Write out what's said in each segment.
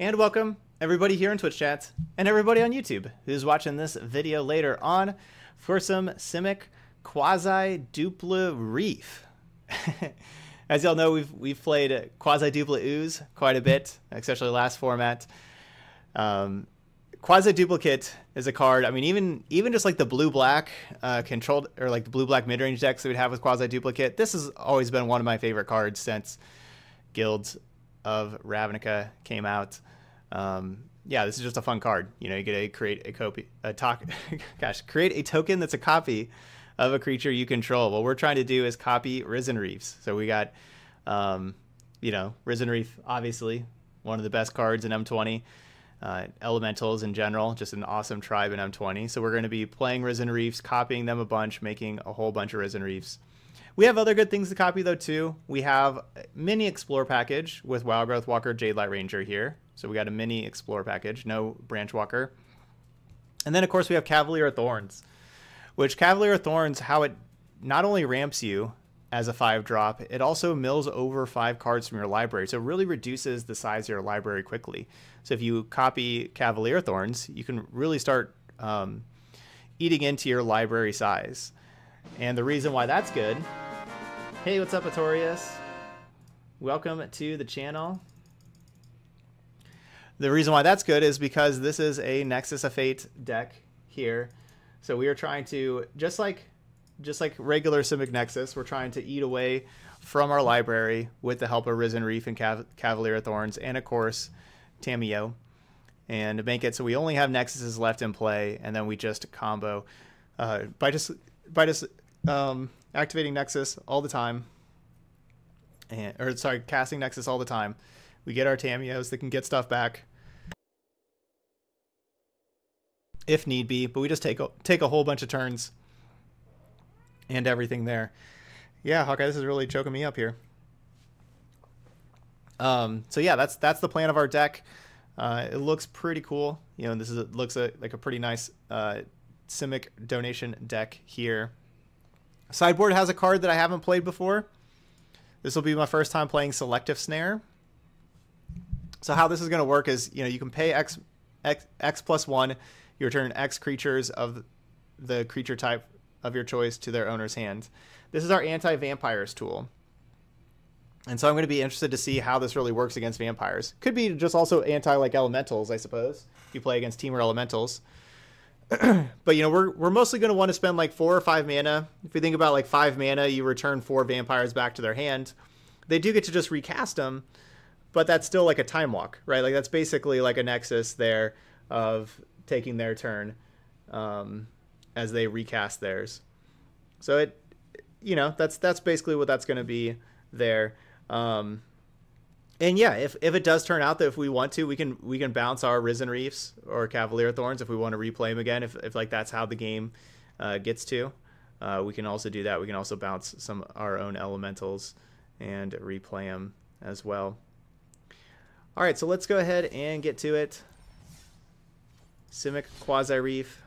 And welcome everybody here in Twitch chat and everybody on YouTube who's watching this video later on for some Simic Quasi Dupla Reef. As y'all know, we've we've played Quasi Dupla Ooze quite a bit, especially last format. Um, Quasi Duplicate is a card. I mean, even even just like the blue black uh, controlled or like the blue black mid range decks that we'd have with Quasi Duplicate. This has always been one of my favorite cards since Guilds of Ravnica came out. Um, yeah, this is just a fun card. You know, you get to create a copy, a talk, gosh, create a token that's a copy of a creature you control. What we're trying to do is copy Risen Reefs. So we got, um, you know, Risen Reef, obviously one of the best cards in M20. Uh, elementals in general, just an awesome tribe in M20. So we're going to be playing Risen Reefs, copying them a bunch, making a whole bunch of Risen Reefs. We have other good things to copy though too. We have mini explore package with Wild Growth Walker, Jade Light Ranger here. So we got a mini explore package, no Branch Walker. And then of course we have Cavalier Thorns, which Cavalier Thorns, how it not only ramps you as a five drop, it also mills over five cards from your library. So it really reduces the size of your library quickly. So if you copy Cavalier Thorns, you can really start um, eating into your library size. And the reason why that's good Hey, what's up, Atorius? Welcome to the channel. The reason why that's good is because this is a Nexus of Fate deck here. So we are trying to, just like just like regular Simic Nexus, we're trying to eat away from our library with the help of Risen Reef and Cav Cavalier Thorns, and of course, Tamiyo, and make it so we only have Nexuses left in play, and then we just combo uh, by just by just um, activating Nexus all the time, and or sorry, casting Nexus all the time. We get our Tamiyos that can get stuff back if need be, but we just take a, take a whole bunch of turns and everything there. Yeah, Hawkeye, this is really choking me up here. Um, so yeah, that's that's the plan of our deck. Uh, it looks pretty cool. You know, this is a, looks a, like a pretty nice uh, Simic donation deck here. Sideboard has a card that I haven't played before. This will be my first time playing Selective Snare. So how this is going to work is, you know, you can pay X, X, X plus one, you return X creatures of the creature type of your choice to their owner's hand. This is our anti-vampires tool. And so I'm going to be interested to see how this really works against vampires. Could be just also anti like elementals, I suppose. If you play against Temur elementals. but you know, we're we're mostly going to want to spend like four or five mana. If you think about like five mana, you return four vampires back to their hand. They do get to just recast them, but that's still like a time walk, right? Like that's basically like a nexus there of taking their turn um, as they recast theirs. So it, you know, that's that's basically what that's going to be there. Um, and yeah, if, if it does turn out that if we want to, we can we can bounce our Risen Reefs or Cavalier Thorns if we want to replay them again. If, if like that's how the game uh, gets to, uh, we can also do that. We can also bounce some our own Elementals and replay them as well. All right, so let's go ahead and get to it. Simic Quasi Reef.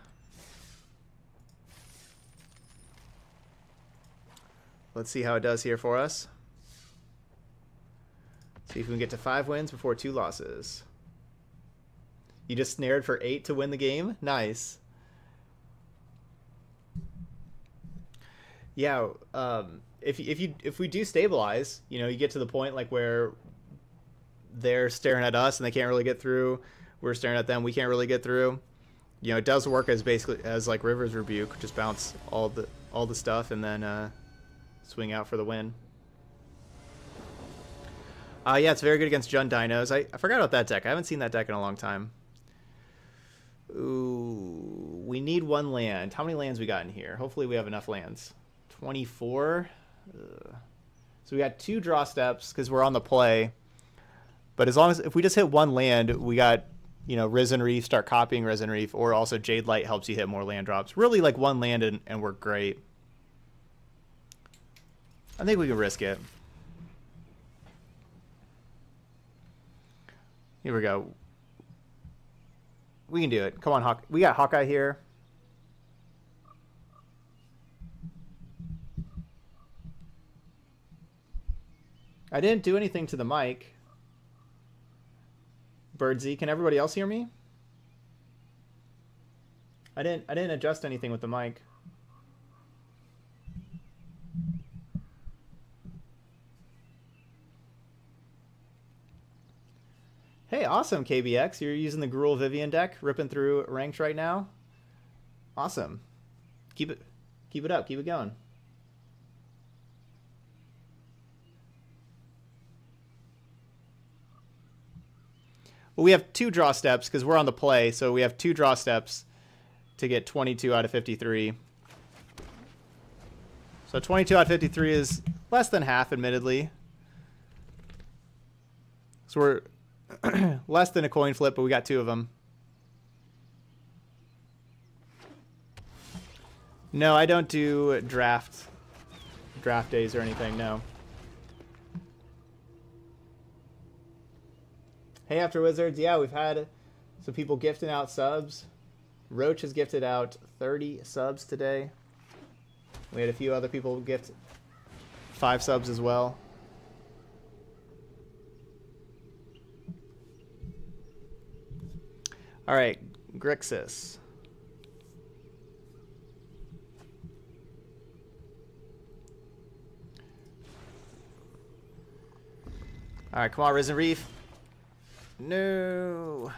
Let's see how it does here for us. See if we can get to five wins before two losses. You just snared for eight to win the game? Nice. Yeah, um, if if you if we do stabilize, you know, you get to the point like where they're staring at us and they can't really get through. We're staring at them, we can't really get through. You know, it does work as basically as like River's Rebuke, just bounce all the all the stuff and then uh, swing out for the win. Uh, yeah, it's very good against Jund Dinos. I, I forgot about that deck. I haven't seen that deck in a long time. Ooh, we need one land. How many lands we got in here? Hopefully we have enough lands. 24. Ugh. So we got two draw steps because we're on the play. But as long as if we just hit one land, we got you know Risen Reef, start copying Risen Reef, or also Jade Light helps you hit more land drops. Really like one land and, and we're great. I think we can risk it. Here we go. We can do it. Come on, Hawk. We got Hawkeye here. I didn't do anything to the mic. Birdsey. Can everybody else hear me? I didn't I didn't adjust anything with the mic. Hey, awesome, KBX. You're using the Gruul Vivien deck, ripping through ranks right now. Awesome. Keep it keep it up, keep it going. Well, we have two draw steps because we're on the play, so we have two draw steps to get 22 out of 53. So 22 out of 53 is less than half, admittedly. So we're less than a coin flip, but we got two of them. No, I don't do draft draft days or anything, no. Hey, After Wizards, yeah, we've had some people gifting out subs. Roach has gifted out 30 subs today. We had a few other people gift five subs as well. All right, Grixis. All right, come on, Risen Reef. No.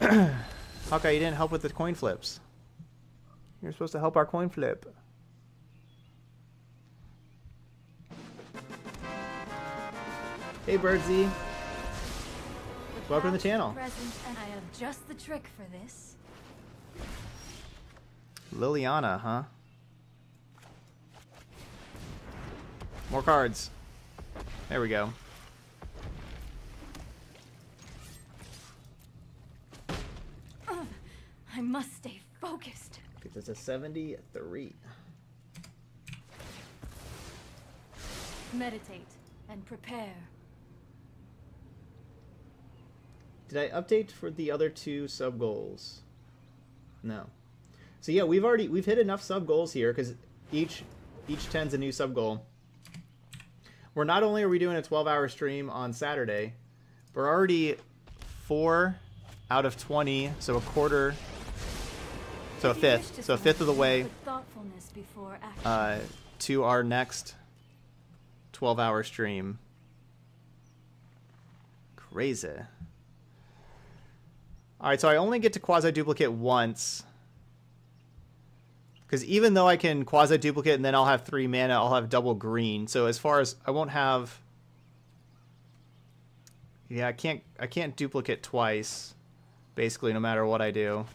Hawkeye, you didn't help with the coin flips. You're supposed to help our coin flip. Hey, Birdsy. Welcome to the channel. Present, and I have just the trick for this. Liliana, huh? More cards. There we go. I must stay focused. Gets us a 73. Meditate and prepare. Did I update for the other two sub goals? No. So yeah, we've already we've hit enough sub goals here because each each ten's a new sub goal. We're not only are we doing a 12 hour stream on Saturday, we're already four out of 20, so a quarter, so a If you wish fifth, so a fifth of the way with thoughtfulness before action. uh, to our next 12 hour stream. Crazy. Alright, so I only get to quasi duplicate once. Because even though I can quasi duplicate and then I'll have three mana, I'll have double green. So as far as I won't have. Yeah, I can't I can't duplicate twice, basically, no matter what I do.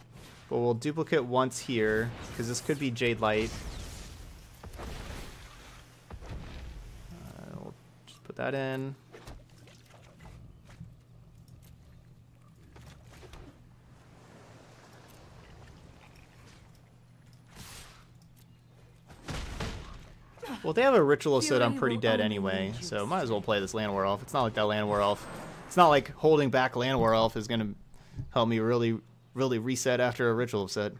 But we'll duplicate once here, because this could be Jade Light. Uh, we'll just put that in. Well, they have a ritual set, I'm pretty dead anyway, so might as well play this Llanowar Elf. It's not like that Llanowar Elf. It's not like holding back Llanowar Elf is going to help me really, really reset after a ritual set.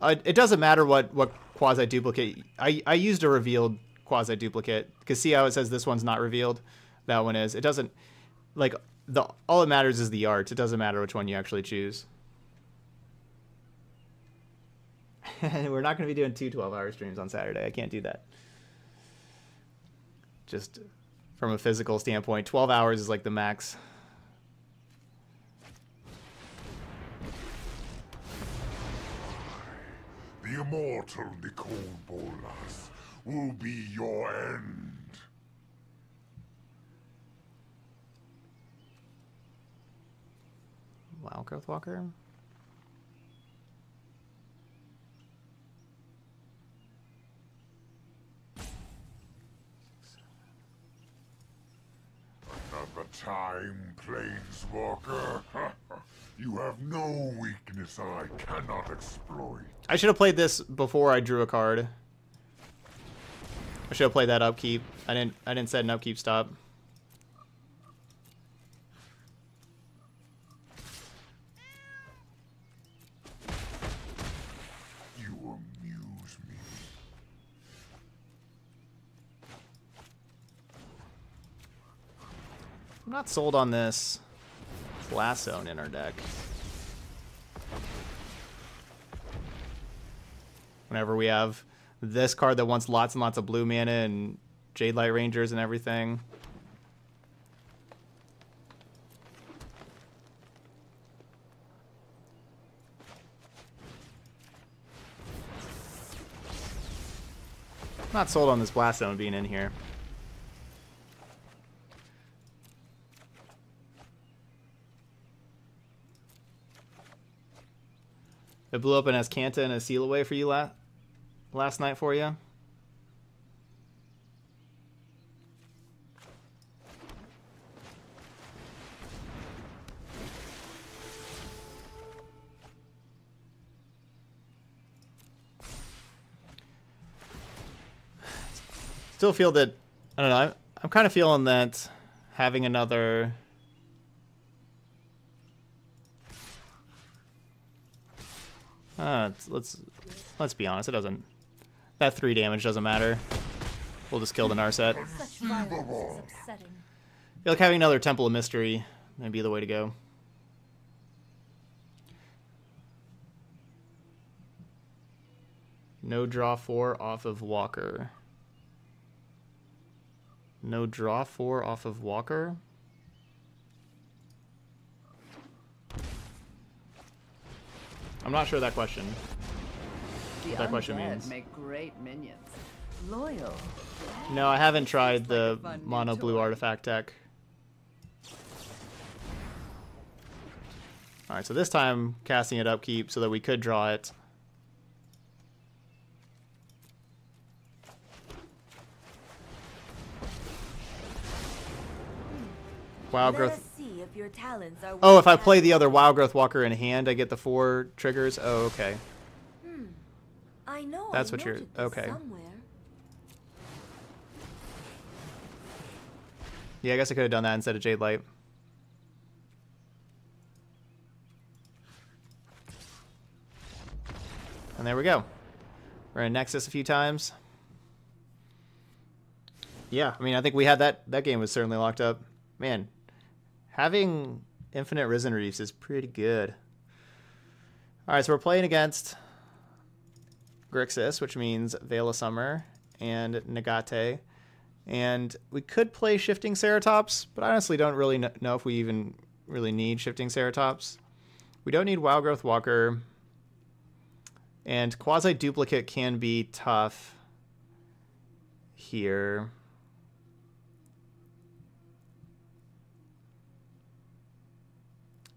Uh, it doesn't matter what, what quasi duplicate. I, I used a revealed quasi duplicate because see how it says this one's not revealed, that one is. It doesn't like the all that matters is the art. It doesn't matter which one you actually choose. We're not going to be doing two 12 hour streams on Saturday. I can't do that. Just from a physical standpoint, 12 hours is like the max. The immortal Nicol Bolas will be your end. Wow, Growth Walker. Another time, Planeswalker. you have no weakness I cannot exploit. I should have played this before I drew a card. I should have played that upkeep. I didn't. I didn't set an upkeep stop. You are mute. I'm not sold on this Zone in our deck. Whenever we have this card that wants lots and lots of blue mana and Jade Light Rangers and everything. Not sold on this Blast Zone being in here. It blew up an Ascanta and a Seal Away for you la last night for you? Still feel that, I don't know, I'm, I'm kind of feeling that having another Uh, let's let's be honest. It doesn't. That three damage doesn't matter. We'll just kill the Narset. Such violence is upsetting. I feel like having another Temple of Mystery might be the way to go. No draw four off of Walker. No draw four off of Walker. I'm not sure that question. The What that question means. make great minions. Loyal. No, I haven't tried the like a mono blue toy. artifact deck. Alright, so this time casting it upkeep so that we could draw it. Wow, growth. Us see if your talents are Oh, if I play the other Wild Growth Walker in hand, I get the four triggers. Oh, okay. Hmm. I know. That's I what you're- okay. Somewhere. Yeah, I guess I could have done that instead of Jade Light. And there we go. We're in Nexus a few times. Yeah, I mean, I think we had that. That game was certainly locked up. Man, having Infinite Risen Reefs is pretty good. All right, so we're playing against Grixis, which means Veil of Summer and Negate. And we could play Shifting Ceratops, but I honestly don't really know if we even really need Shifting Ceratops. We don't need Wild Growth Walker. And Quasi Duplicate can be tough here.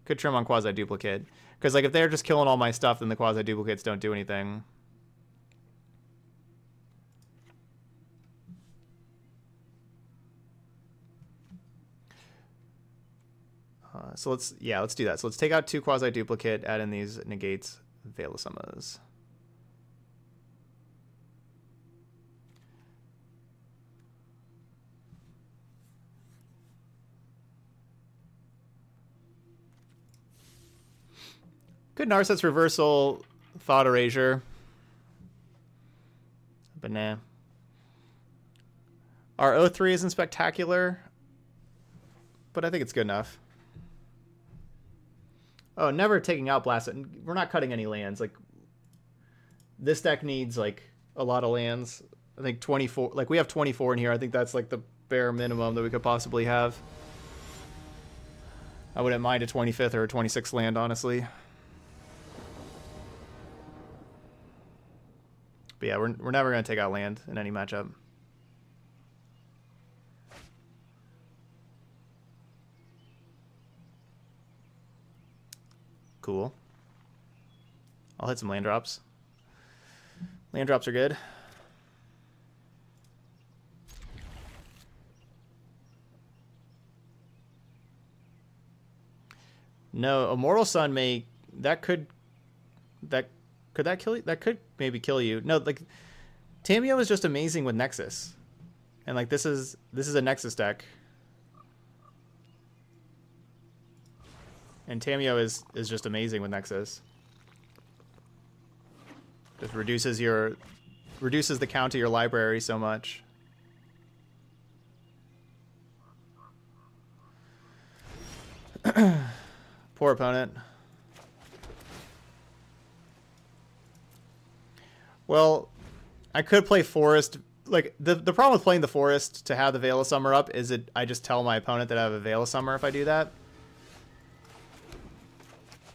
Could trim on Quasi Duplicate. Because, like, if they're just killing all my stuff, then the Quasi Duplicates don't do anything. Uh, so let's yeah, let's do that. So let's take out two quasi duplicate, add in these negates, Veil Good Narset's reversal, Thought Erasure. But nah. Our O3 isn't spectacular, but I think it's good enough. Oh, never taking out blast. We're not cutting any lands. Like this deck needs like a lot of lands. I think 24. Like we have 24 in here. I think that's like the bare minimum that we could possibly have. I wouldn't mind a 25th or a 26th land, honestly. But yeah, we're we're never gonna take out land in any matchup. Cool. I'll hit some land drops. Land drops are good. No, Immortal Sun may that could that could that kill you? That could maybe kill you. No, like Tamiyo is just amazing with Nexus. And like this is this is a Nexus deck. And Tamiyo is is just amazing with Nexus. Just reduces your reduces the count of your library so much. Poor opponent. Well, I could play Forest. Like, the, the problem with playing the Forest to have the Veil of Summer up is it I just tell my opponent that I have a Veil of Summer if I do that.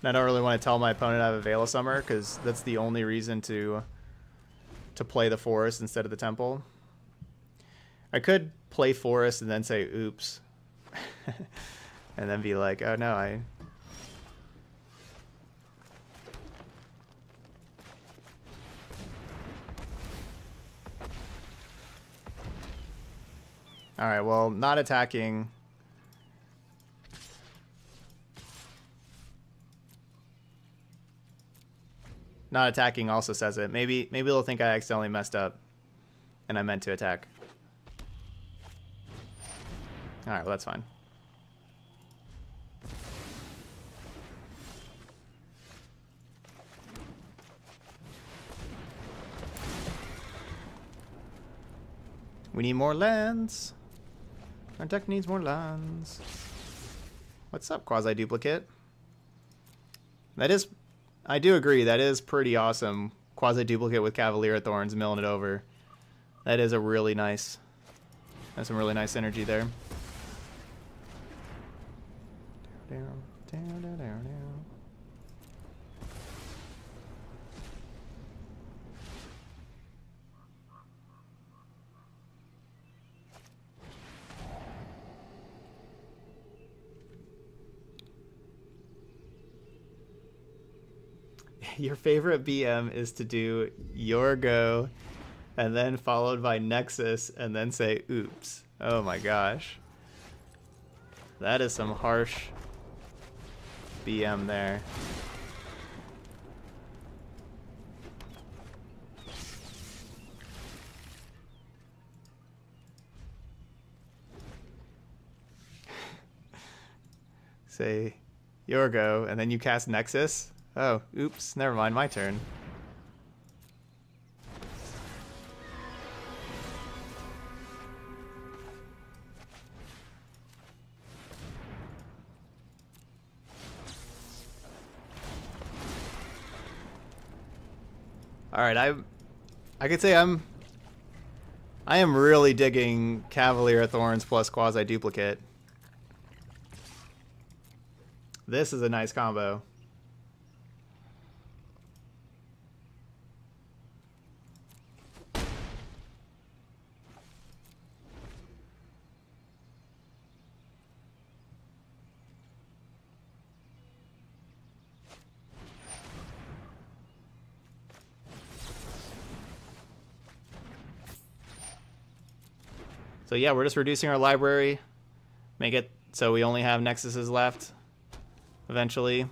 And I don't really want to tell my opponent I have a Veil of Summer because that's the only reason to to play the Forest instead of the Temple. I could play Forest and then say, oops. and then be like, oh no, I Alright, well, not attacking. Not attacking also says it. Maybe maybe they'll think I accidentally messed up. And I meant to attack. Alright, well that's fine. We need more lands. Our deck needs more lands. What's up, quasi-duplicate? That is... I do agree, that is pretty awesome. Quasi-duplicate with Cavalier Thorns milling it over. That is a really nice... That's some really nice energy there. Down, down, down, down, down. Your favorite BM is to do your go and then followed by Nexus and then say oops. Oh my gosh. That is some harsh BM there. say your go and then you cast Nexus. Oh, oops, never mind, my turn. Alright, I I could say I'm I am really digging Cavalier Thorns plus Quasi Duplicate. This is a nice combo. Yeah, we're just reducing our library. Make it so we only have nexuses left eventually.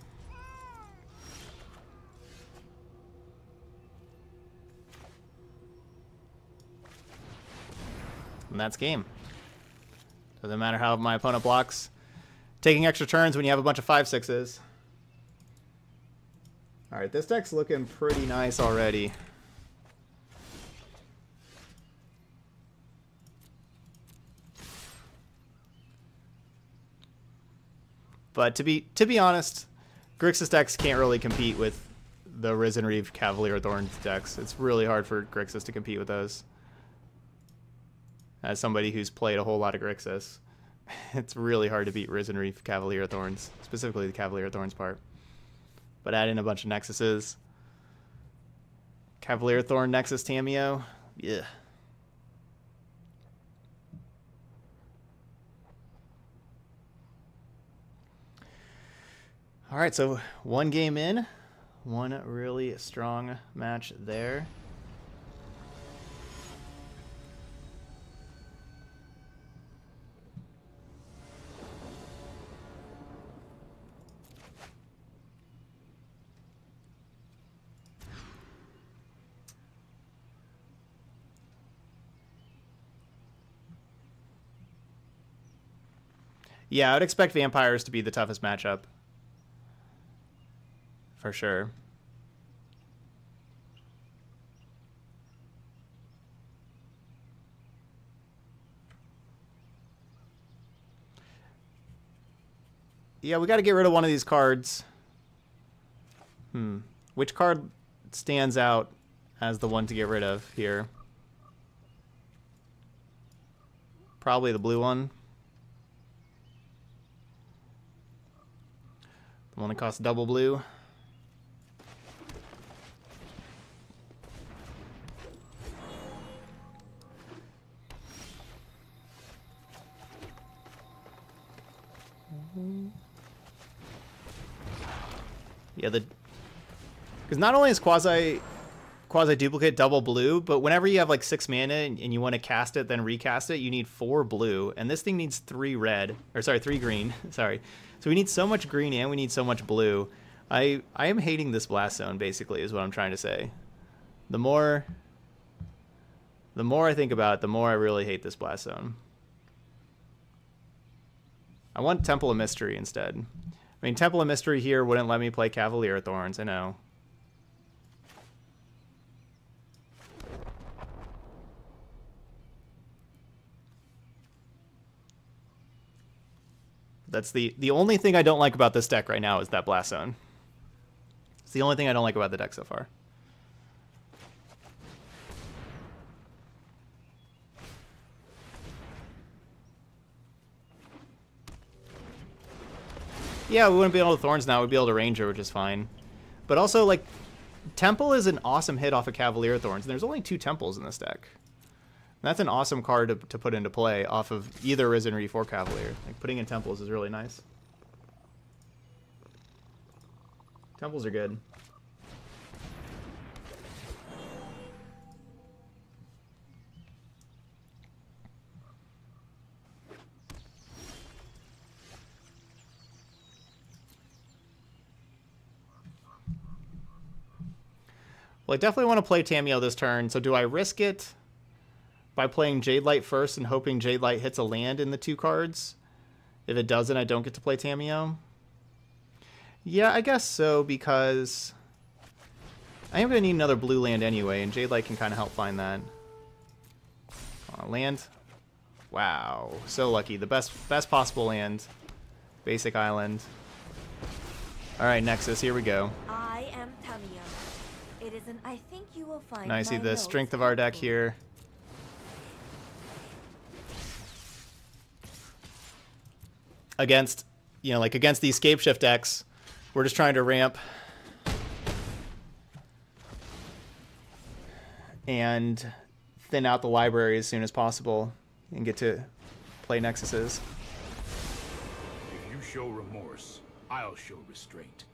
And that's game. Doesn't matter how my opponent blocks. Taking extra turns when you have a bunch of 5-6s. Alright, this deck's looking pretty nice already. But to be to be honest, Grixis decks can't really compete with the Risen Reef Cavalier Thorns decks. It's really hard for Grixis to compete with those. As somebody who's played a whole lot of Grixis, it's really hard to beat Risen Reef Cavalier Thorns, specifically the Cavalier Thorns part. But add in a bunch of Nexuses. Cavalier Thorn Nexus Tamiyo, yeah. All right, so one game in, one really strong match there. Yeah, I would expect vampires to be the toughest matchup for sure. Yeah, we got to get rid of one of these cards. Hmm. Which card stands out as the one to get rid of here? Probably the blue one. The one that costs double blue. Yeah, the because not only is quasi quasi duplicate double blue, but whenever you have like six mana and, you want to cast it, then recast it, you need four blue, and this thing needs three red or sorry, three green. sorry, so we need so much green and we need so much blue. I I am hating this blast zone basically is what I'm trying to say. The more the more I think about it, the more I really hate this blast zone. I want Temple of Mystery instead. I mean, Temple of Mystery here wouldn't let me play Cavalier Thorns, I know. That's the the only thing I don't like about this deck right now is that Blast Zone. It's the only thing I don't like about the deck so far. Yeah, we wouldn't be able to Thorns now. We'd be able to Ranger, which is fine. But also, like, Temple is an awesome hit off of Cavalier Thorns, and there's only two Temples in this deck. And that's an awesome card to, to put into play off of either Risen or E4 Cavalier. Like, putting in Temples is really nice. Temples are good. I definitely want to play Tamiyo this turn, so do I risk it by playing Jade Light first and hoping Jade Light hits a land in the two cards? If it doesn't, I don't get to play Tamiyo? Yeah, I guess so, because I am going to need another blue land anyway, and Jade Light can kind of help find that. Land. Wow, so lucky. The best, best possible land. Basic island. All right, Nexus, here we go. I am Tamiyo. It is an I think you will find. Now you see the strength of our deck here. Against, you know, like against these scape shift decks, we're just trying to ramp and thin out the library as soon as possible and get to play Nexuses. If you show remorse, I'll show restraint.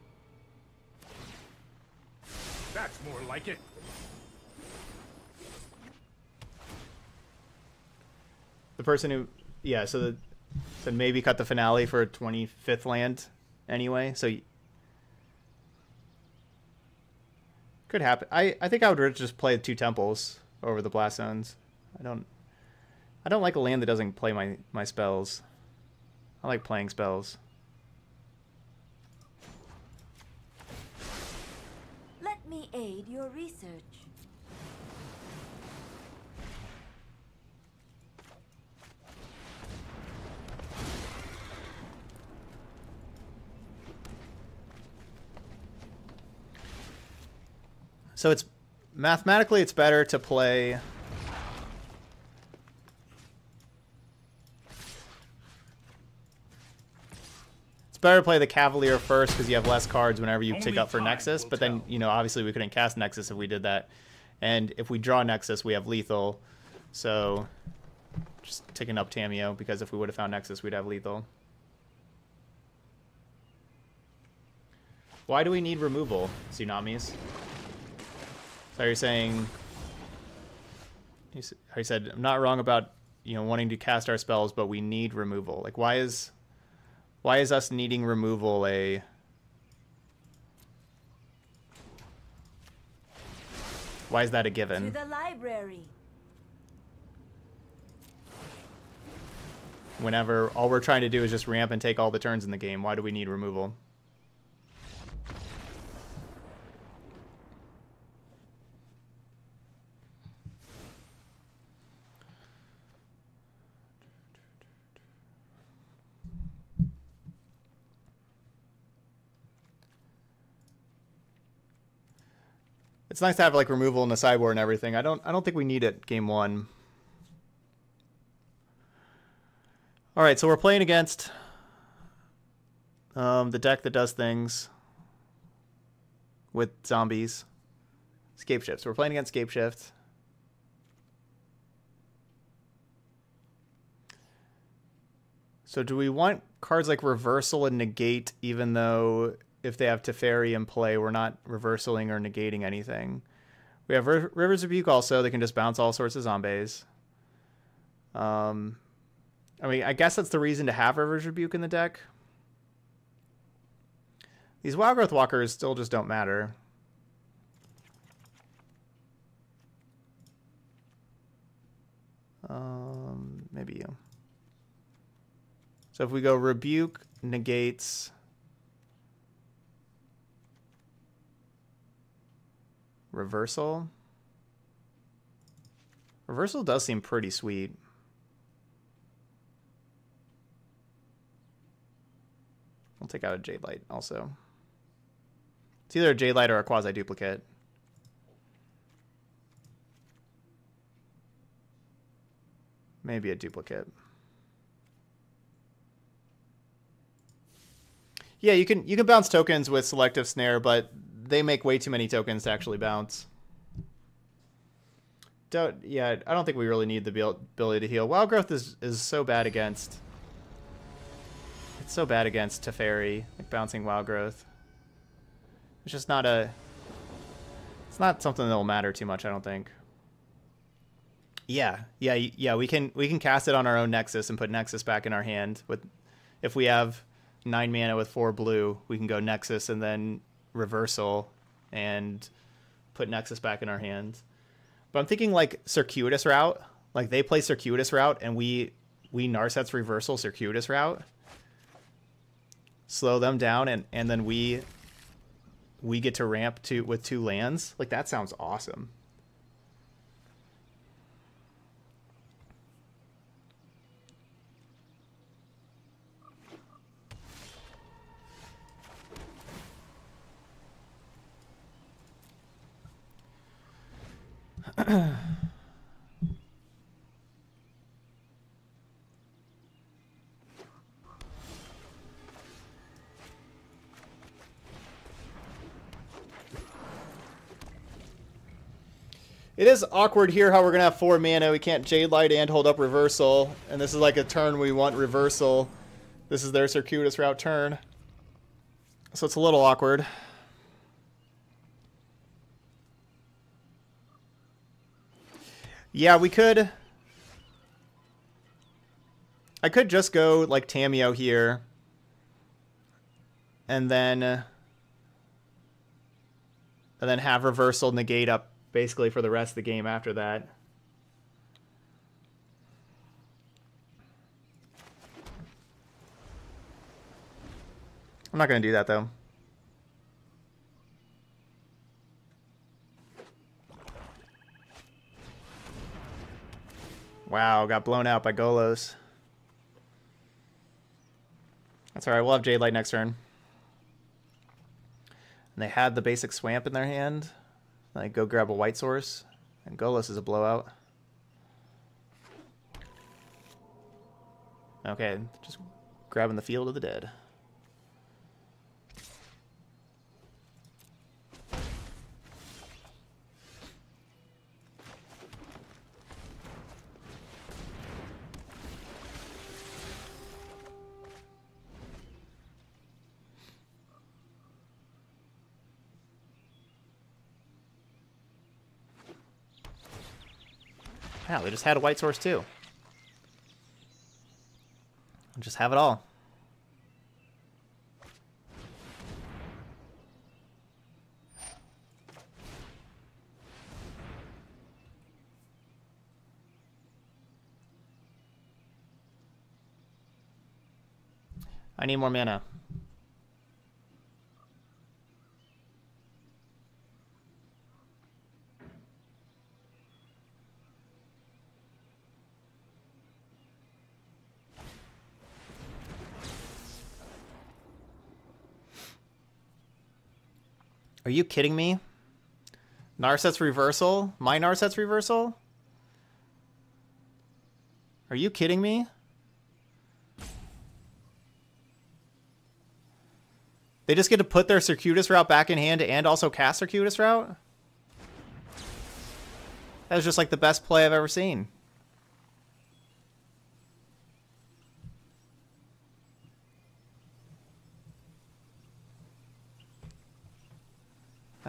That's more like it. The person who, yeah, so the maybe cut the finale for a 25th land anyway. So could happen. I I think I would just play two temples over the blast zones. I don't I don't like a land that doesn't play my my spells. I like playing spells. Let me aid your research. So it's mathematically it's better to play better to play the Cavalier first because you have less cards whenever you Only tick up for Nexus. But then, you know, obviously we couldn't cast Nexus if we did that. And if we draw Nexus, we have lethal. So just ticking up Tamiyo because if we would have found Nexus, we'd have lethal. Why do we need removal, Tsunamis? So you're saying you said I'm not wrong about you know wanting to cast our spells, but we need removal. Like why is why is us needing removal a why is that a given? To the library. Whenever all we're trying to do is just ramp and take all the turns in the game, why do we need removal? It's nice to have like removal in the sideboard and everything. I don't I don't think we need it game one. All right, so we're playing against um, the deck that does things with zombies. Scape Shift. So we're playing against Scape Shift. So do we want cards like Reversal and Negate, even though if they have Teferi in play, we're not reversaling or negating anything? We have R- Rivers Rebuke also. They can just bounce all sorts of zombies. Um, I mean, I guess that's the reason to have Rivers Rebuke in the deck. These Wild Growth Walkers still just don't matter. Um, maybe you. So if we go rebuke negates reversal. Reversal does seem pretty sweet. We'll take out a Jade Light also. It's either a Jade Light or a quasi duplicate. Maybe a duplicate. Yeah, you can you can bounce tokens with selective snare, but they make way too many tokens to actually bounce. Don't yeah, I don't think we really need the ability to heal. Wild growth is is so bad against. It's so bad against Teferi, like bouncing wild growth. It's just not a. It's not something that will matter too much, I don't think. Yeah, yeah, yeah. We can we can cast it on our own Nexus and put Nexus back in our hand. With if we have nine mana with four blue, we can go Nexus and then reversal and put Nexus back in our hands. But I'm thinking like circuitous route. Like they play circuitous route and we we Narset's reversal circuitous route. Slow them down and and then we we get to ramp to with two lands. Like that sounds awesome. It is awkward here how we're going to have four mana. We can't Jade Light and hold up reversal. And this is like a turn we want reversal. This is their circuitous route turn. So it's a little awkward. Yeah, we could... I could just go, like, Tamiyo here. And then... And then have reversal negate up, basically, for the rest of the game after that. I'm not going to do that, though. Wow, got blown out by Golos. That's alright, we'll have Jade Light next turn. And they had the basic Swamp in their hand. I go grab a White Source. And Golos is a blowout. Okay, just grabbing the Field of the Dead. Wow, they just had a white source too. Just have it all. I need more mana. Are you kidding me? Narset's reversal? My Narset's reversal? Are you kidding me? They just get to put their Circuitous route back in hand and also cast Circuitous route? That was just like the best play I've ever seen.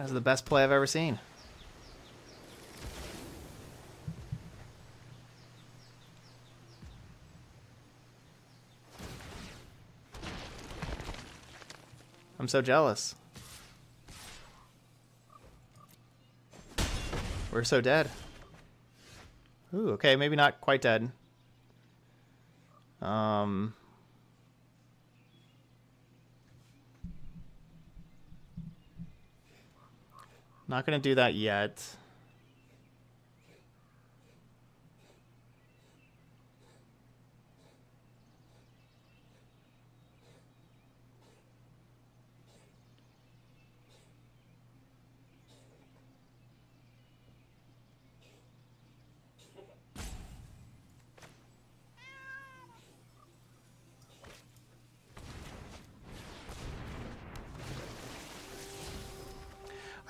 That was the best play I've ever seen. I'm so jealous. We're so dead. Ooh, okay, maybe not quite dead. Um... Not gonna do that yet.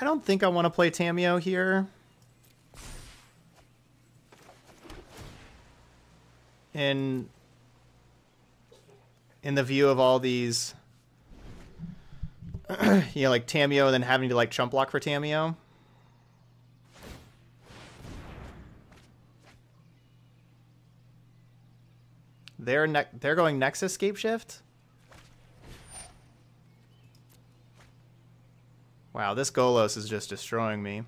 I don't think I want to play Tamiyo here. In in the view of all these you know, like Tamiyo and then having to like chump block for Tamiyo. They're ne they're going Nexus Scapeshift? Wow, this Golos is just destroying me.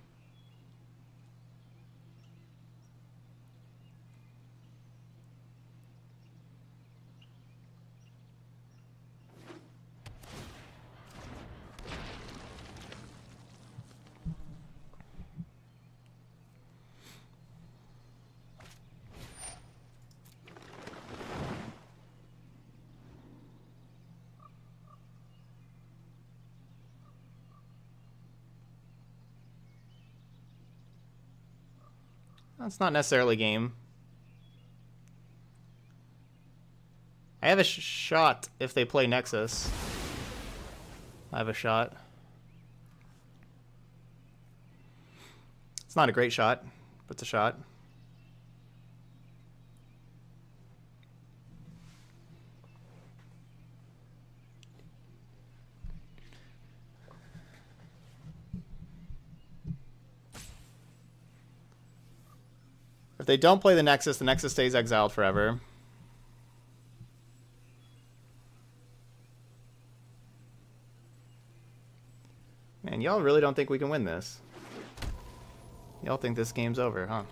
That's not necessarily game. I have a sh shot if they play Nexus. I have a shot. It's not a great shot, but it's a shot. If they don't play the Nexus, the Nexus stays exiled forever. Man, y'all really don't think we can win this. Y'all think this game's over, huh?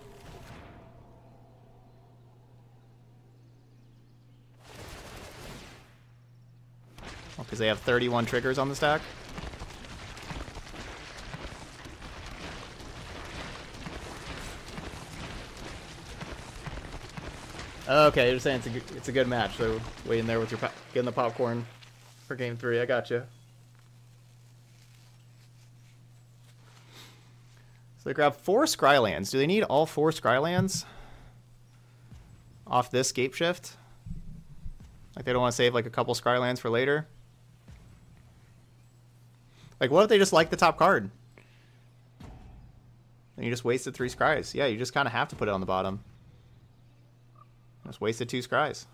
Because they have 31 triggers on the stack? Okay, you're saying it's a it's a good match. So wait in there with your getting the popcorn for game three. I got you. So they grab four Scrylands. Do they need all four Scrylands off this Scapeshift? Like they don't want to save like a couple Scrylands for later? Like what if they just like the top card? And you just wasted three Scries. Yeah, you just kind of have to put it on the bottom. Just wasted two scries.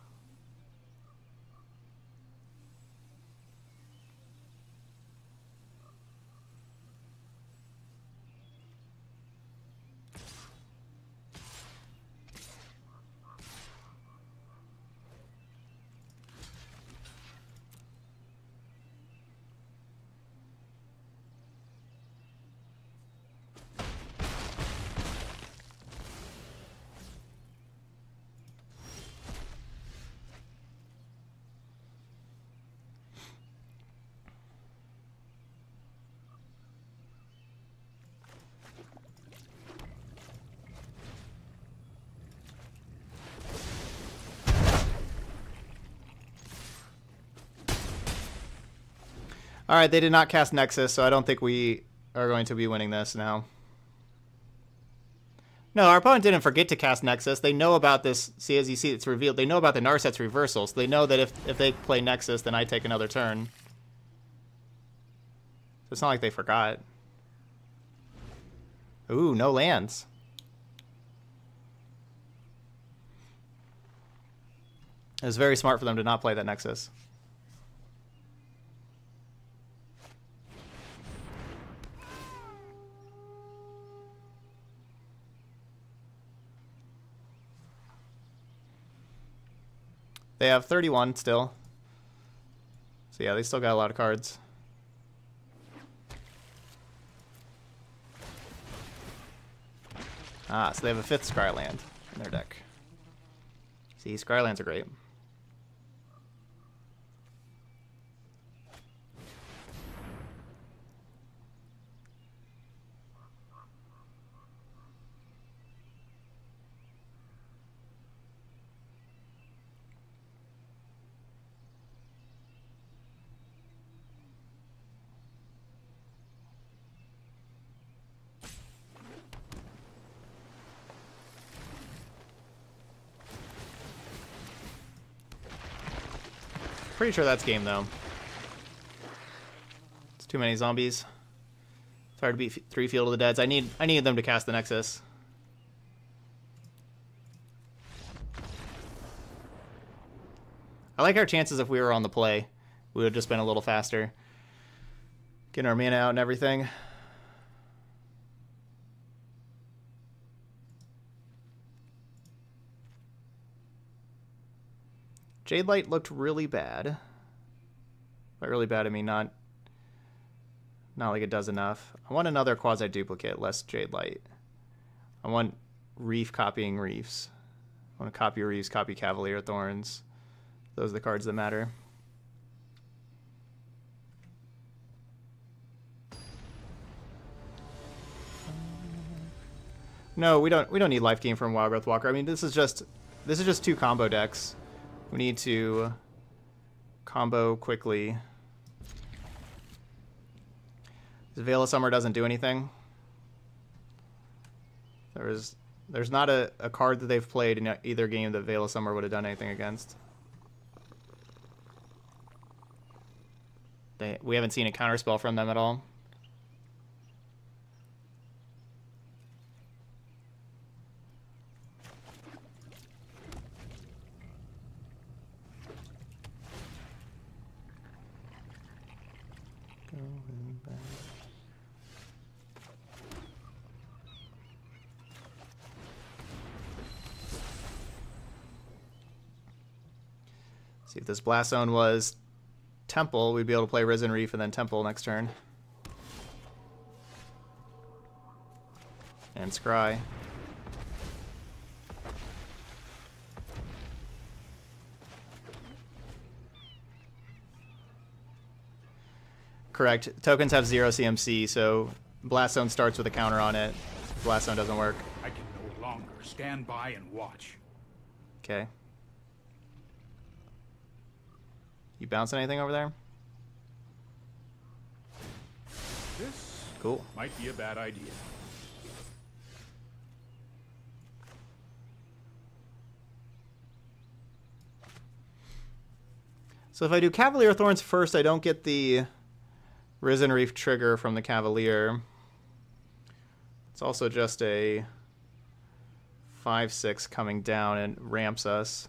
All right, they did not cast Nexus, so I don't think we are going to be winning this now. No, our opponent didn't forget to cast Nexus. They know about this. See, as you see, it's revealed. They know about the Narset's reversal, so they know that if, if they play Nexus, then I take another turn. So it's not like they forgot. Ooh, no lands. It was very smart for them to not play that Nexus. They have 31 still. So yeah, they still got a lot of cards. Ah, so they have a fifth Scryland in their deck. See, Scrylands are great. Pretty sure that's game though. It's too many zombies. It's hard to beat three Field of the Deads. I need I need them to cast the Nexus. I like our chances if we were on the play. We would have just been a little faster. Getting our mana out and everything. Jade Light looked really bad. By really bad, I mean not not like it does enough. I want another quasi duplicate, less Jade Light. I want Reef copying Reefs. I want to copy Reefs, copy Cavalier Thorns. Those are the cards that matter. No, we don't we don't need life gain from Wildgrowth Walker. I mean this is just this is just two combo decks. We need to combo quickly. The Veil of Summer doesn't do anything. There is there's not a, a card that they've played in either game that Veil of Summer would have done anything against. They, we haven't seen a counterspell from them at all. Going back. See if this blast zone was Temple, we'd be able to play Risen Reef and then Temple next turn. And Scry. Correct. Tokens have zero CMC, so Blast Zone starts with a counter on it. Blast Zone doesn't work. I can no longer stand by and watch. Okay. You bouncing anything over there? This Cool. might be a bad idea. So if I do Cavalier Thorns first, I don't get the Risen Reef trigger from the Cavalier. It's also just a 5-6 coming down and ramps us.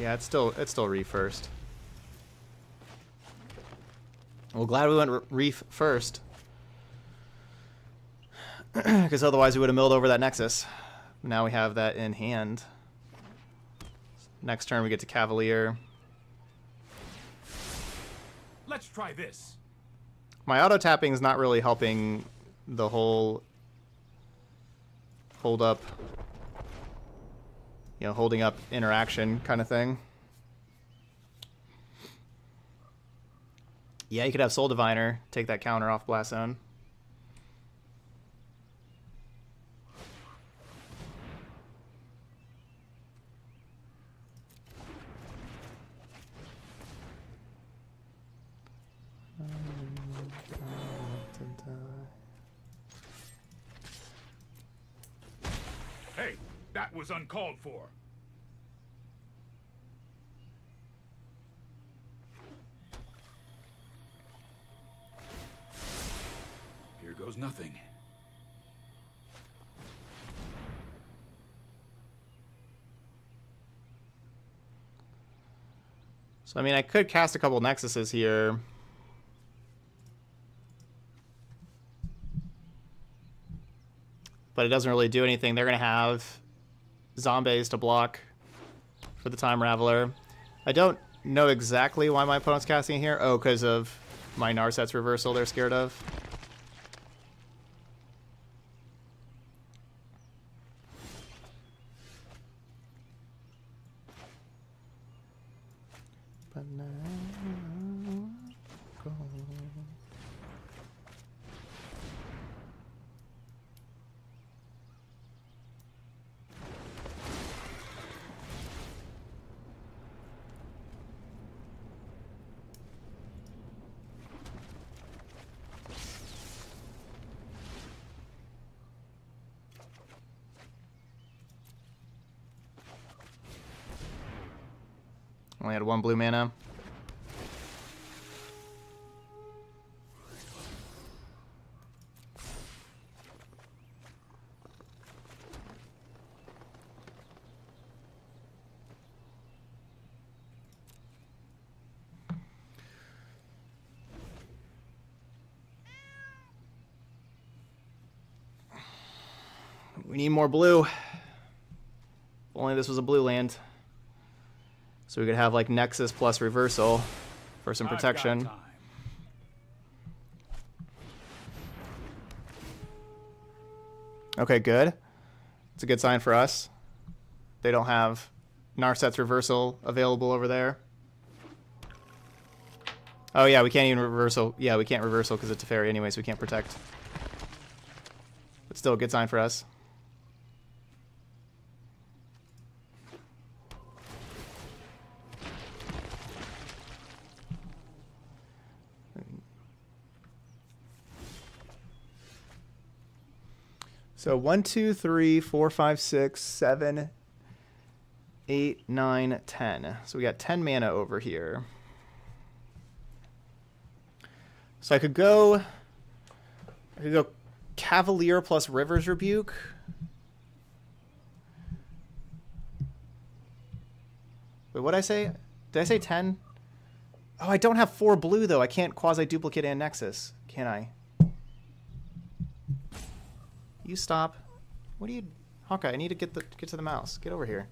Yeah, it's still it's still Reef first. Well, glad we went Reef first. Because otherwise we would have milled over that Nexus. Now we have that in hand. Next turn we get to Cavalier. Let's try this. My auto tapping is not really helping the whole hold up, you know, holding up interaction kind of thing. Yeah, you could have Soul Diviner take that counter off Blast Zone. That was uncalled for. Here goes nothing. So I mean, I could cast a couple nexuses here. But it doesn't really do anything. They're going to have zombies to block for the Time Raveler. I don't know exactly why my opponent's casting here. Oh, because of my Narset's reversal they're scared of. Only had one blue mana. We need more blue. If only this was a blue land. So we could have like Nexus plus reversal for some protection. Okay, good. It's a good sign for us. They don't have Narset's reversal available over there. Oh yeah, we can't even reversal. Yeah, we can't reversal because it's a fairy anyways. We can't protect. But still a good sign for us. So one, two, three, four, five, six, seven, eight, nine, ten. So we got ten mana over here. So I could go. I could go Cavalier plus Rivers Rebuke. Wait, what did I say? Did I say ten? Oh, I don't have four blue though. I can't quasi duplicate and Nexus, can I? You stop. What do you, Hawkeye? I need to get the get to the mouse. Get over here.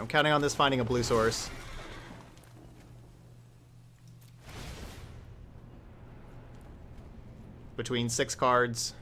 I'm counting on this finding a blue source. Between six cards.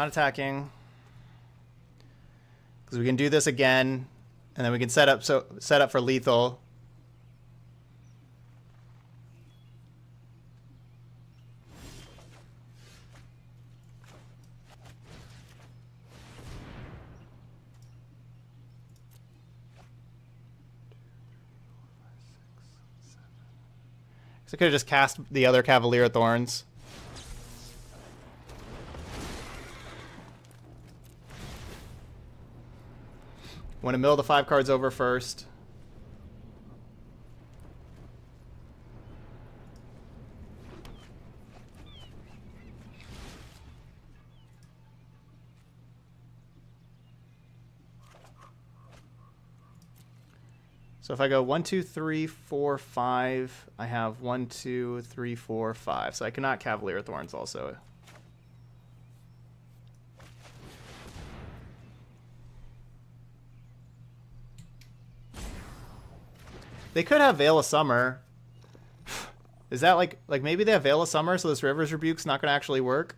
Not attacking. Because we can do this again, and then we can set up so set up for lethal. So I could have just cast the other Cavalier Thorns. Want to mill the five cards over first. So if I go one, two, three, four, five, I have one, two, three, four, five. So I cannot Cavalier Thorns also. They could have Veil of Summer. Is that like like maybe they have Veil of Summer, so this Rivers Rebuke's not gonna actually work?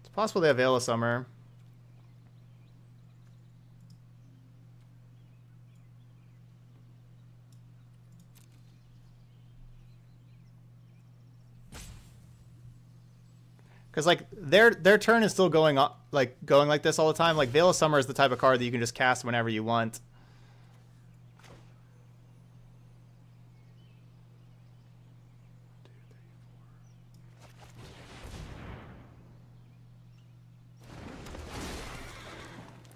It's possible they have Veil of Summer. Because like their their turn is still going up, like going like this all the time. Like Veil of Summer is the type of card that you can just cast whenever you want.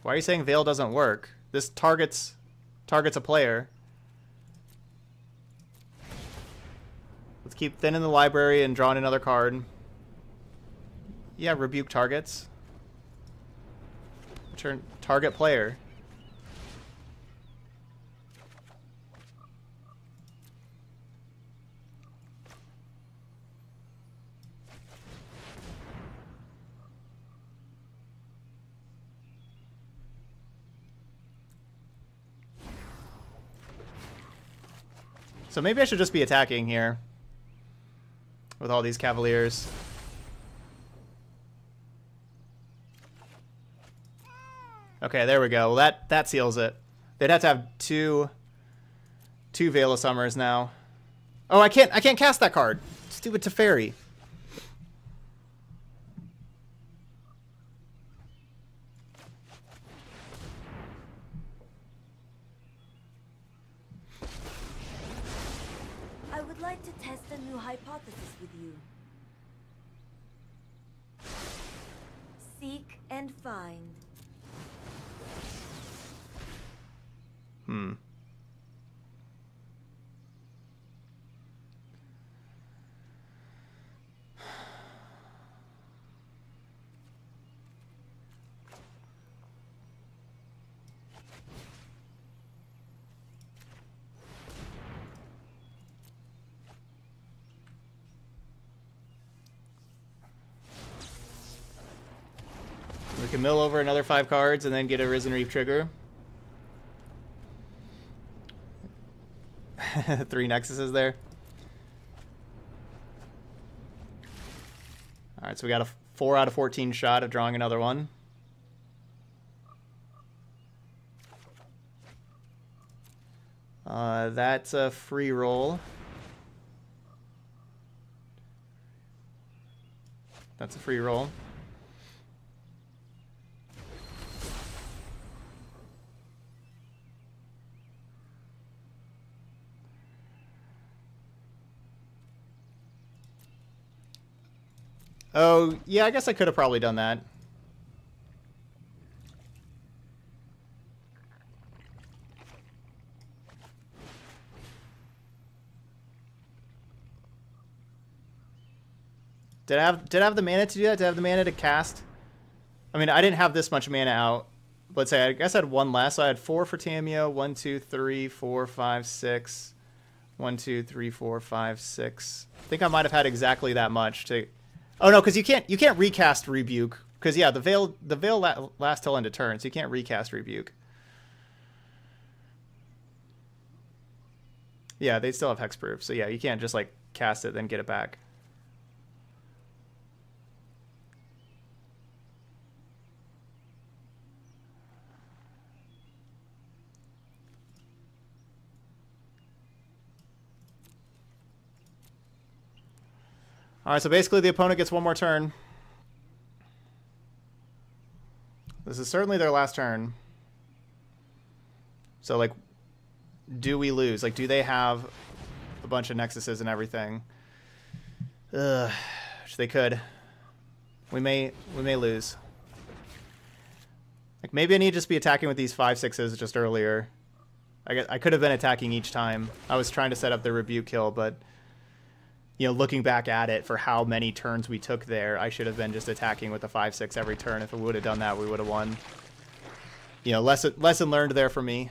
Why are you saying Veil doesn't work? This targets targets a player. Let's keep thinning the library and drawing another card. Yeah, rebuke targets. Turn target player. So maybe I should just be attacking here with all these cavaliers. Okay, there we go. Well, that that seals it. They'd have to have two two Veil of Summers now. Oh, I can't I can't cast that card. Stupid Teferi. I would like to test a new hypothesis with you. Seek and find. Hmm. We can mill over another five cards and then get a Risen Reef trigger. Three Nexuses there. Alright, so we got a 4 out of 14 shot of drawing another one. Uh, that's a free roll. That's a free roll. Oh, yeah, I guess I could have probably done that. Did I have did I have the mana to do that? Did I have the mana to cast? I mean, I didn't have this much mana out. Let's say I guess I had one less. So I had four for Tamiyo. One, two, three, four, five, six. One, two, three, four, five, six. I think I might have had exactly that much to Oh no, because you can't you can't recast rebuke because yeah the veil the veil la- lasts till end of turn, so you can't recast rebuke. Yeah, they still have hexproof, so yeah, you can't just like cast it then get it back. All right, so basically the opponent gets one more turn. This is certainly their last turn. So, like, do we lose? Like, do they have a bunch of Nexuses and everything? Ugh, which they could. We may, we may lose. Like, maybe I need to just be attacking with these five sixes just earlier. I guess I could have been attacking each time. I was trying to set up the rebuke kill, but you know, looking back at it for how many turns we took there, I should have been just attacking with a 5-6 every turn. If we would have done that, we would have won. You know, lesson, lesson learned there for me.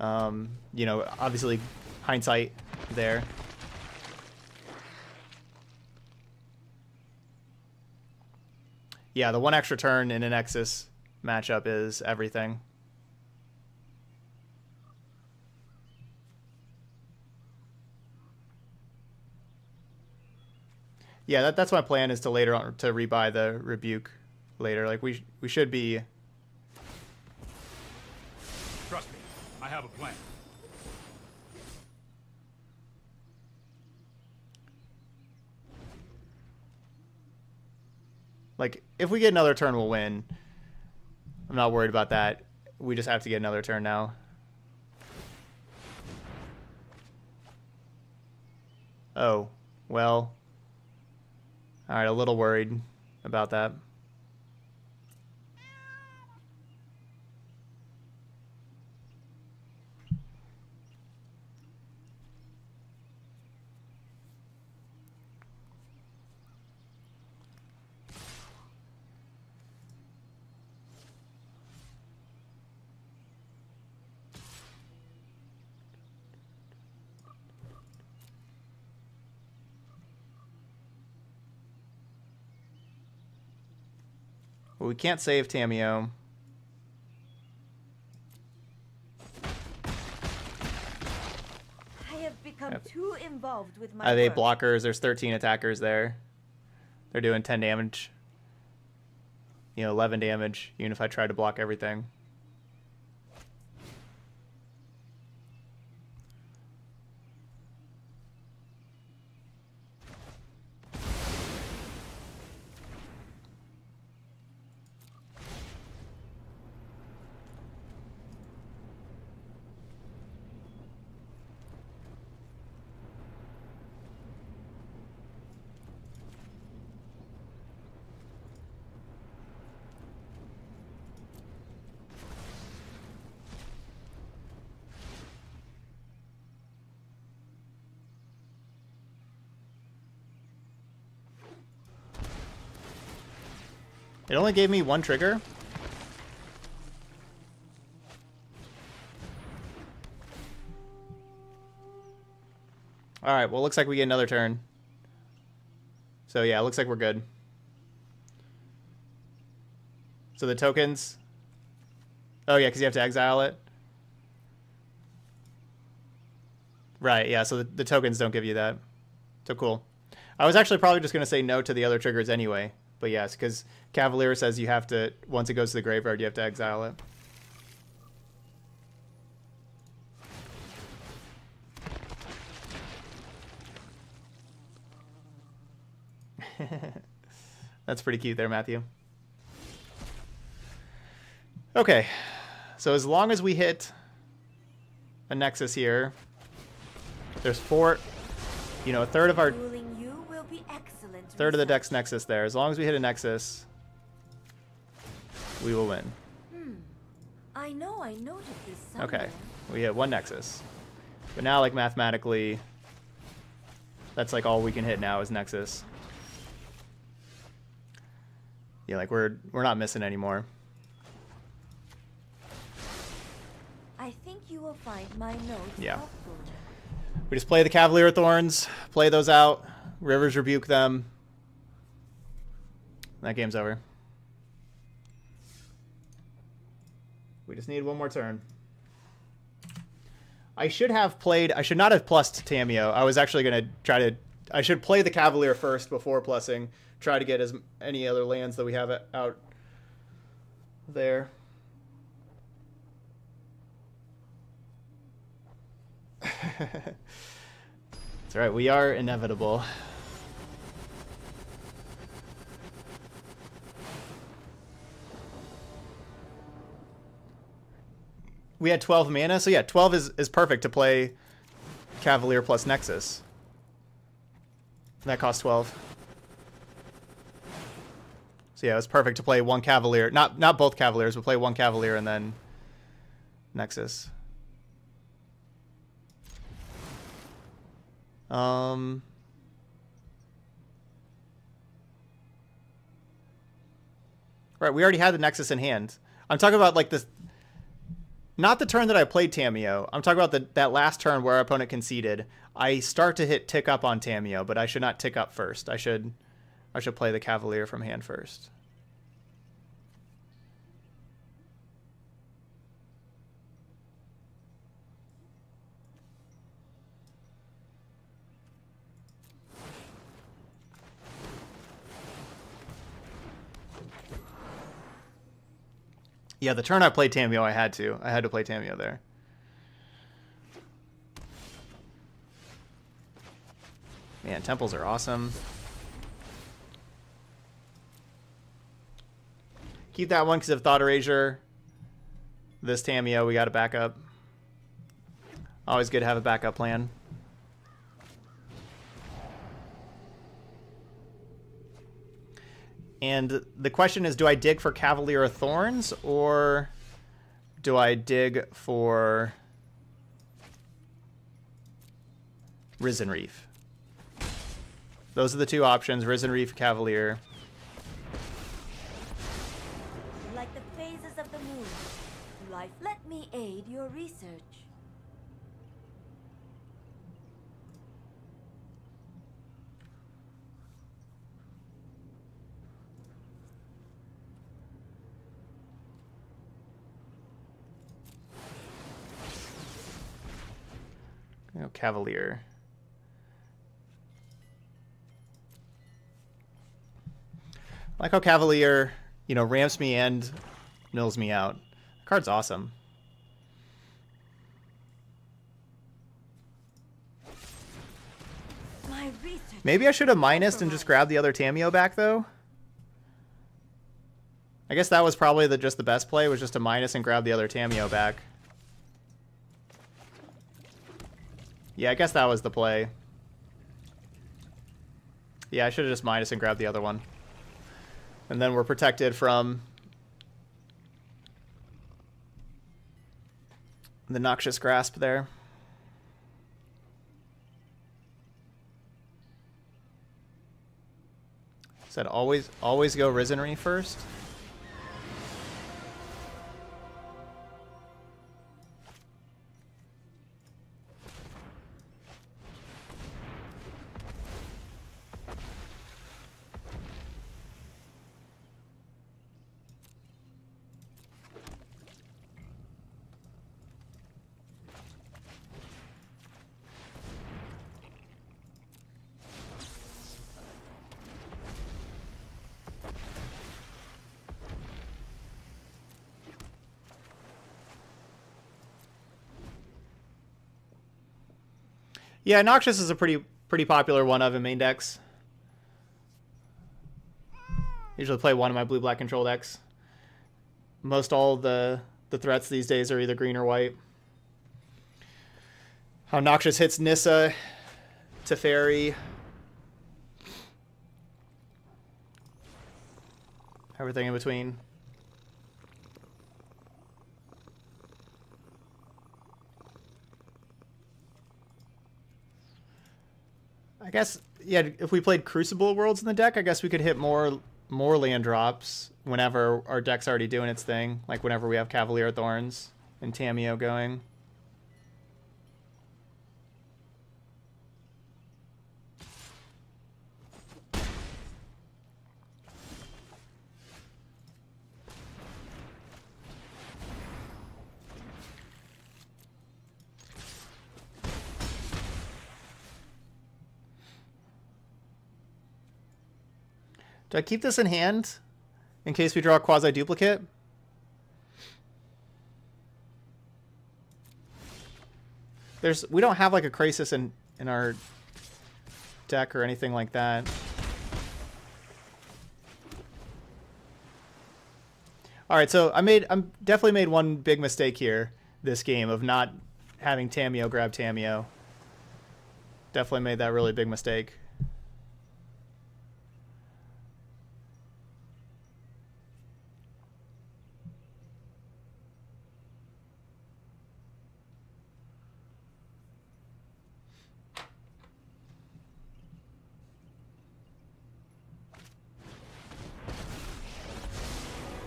Um, you know, obviously, hindsight there. yeah, the one extra turn in a Nexus matchup is everything. Yeah, that, that's my plan is to later on to rebuy the rebuke later. Like we we should be Trust me, I have a plan. like if we get another turn we'll win. I'm not worried about that. We just have to get another turn now. Oh, well. All right, a little worried about that. We can't save Tamiyo. I have become Yep. too involved with my Are they work. blockers? There's 13 attackers there. They're doing 10 damage. You know, 11 damage, even if I try to block everything. Only gave me one trigger. Alright, well, looks like we get another turn. So, yeah, looks like we're good. So the tokens... Oh, yeah, because you have to exile it. Right, yeah, so the, the tokens don't give you that. So cool. I was actually probably just going to say no to the other triggers anyway. But yes, because Cavalier says you have to, once it goes to the graveyard, you have to exile it. That's pretty cute there, Matthew. Okay, so as long as we hit a Nexus here, there's four, you know, a third of our third of the deck's Nexus there. As long as we hit a Nexus, we will win. Hmm. I know I noted this somewhere. Okay, we hit one Nexus. But now, like, mathematically, that's, like, all we can hit now is Nexus. Yeah, like, we're, we're not missing anymore. I think you will find my notes Yeah. helpful. We just play the Cavalier Thorns, play those out, Rivers rebuke them. That game's over. We just need one more turn. I should have played. I should not have plussed Tamiyo. I was actually going to try to. I should play the Cavalier first before plussing. Try to get as any other lands that we have out there. That's right. We are inevitable. We had 12 mana, so yeah, 12 is, is perfect to play Cavalier plus Nexus. That costs 12. So yeah, it was perfect to play one Cavalier. Not not both Cavaliers, but play one Cavalier and then Nexus. Um Right, we already had the Nexus in hand. I'm talking about like this not the turn that I played Tamiyo. I'm talking about the that last turn where our opponent conceded. I start to hit tick up on Tamiyo, but I should not tick up first. I should I should play the Cavalier from hand first. Yeah, the turn I played Tamiyo, I had to. I had to play Tamiyo there. Man, temples are awesome. Keep that one because of Thought Erasure. This Tamiyo, we got a backup. Always good to have a backup plan. And the question is, do I dig for Cavalier of Thorns or do I dig for Risen Reef? Those are the two options, Risen Reef, Cavalier. Like the phases of the moon. Life, let me aid your research. You know, Cavalier. I like how Cavalier, you know, ramps me and mills me out. The card's awesome. Maybe I should have minused and just grabbed the other Tamiyo back, though. I guess that was probably the just the best play, was just to minus and grab the other Tamiyo back. Yeah, I guess that was the play. Yeah, I should have just minus and grabbed the other one. And then we're protected from the Noxious Grasp there. Said always always go Risen Reef first. Yeah, Noxious is a pretty pretty popular one of in main decks. Usually play one of my blue black control decks. Most all the the threats these days are either green or white. How Noxious hits Nissa, Teferi. Everything in between. I guess yeah. If we played Crucible Worlds in the deck, I guess we could hit more more land drops whenever our deck's already doing its thing. Like whenever we have Cavalier Thorns and Tamiyo going. Do I keep this in hand in case we draw a quasi duplicate? There's we don't have like a crisis in in our deck or anything like that. All right, so I made I'm definitely made one big mistake here this game of not having Tamiyo grab Tamiyo. Definitely made that really big mistake.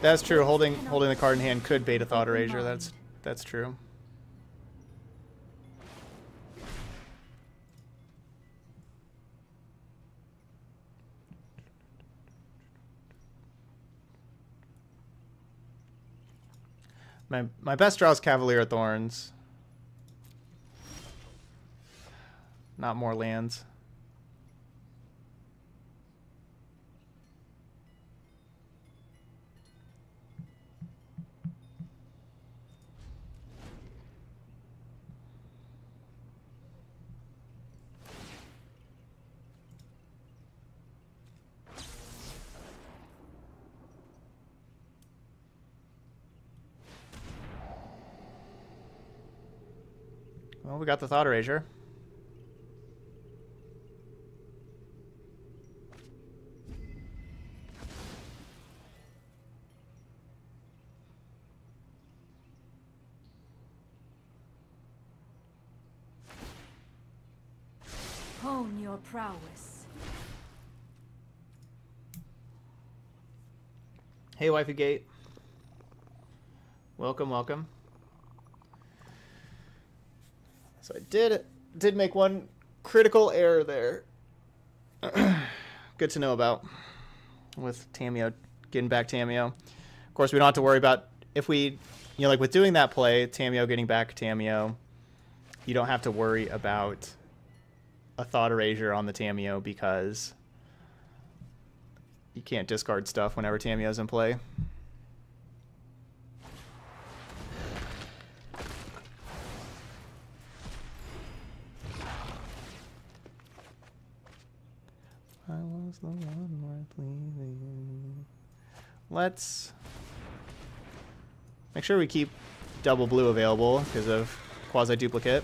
That's true. Holding holding the card in hand could bait a thought erasure. That's that's true. My my best draw is Cavalier Thorns. Not more lands. Well, we got the Thought Erasure. Hone your prowess. Hey, Wifey Gate. Welcome, welcome. So I did did make one critical error there. Good to know about with Tamiyo getting back Tamiyo. Of course, we don't have to worry about if we, you know, like with doing that play, Tamiyo getting back Tamiyo. You don't have to worry about a thought erasure on the Tamiyo because you can't discard stuff whenever Tamiyo's in play. The one worth leaving. Let's make sure we keep double blue available because of quasi duplicate.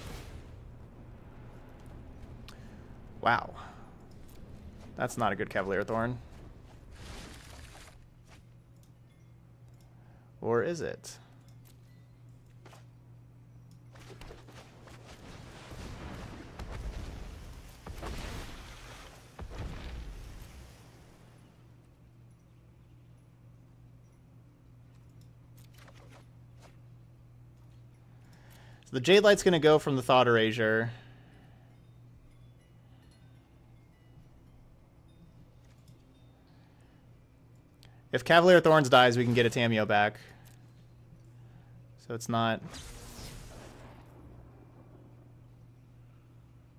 Wow. That's not a good Cavalier Thorn. Or is it? The Jadelight's going to go from the Thought Erasure. If Cavalier Thorns dies, we can get a Tamiyo back. So it's not...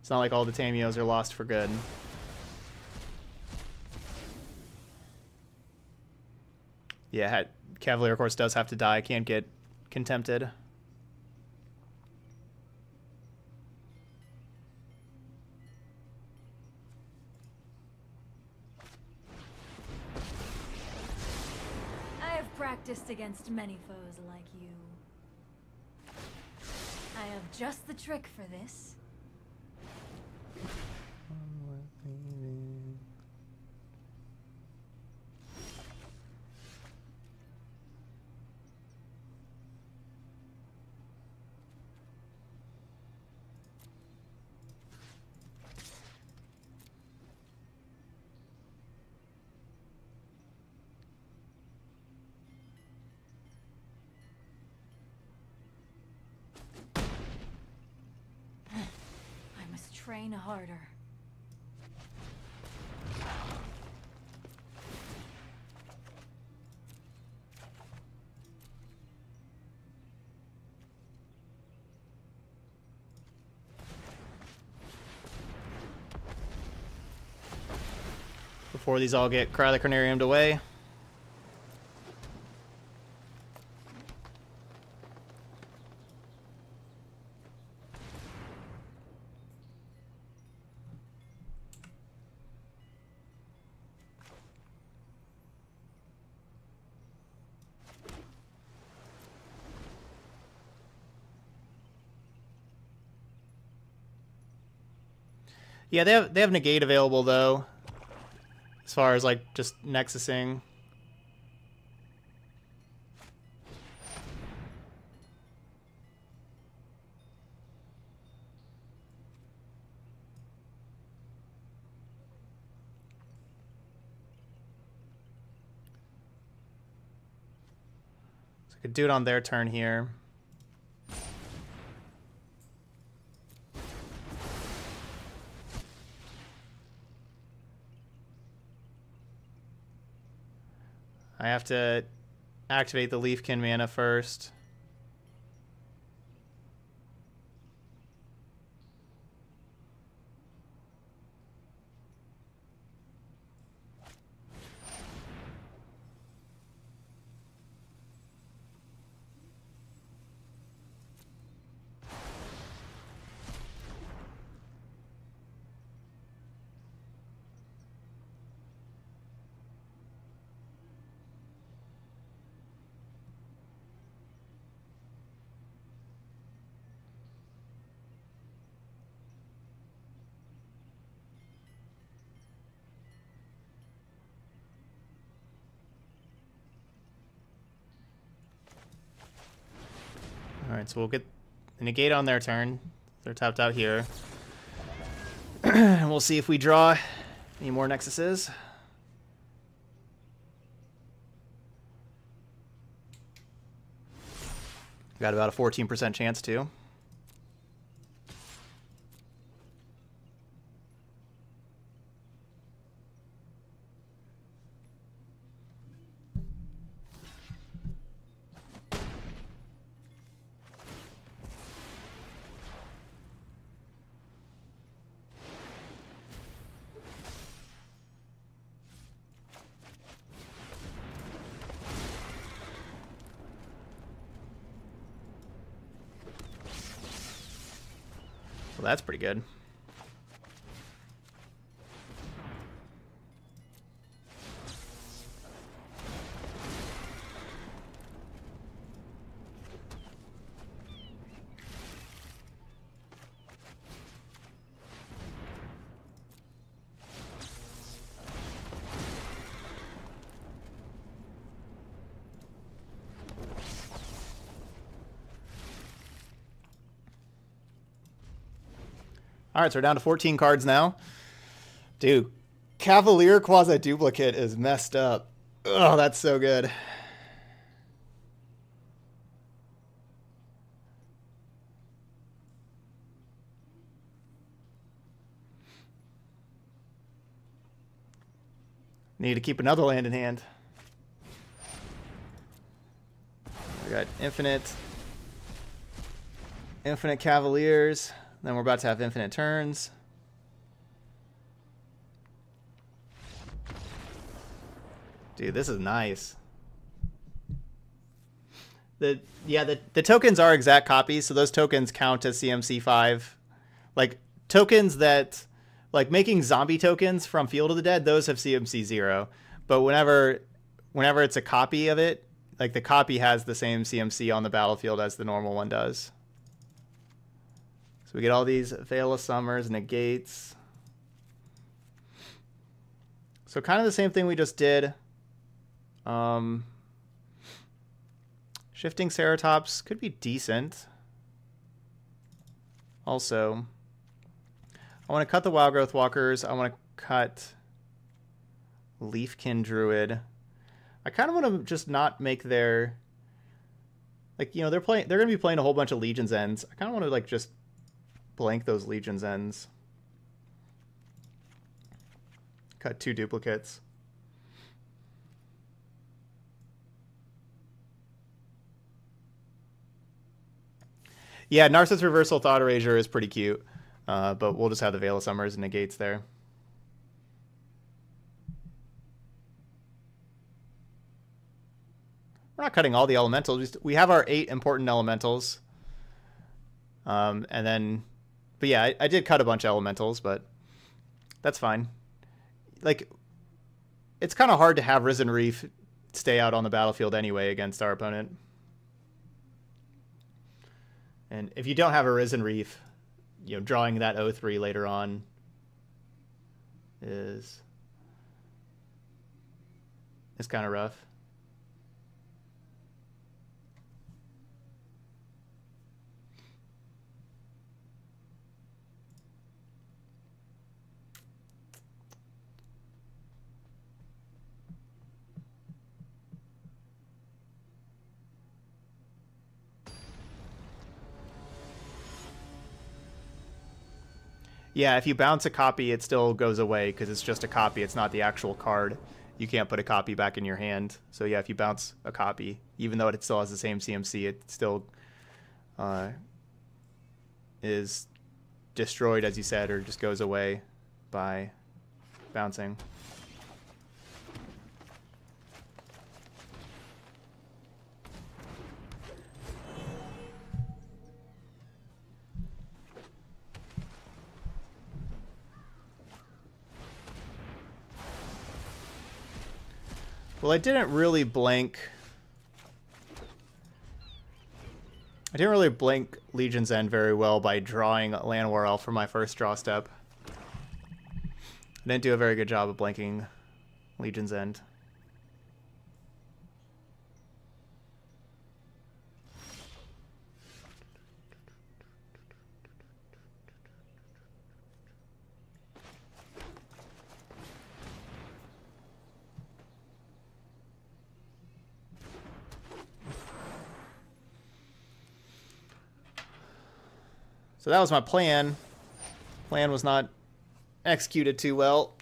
It's not like all the Tamiyos are lost for good. Yeah, Cavalier, of course, does have to die. Can't get contempted. Practiced against many foes like you. I have just the trick for this. I must train harder. Before these all get Cryolicornariumed away. Yeah, they have they have negate available though. As far as like just nexusing. So I could do it on their turn here. I have to activate the Leafkin mana first. So we'll get the negate on their turn. They're tapped out here. and we'll see if we draw any more Nexuses. Got about a 14% chance too. Good. All right, so we're down to 14 cards now. Dude, Cavalier Quasi Duplicate is messed up. Oh, that's so good. Need to keep another land in hand. We got infinite, infinite Cavaliers. Then we're about to have infinite turns. Dude, this is nice. The yeah, the, the tokens are exact copies, so those tokens count as CMC5. Like tokens that like making zombie tokens from Field of the Dead, those have CMC 0. But whenever whenever it's a copy of it, like the copy has the same CMC on the battlefield as the normal one does. So we get all these Veil of Summers, negates. So kind of the same thing we just did. Um, shifting Ceratops could be decent. Also, I want to cut the Wildgrowth Walkers. I want to cut Leafkin Druid. I kind of want to just not make their like you know they're playing they're gonna be playing a whole bunch of Legion's ends. I kind of want to like just blank those Legion's ends. Cut two duplicates. Yeah, Narset's Reversal Thought Erasure is pretty cute, uh, but we'll just have the Veil of Summers and negates there. We're not cutting all the elementals. We have our eight important elementals. Um, and then but yeah, I, I did cut a bunch of elementals, but that's fine. Like, it's kind of hard to have Risen Reef stay out on the battlefield anyway against our opponent. And if you don't have a Risen Reef, you know, drawing that 0-3 later on is is kind of rough. Yeah, if you bounce a copy, it still goes away because it's just a copy. It's not the actual card. You can't put a copy back in your hand. So yeah, if you bounce a copy, even though it still has the same CMC, it still uh, is destroyed, as you said, or just goes away by bouncing. Well, I didn't really blank... I didn't really blank Legion's End very well by drawing Llanowar Elf for my first draw step. I didn't do a very good job of blanking Legion's End. So that was my plan. Plan was not executed too well.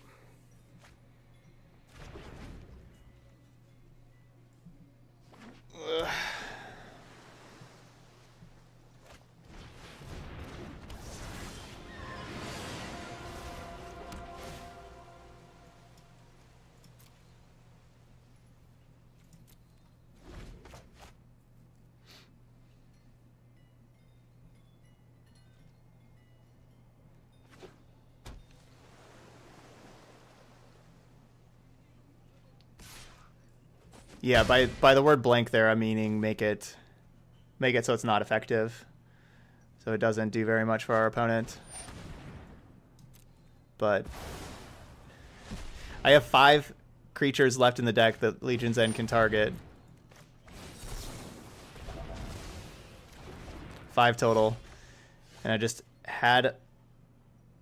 Yeah, by by the word blank there, I'm meaning make it make it so it's not effective. So it doesn't do very much for our opponent. But I have five creatures left in the deck that Legion's End can target. Five total. And I just had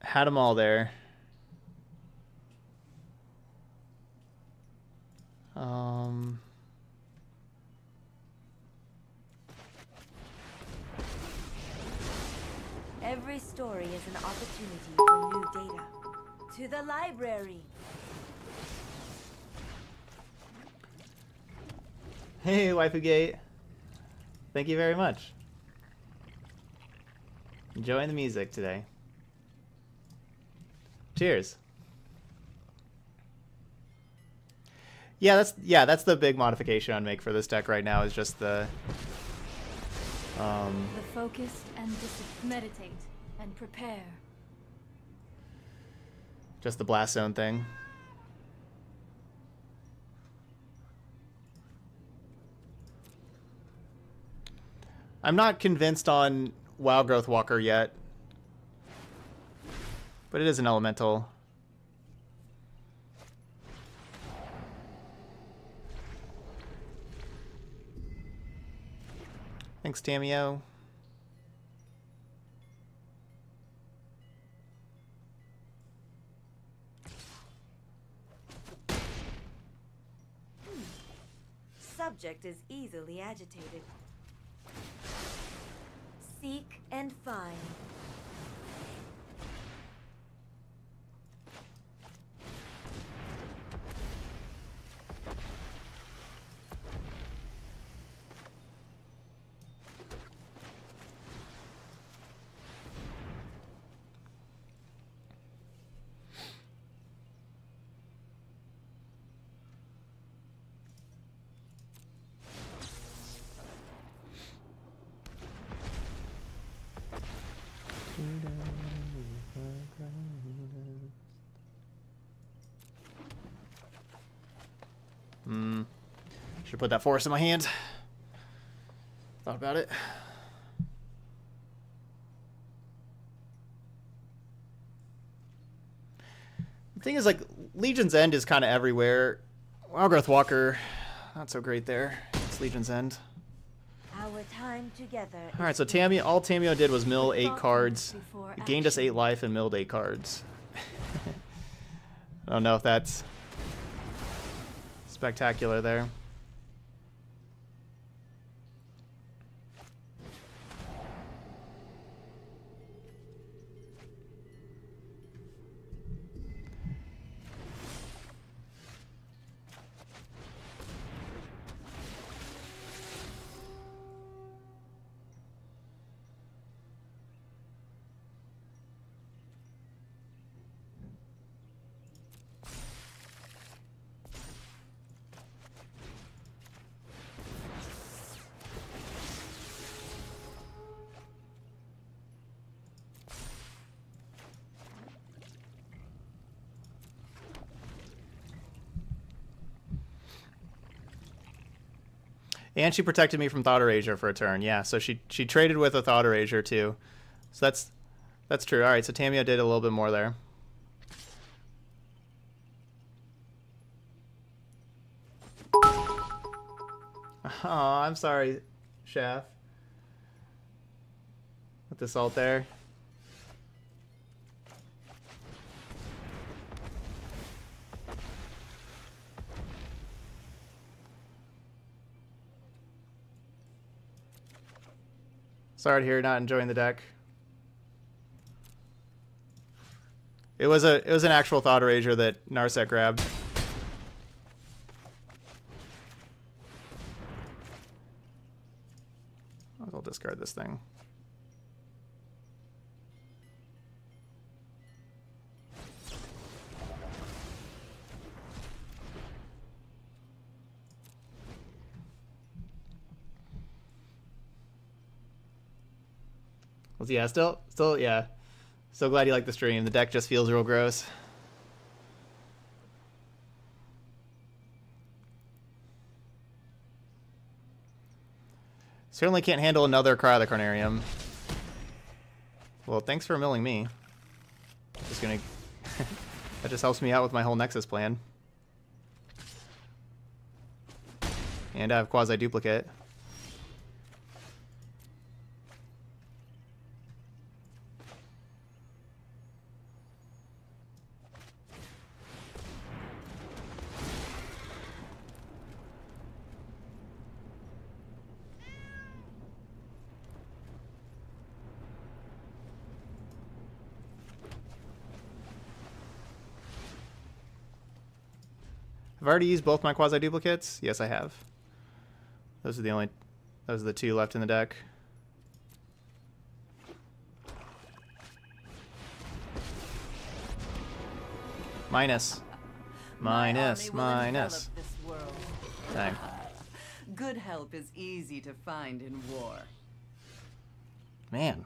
had them all there. Um Every story is an opportunity for new data. To the library. Hey, Waifu Gate. Thank you very much. Enjoying the music today. Cheers. Yeah, that's yeah, that's the big modification I'd make for this deck right now is just the um The focus and meditate and prepare. just the blast zone thing. I'm not convinced on Wildgrowth Walker yet. But it is an elemental. Thanks, Tamiyo. Subject is easily agitated. Seek and find. Should put that force in my hand. Thought about it. The thing is, like, Legion's End is kind of everywhere. Wildgrowth Walker, not so great there. It's Legion's End. Our time together. All right, so. Tamiyo, all Tamiyo did was mill eight cards. It gained us eight life and milled eight cards. I don't know if that's spectacular there. And she protected me from Thought Erasure for a turn. Yeah, so she she traded with a Thought Erasure too. So that's that's true. All right, so Tamiyo did a little bit more there. Oh, I'm sorry, Chef. With the salt there. Sorry to hear you're not enjoying the deck. It was a it was an actual thought erasure that Narset grabbed. I'll discard this thing. Yeah, still, still, yeah. So glad you like the stream. The deck just feels real gross. Certainly can't handle another Cry of the Carnarium. Well, thanks for milling me. Just gonna... that just helps me out with my whole Nexus plan. And I have Quasi-Duplicate. Already used both my quasi duplicates. Yes, I have. Those are the only, those are the two left in the deck. Minus. Minus. My army will Minus. envelop this world. Dang. Good help is easy to find in war. Man.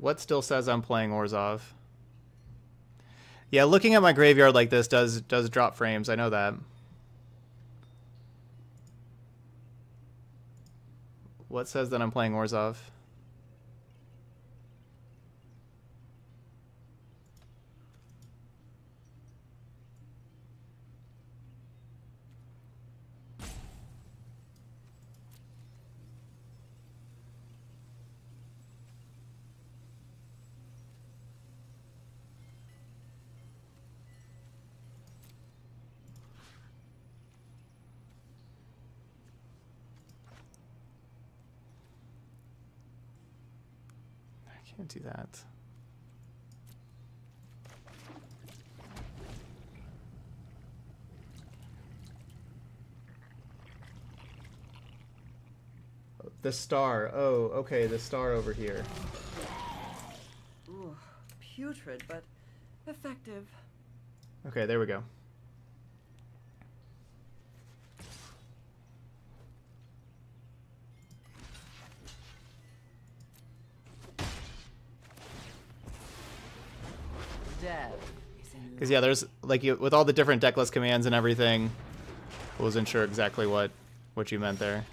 What still says I'm playing Orzhov? Yeah, looking at my graveyard like this does does drop frames. I know that. What says that I'm playing Orzhov? I can't do that. The star. Oh, okay, the star over here. Ooh, putrid, but effective. Okay, there we go. Because yeah, there's like you, with all the different decklist commands and everything, I wasn't sure exactly what what you meant there.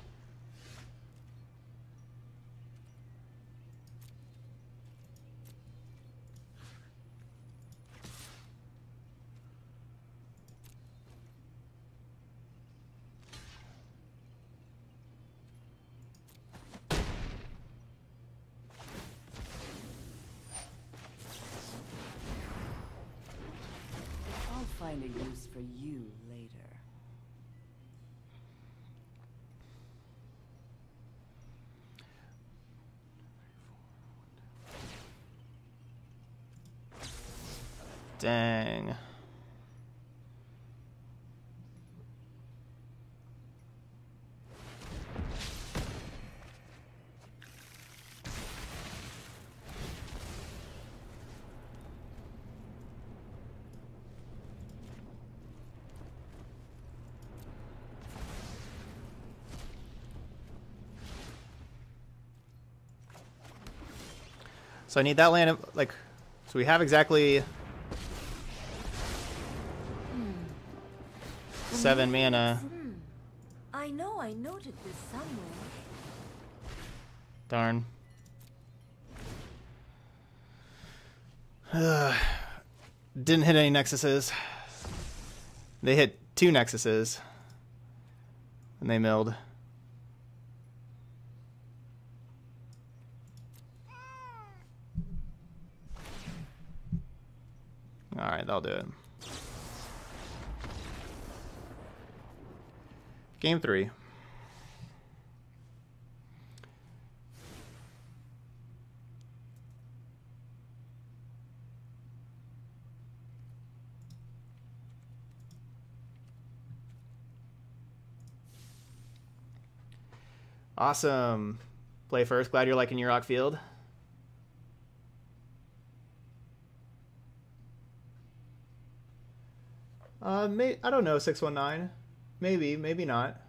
I'll find a use for you later. Dang. So I need that land, of like, so we have exactly seven mana. Hmm. I know I noted this somewhere. Darn. Didn't hit any nexuses. They hit two nexuses. And they milled. Alright, that'll do it. Game three. Awesome. Play first. Glad you're liking your rock field. Uh, may I don't know. Six one nine, maybe, maybe not.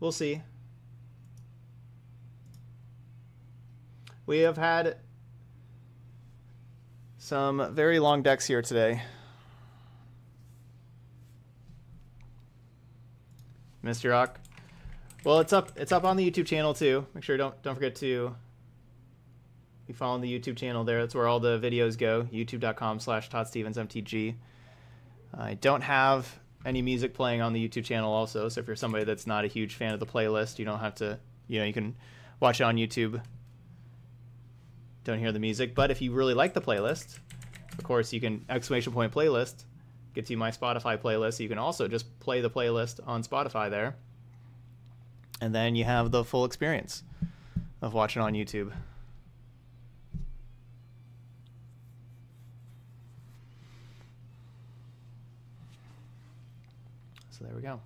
We'll see. We have had some very long decks here today. Mr. Rock. Well, it's up. It's up on the YouTube channel too. Make sure don't don't forget to be following the YouTube channel there. That's where all the videos go. YouTube.com/slash Todd Stevens MTG. I don't have any music playing on the YouTube channel also. So if you're somebody that's not a huge fan of the playlist, you don't have to. You know, you can watch it on YouTube. Don't hear the music, but if you really like the playlist, of course you can exclamation point playlist gets you my Spotify playlist. You can also just play the playlist on Spotify there. And then you have the full experience of watching on YouTube. So there we go.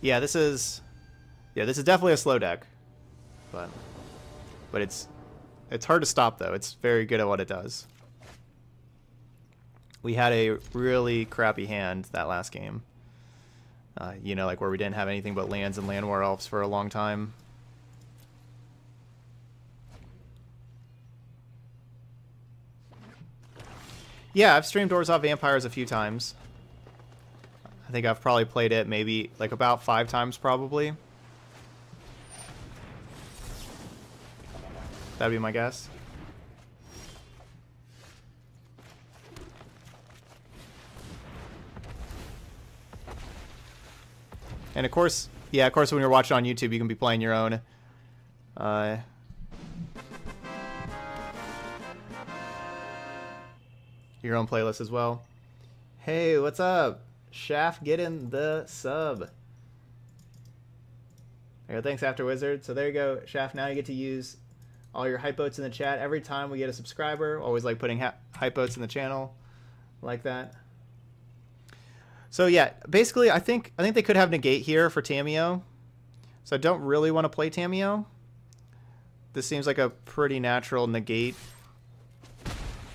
Yeah, this is yeah, this is definitely a slow deck. But but it's it's hard to stop though. It's very good at what it does. We had a really crappy hand that last game. Uh, you know, like where we didn't have anything but lands and Llanowar Elves for a long time. Yeah, I've streamed Orzhov Vampires a few times. I think I've probably played it maybe like about five times probably. That'd be my guess. And of course, yeah, of course when you're watching on YouTube, you can be playing your own uh, your own playlist as well. Hey, what's up? Shaft, get in the sub. There. Thanks, After Wizard. So there you go, Shaft. Now you get to use all your hype boats in the chat every time we get a subscriber. Always like putting hype boats in the channel like that. So yeah, basically, I think I think they could have negate here for Tamiyo. So I don't really want to play Tamiyo. This seems like a pretty natural negate.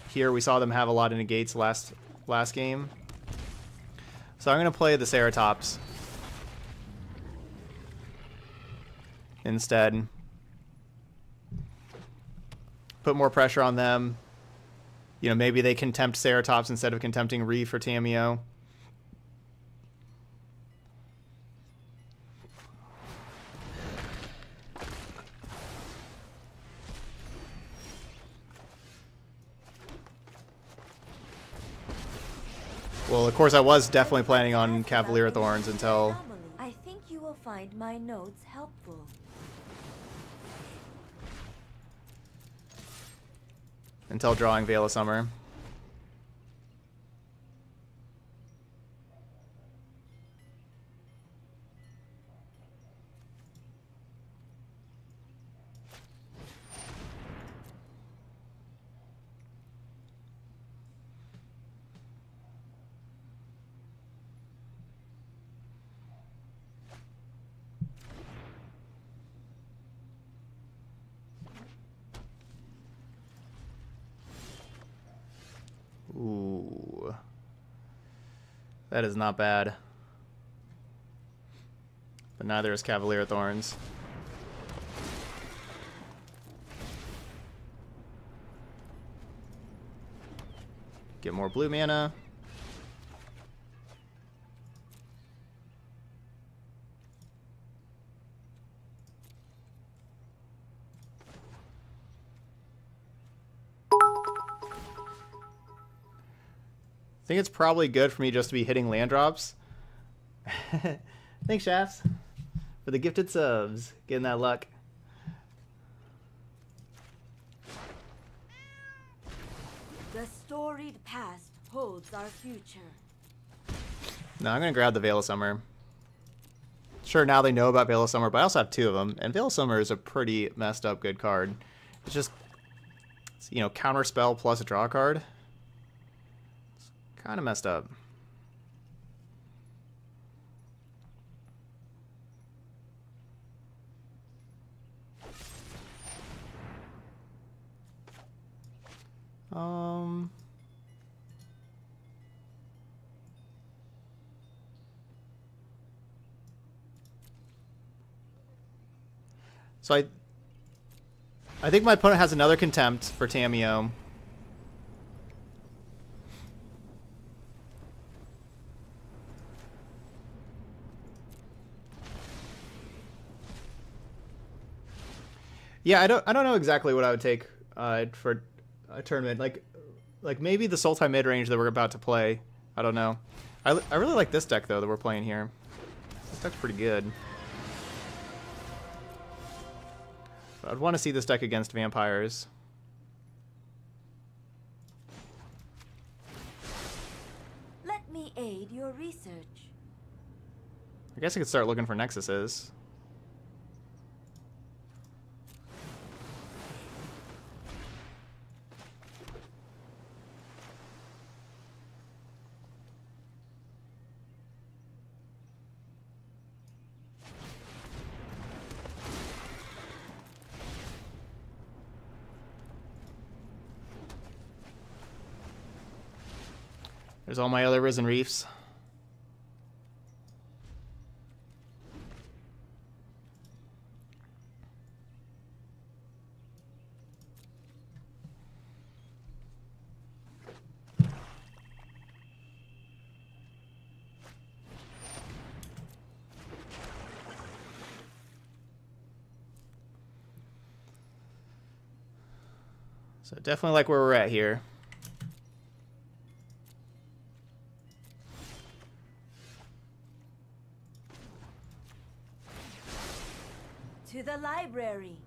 Here we saw them have a lot of negates last last game. So I'm going to play the Ceratops instead. Put more pressure on them. You know, maybe they contempt Ceratops instead of contempting Reef for Tamiyo. Well, of course, I was definitely planning on Cavalier Thorns until. I think you will find my notes helpful. Until drawing Veil of Summer. Ooh. That is not bad. But neither is Cavalier Thorns. Get more blue mana. I think it's probably good for me just to be hitting land drops. Thanks, Shafts, for the gifted subs. Getting that luck. The storied past holds our future. No, I'm going to grab the Veil of Summer. Sure, now they know about Veil of Summer, but I also have two of them, and Veil of Summer is a pretty messed up good card. It's just, you know, counter spell plus a draw card. Kind of messed up. Um. So I I think my opponent has another contempt for Tamiyo. Yeah, I don't I don't know exactly what I would take uh, for a tournament. Like like maybe the Sultai mid range that we're about to play. I don't know. I, I really like this deck though that we're playing here. This deck's pretty good. I'd want to see this deck against vampires. Let me aid your research. I guess I could start looking for nexuses. There's all my other Risen Reefs. So definitely like where we're at here. Library.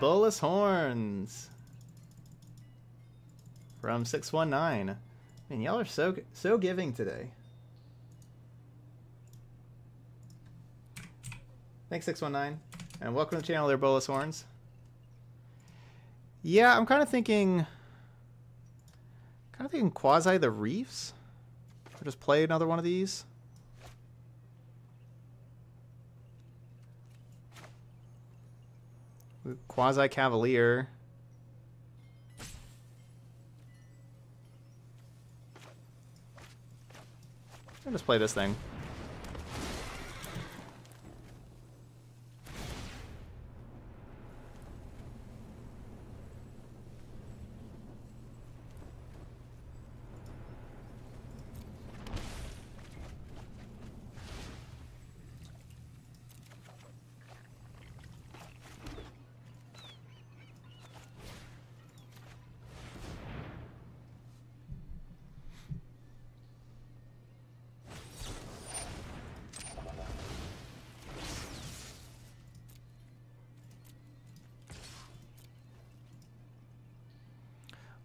Bolus Horns from 619. And y'all are so so giving today. Thanks 619. And welcome to the channel there, Bolus Horns. Yeah, I'm kind of thinking kind of thinking quasi the reefs. Or just play another one of these. Quasi Cavalier. I'll just play this thing.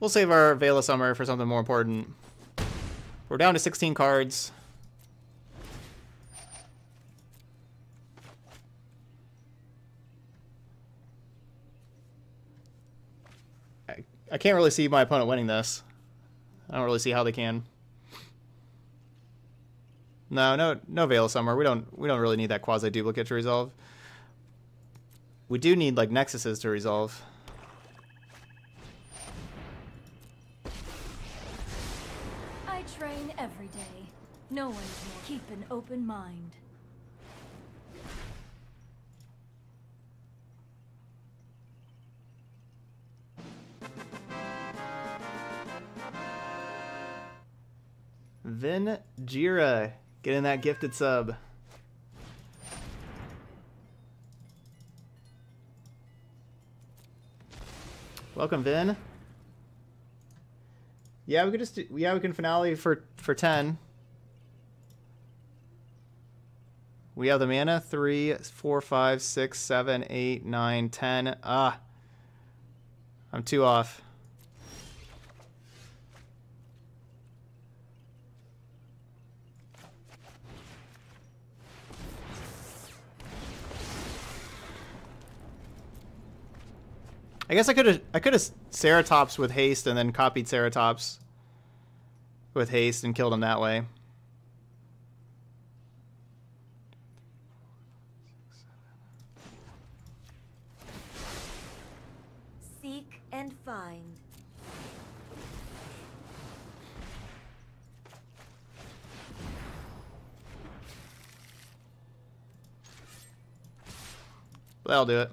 We'll save our Veil of Summer for something more important. We're down to 16 cards. I, I can't really see my opponent winning this. I don't really see how they can. No, no, no Veil of Summer. We don't, we don't really need that quasiduplicate to resolve. We do need like nexuses to resolve. No one can keep an open mind. Vin Jira get in that gifted sub. Welcome, Vin. Yeah, we could just do, yeah we can finale for for ten. We have the mana three, four, five, six, seven, eight, nine, ten. Ah. I'm two off. I guess I could have I could have Ceratops with haste and then copied Ceratops with haste and killed him that way. Seek and find. That'll do it.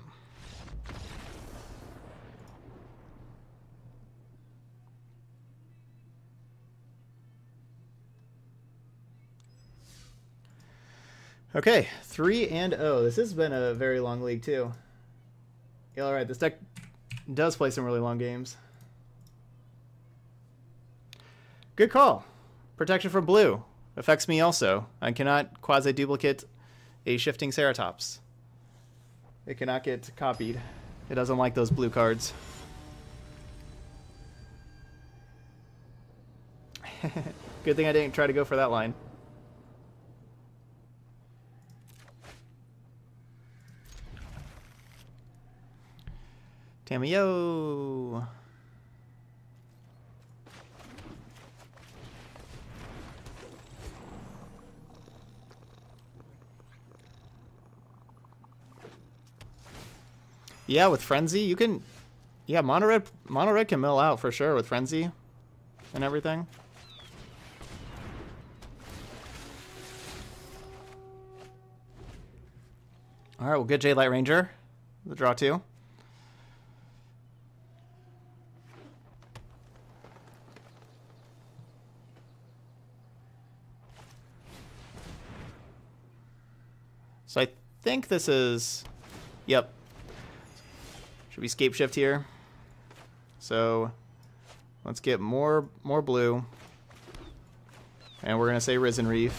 Okay, three and oh. This has been a very long league too. Yeah, all right. This deck does play some really long games. Good call. Protection from blue affects me also. I cannot quasiduplicate a shifting Ceratops. It cannot get copied. It doesn't like those blue cards. Good thing I didn't try to go for that line. Tamiyo. Yeah, with Frenzy, you can... Yeah, Mono Red, Mono Red can mill out for sure with Frenzy and everything. Alright, well, good Jadelight Ranger. The draw two. So I think this is... Yep, should we scapeshift here? So let's get more more blue. And we're gonna say Risen Reef.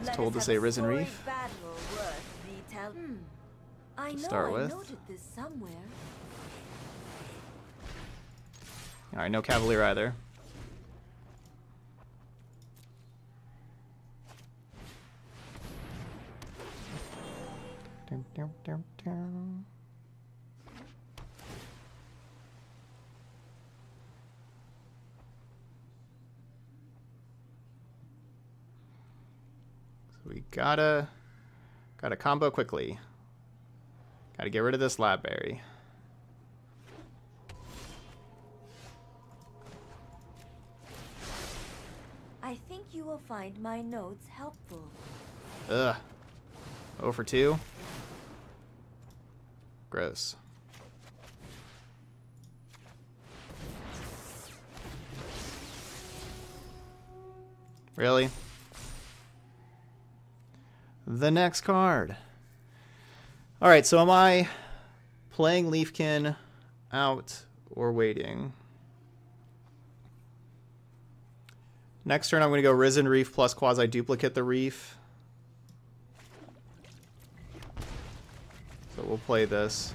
It's told to say Risen Reef. battle worth retell- Hmm. I know start I with. noted this somewhere. Alright, no Cavalier either. Dun, dun, dun, dun. Gotta gotta combo quickly. Gotta get rid of this lab berry. I think you will find my notes helpful. Ugh. 0 for 2. Gross. Really? The next card. Alright, so am I playing Leafkin out or waiting? Next turn, I'm going to go Risen Reef plus Quasiduplicate the Reef. So we'll play this.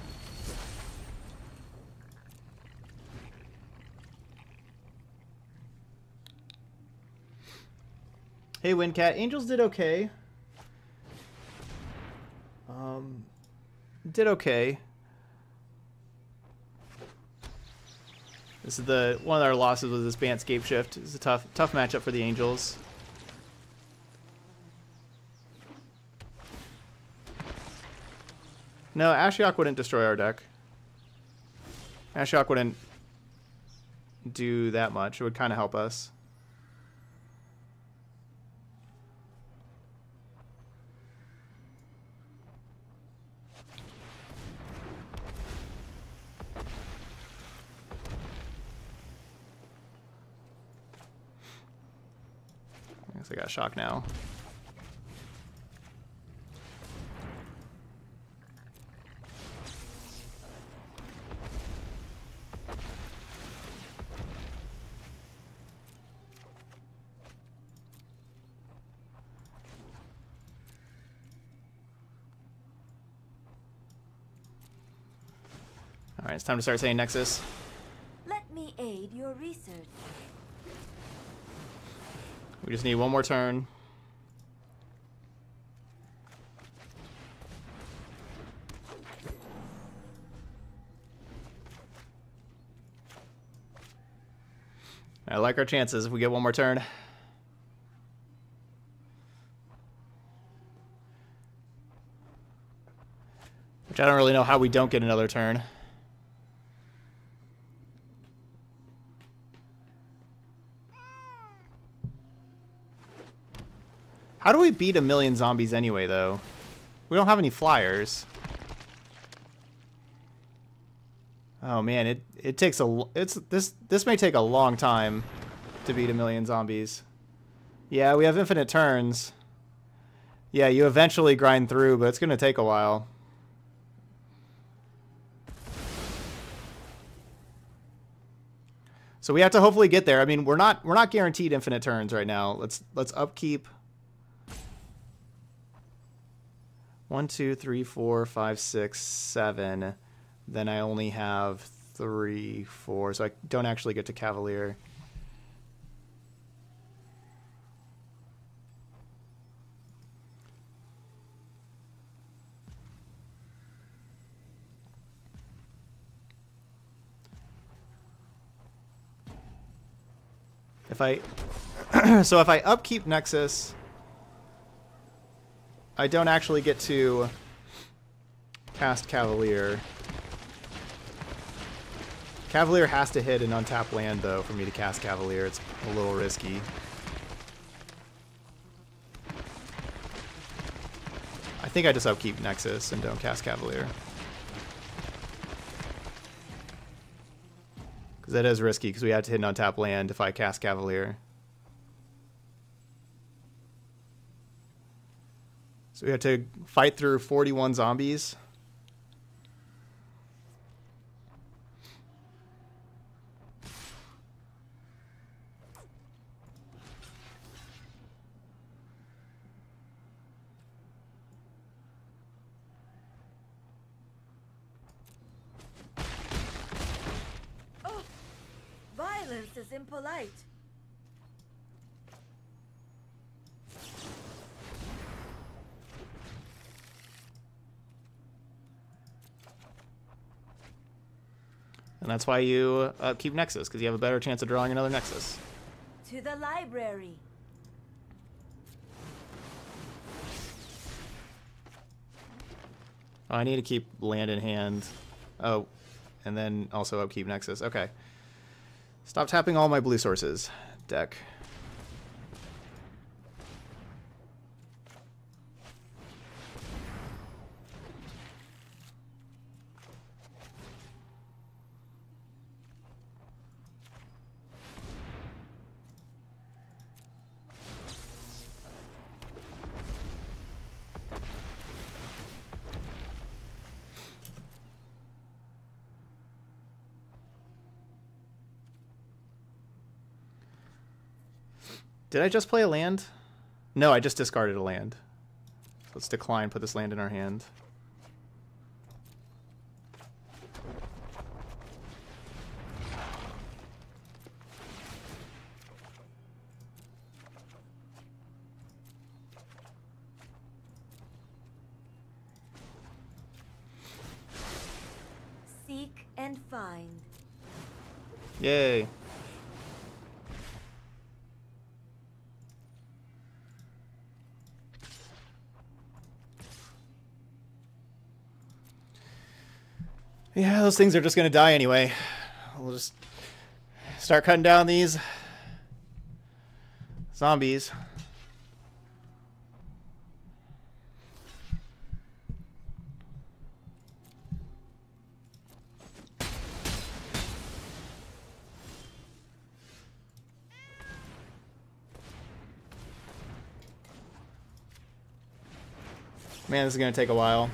Hey, Windcat. Angels did okay. Um, did okay. This is the one of our losses was this Bant Scapeshift. It's a tough tough matchup for the Angels. No, Ashiok wouldn't destroy our deck. Ashiok wouldn't do that much. It would kind of help us. Because I got shock now. All right, it's time to start saying Nexus. Let me aid your research. We just need one more turn. I like our chances if we get one more turn. Which I don't really know how we don't get another turn. How do we beat a million zombies anyway, though? We don't have any flyers. Oh man, it it takes a it's this this may take a long time to beat a million zombies. Yeah, we have infinite turns. Yeah, you eventually grind through, but it's going to take a while. So we have to hopefully get there. I mean, we're not we're not guaranteed infinite turns right now. Let's let's upkeep One, two, three, four, five, six, seven. Then I only have three, four, so I don't actually get to Cavalier. If I so if I upkeep Nexus, I don't actually get to cast Cavalier. Cavalier has to hit an untapped land, though, for me to cast Cavalier. It's a little risky. I think I just upkeep Nexus and don't cast Cavalier. Because that is risky, because we have to hit an untapped land if I cast Cavalier. So we had to fight through 41 zombies. Oh, violence is impolite. And that's why you uh, keep Nexus, because you have a better chance of drawing another Nexus. To the library. Oh, I need to keep land in hand. Oh, and then also upkeep Nexus. Okay. Stop tapping all my blue sources. Deck. Did I just play a land? No, I just discarded a land. Let's decline, put this land in our hand. Seek and find. Yay. Yeah, those things are just gonna die anyway. We'll just start cutting down these zombies. Man, this is gonna take a while.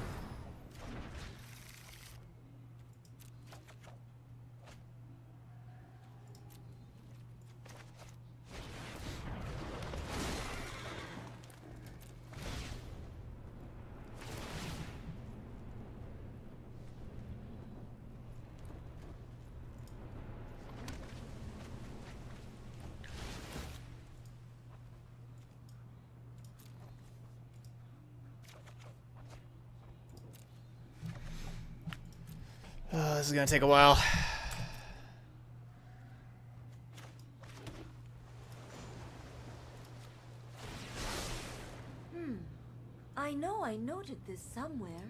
Oh, this is gonna take a while. Hmm. I know I noted this somewhere.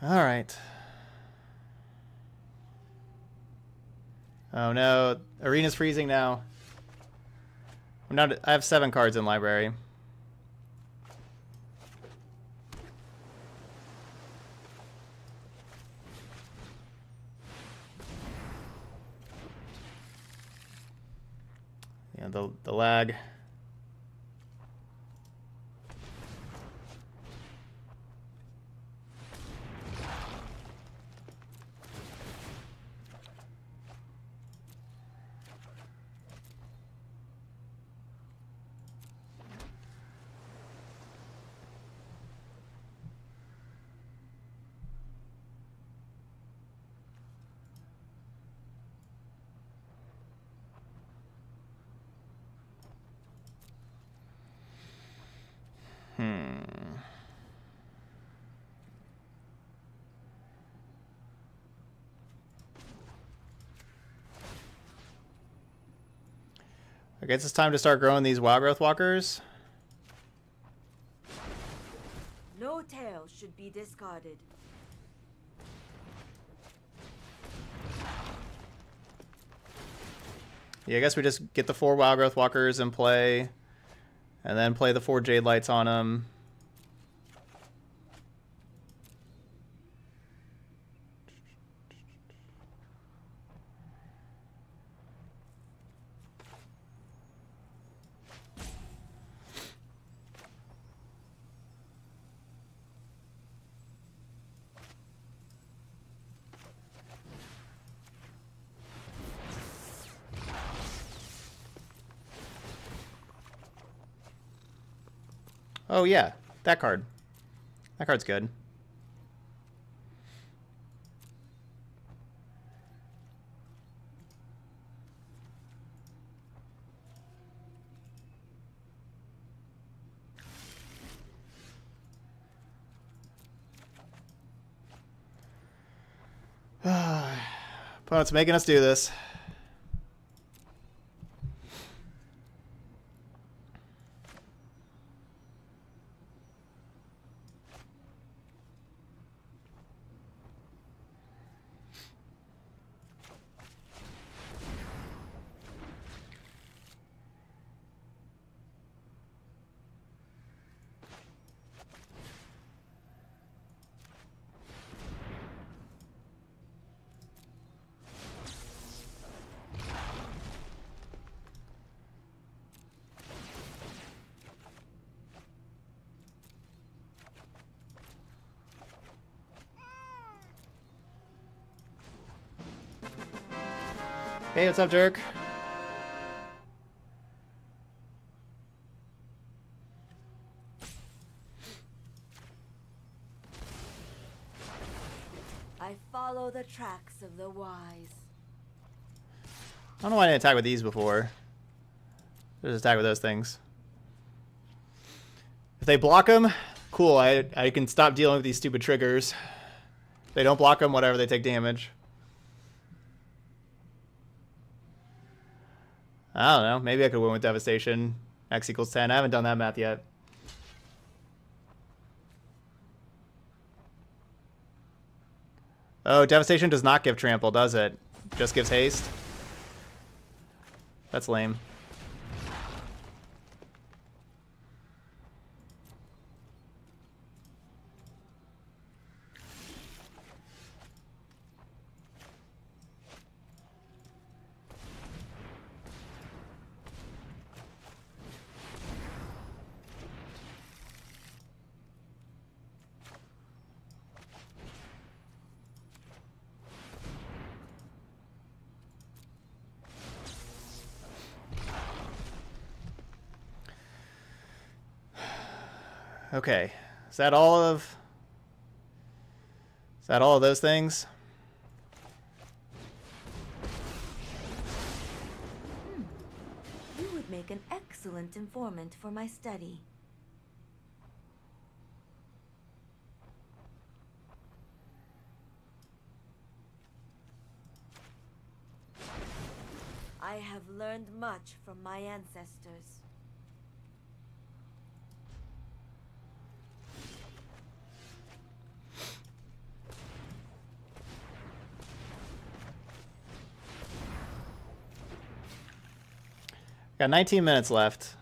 All right. Oh arena's freezing now. I'm not. I have seven cards in library. Yeah, the the lag. Hmm. I guess it's time to start growing these wildgrowth walkers. No tale should be discarded. Yeah, I guess we just get the four wildgrowth walkers in play, and then play the four jadelights on them. Oh yeah, that card. That card's good. Opponent's making us do this. What's up, Jerk? I follow the tracks of the wise. I don't know why I didn't attack with these before. Just attack with those things. If they block them, cool. I I can stop dealing with these stupid triggers. If they don't block them, whatever, they take damage. I don't know. Maybe I could win with Devastation. X equals 10. I haven't done that math yet. Oh, Devastation does not give Trample, does it? Just gives Haste? That's lame. Okay. Is that all of... Is that all of those things? Hmm. You would make an excellent informant for my study. I have learned much from my ancestors. Got 19 minutes left.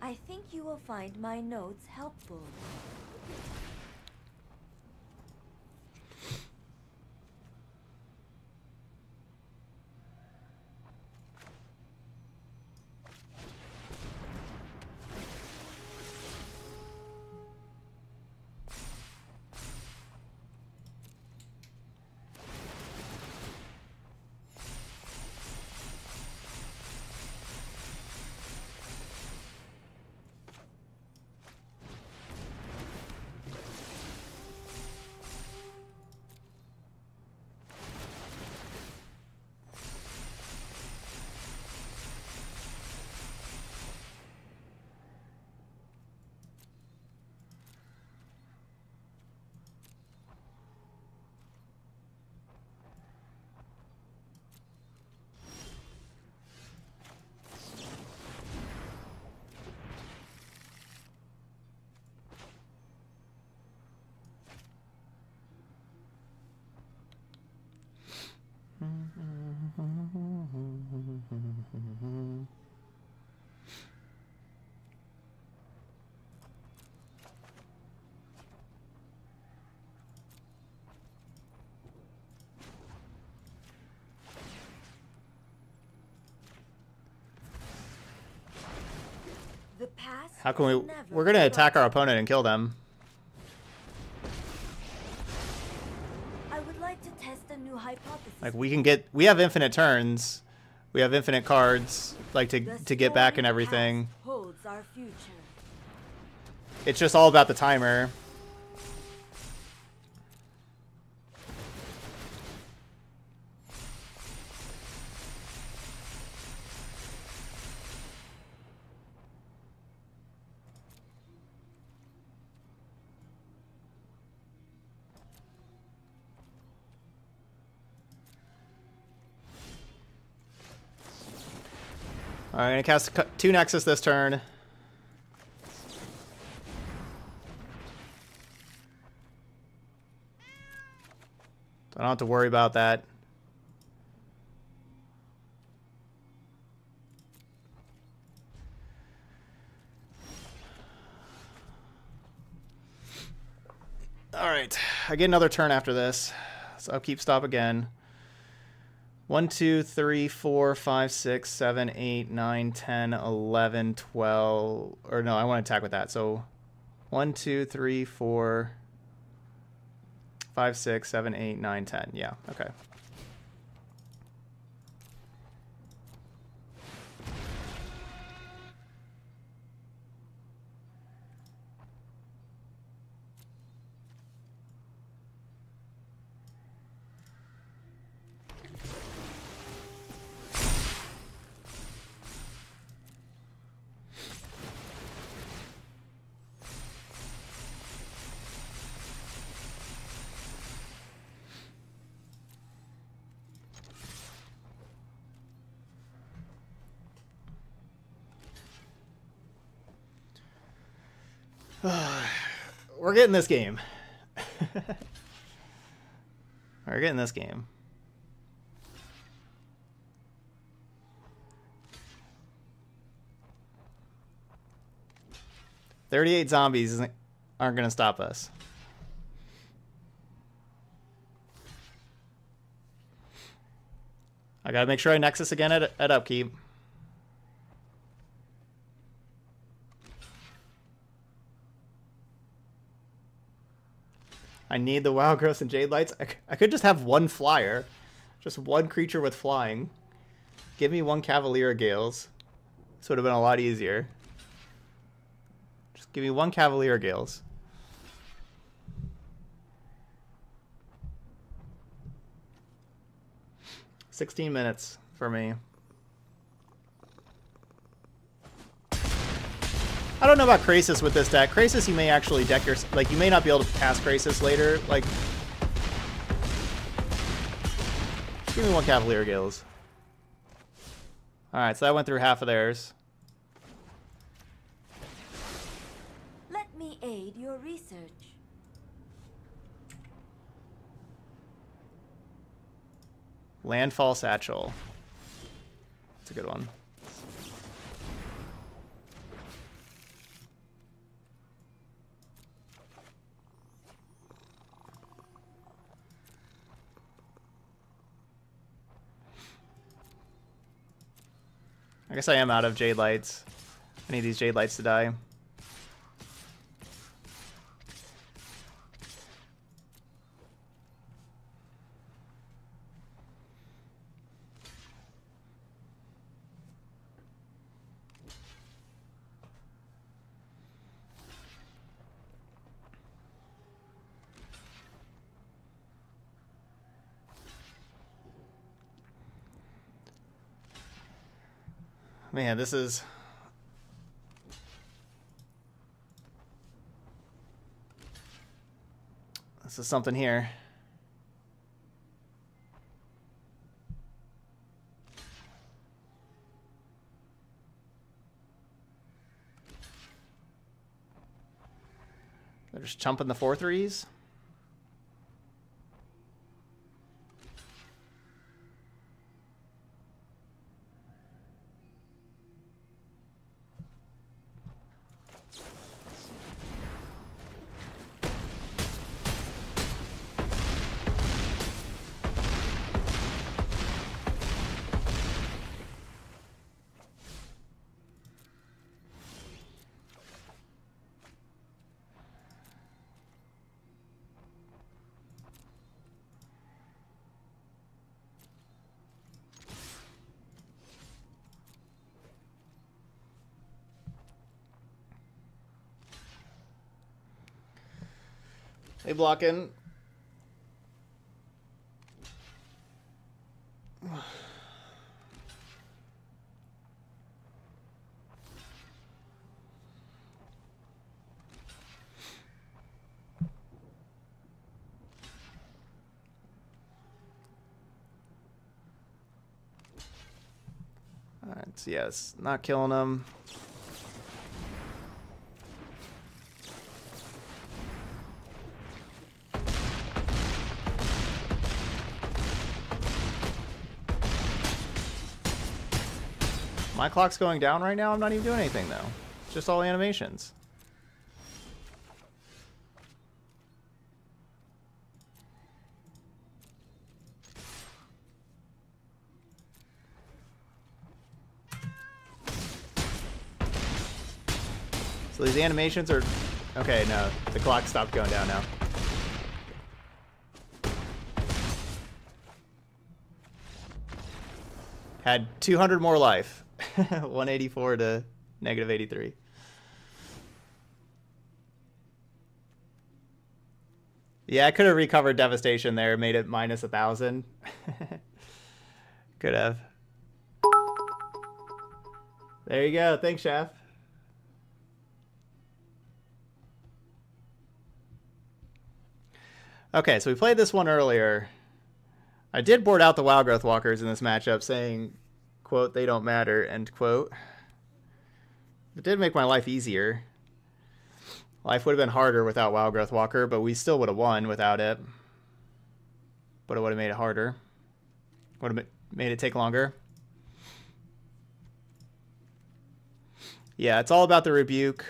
I think you will find my notes helpful. How can we... We're going to attack our opponent and kill them. I would like to test a new hypothesis. Like, we can get... We have infinite turns. We have infinite cards, like, to, The to get back and everything. holds our future. It's just all about the timer. Gonna cast two Nexus this turn. I don't have to worry about that. Alright, I get another turn after this. So I'll keep stop again. 1, 2, 3, 4, 5, 6, 7, 8, 9, 10, 11, 12. Or no, I want to attack with that. So 1, 2, 3, 4, 5, 6, 7, 8, 9, 10. Yeah, okay. We're getting this game. We're getting this game. Thirty-eight zombies aren't gonna stop us. I gotta make sure I nexus again at, at upkeep. I need the wildgrowth and Jadelights. I, I could just have one flyer. Just one creature with flying. Give me one Cavalier Gales. This would have been a lot easier. Just give me one Cavalier Gales. Sixteen minutes for me. I don't know about Krasis with this deck. Krasis, you may actually deck your... Like, you may not be able to cast Krasis later. Like... Give me one Cavalier Gills. Alright, so I went through half of theirs. Let me aid your research. Landfall Satchel. That's a good one. I guess I am out of Jadelights. I need these Jadelights to die. Man, this is... This is something here. They're just chumping the four threes. They block in. Alright, so yes, not killing them. My clock's going down right now. I'm not even doing anything, though. It's just all animations. So these animations are... Okay, no. The clock stopped going down now. Had 200 more life. 184 to negative 83. Yeah, I could have recovered devastation there, made it minus a thousand. could have. There you go. Thanks, chef. Okay, so we played this one earlier. I did board out the Wildgrowth Walkers in this matchup, saying quote, they don't matter, end quote. It did make my life easier. Life would have been harder without Wildgrowth Walker, but we still would have won without it. But it would have made it harder. Would have made it take longer. Yeah, it's all about the rebuke.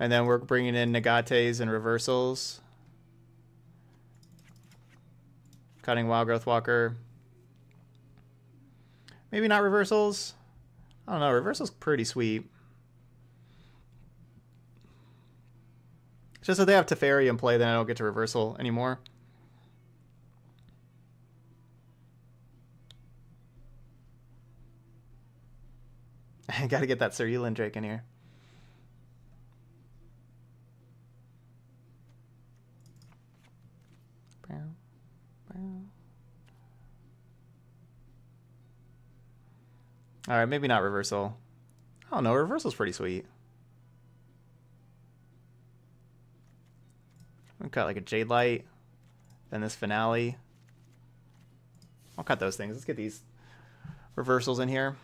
And then we're bringing in negates and reversals. Cutting Wildgrowth Walker. Maybe not reversals. I don't know. Reversal's pretty sweet. It's just that they have Teferi in play, then I don't get to reversal anymore. I gotta get that Cerulean Drake in here. All right, maybe not reversal. Oh no, reversal's pretty sweet. We've got like a jadelight, then this finale. I'll cut those things. Let's get these reversals in here.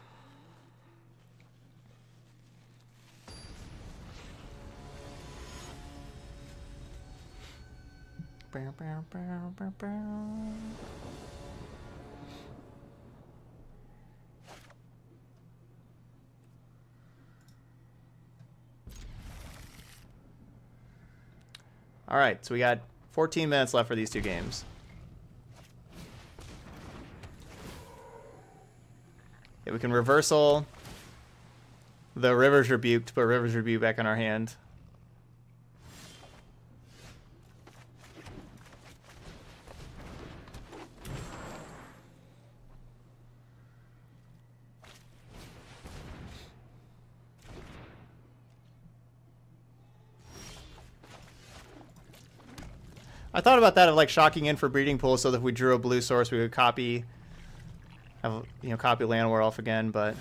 Bow, bow, bow, All right, so we got 14 minutes left for these two games. Yeah, we can reversal the Rivers Rebuke to put Rivers Rebuke back in our hand. Thought about that of like shocking in for breeding pool so that if we drew a blue source we could copy have you know copy Llanowar off again, but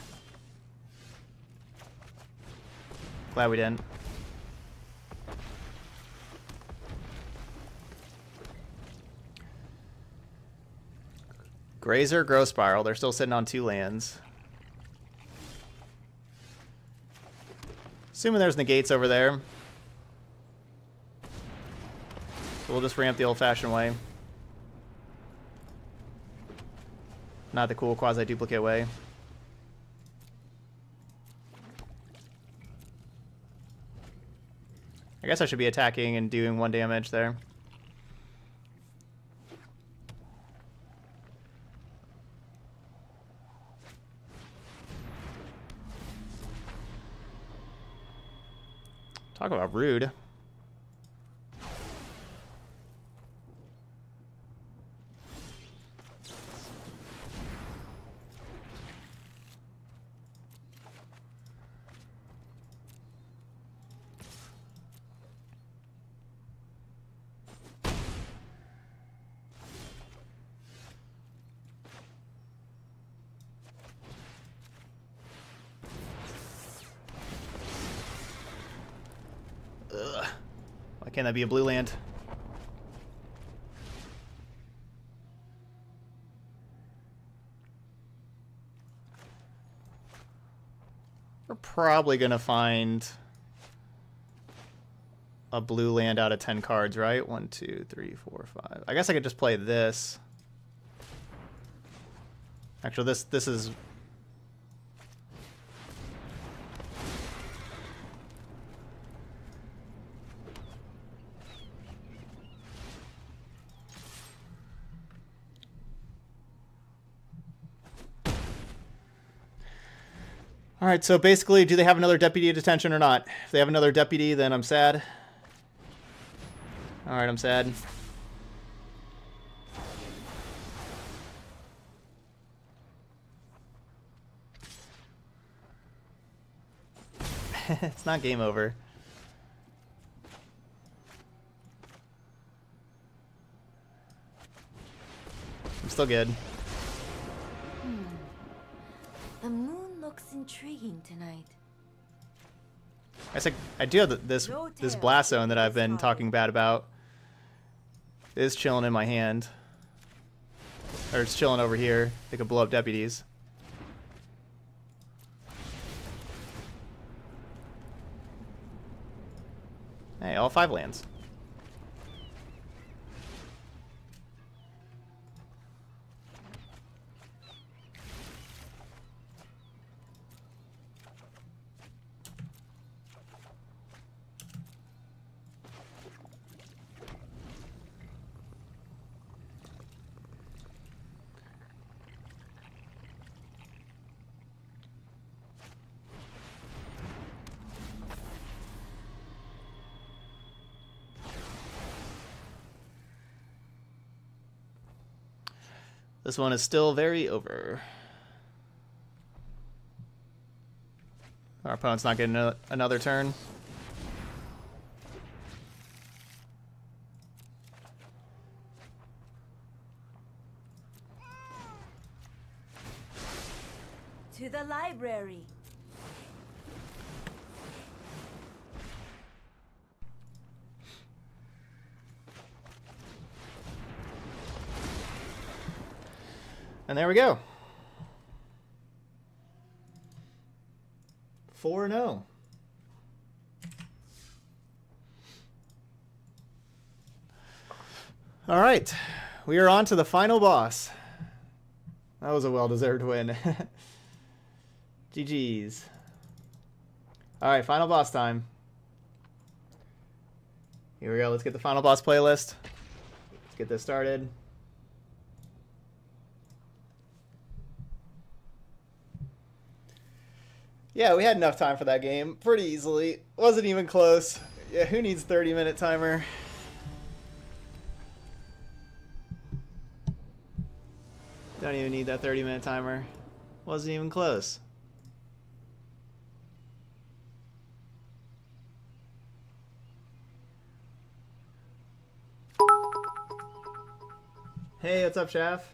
glad we didn't. Grazer, Growth Spiral. They're still sitting on two lands. Assuming there's negates over there. So we'll just ramp the old-fashioned way. Not the cool quasiduplicate way. I guess I should be attacking and doing one damage there. Talk about rude. Ugh. Why can't that be a blue land? We're probably gonna find a blue land out of 10 cards, right? One, two, three, four, five. I guess I could just play this. Actually, this this is All right, so basically, do they have another deputy detention or not? If they have another deputy, then I'm sad. All right, I'm sad. it's not game over. I'm still good. Looks intriguing tonight. I think I do have this this blast zone that I've been talking bad about. Is chilling in my hand. Or it's chilling over here. They could blow up deputies. Hey, all five lands. This one is still very over. Our opponent's not getting another turn. To the library. And there we go. 4 0. All right. We are on to the final boss. That was a well deserved win. GG's. All right, final boss time. Here we go. Let's get the final boss playlist. Let's get this started. Yeah, we had enough time for that game pretty easily. Wasn't even close. Yeah, who needs 30 minute timer? Don't even need that 30 minute timer. Wasn't even close. Hey, what's up, Chef?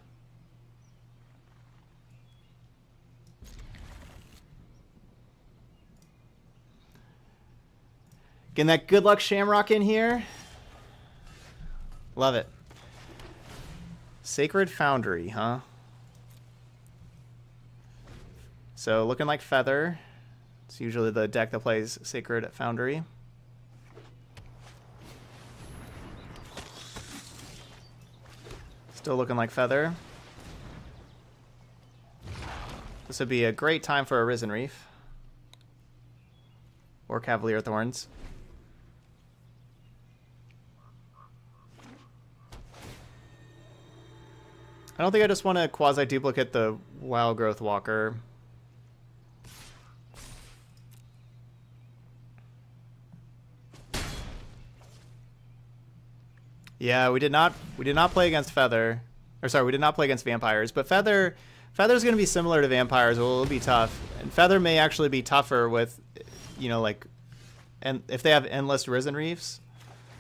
Getting that good luck shamrock in here. Love it. Sacred Foundry, huh? So looking like Feather. It's usually the deck that plays Sacred Foundry. Still looking like Feather. This would be a great time for a Risen Reef. Or Cavalier Thorns. I don't think I just want to quasiduplicate the Wildgrowth Walker. Yeah, we did not we did not play against Feather. Or sorry, we did not play against vampires, but Feather Feather's going to be similar to vampires, it'll be tough. And Feather may actually be tougher with you know like and if they have endless risen reefs,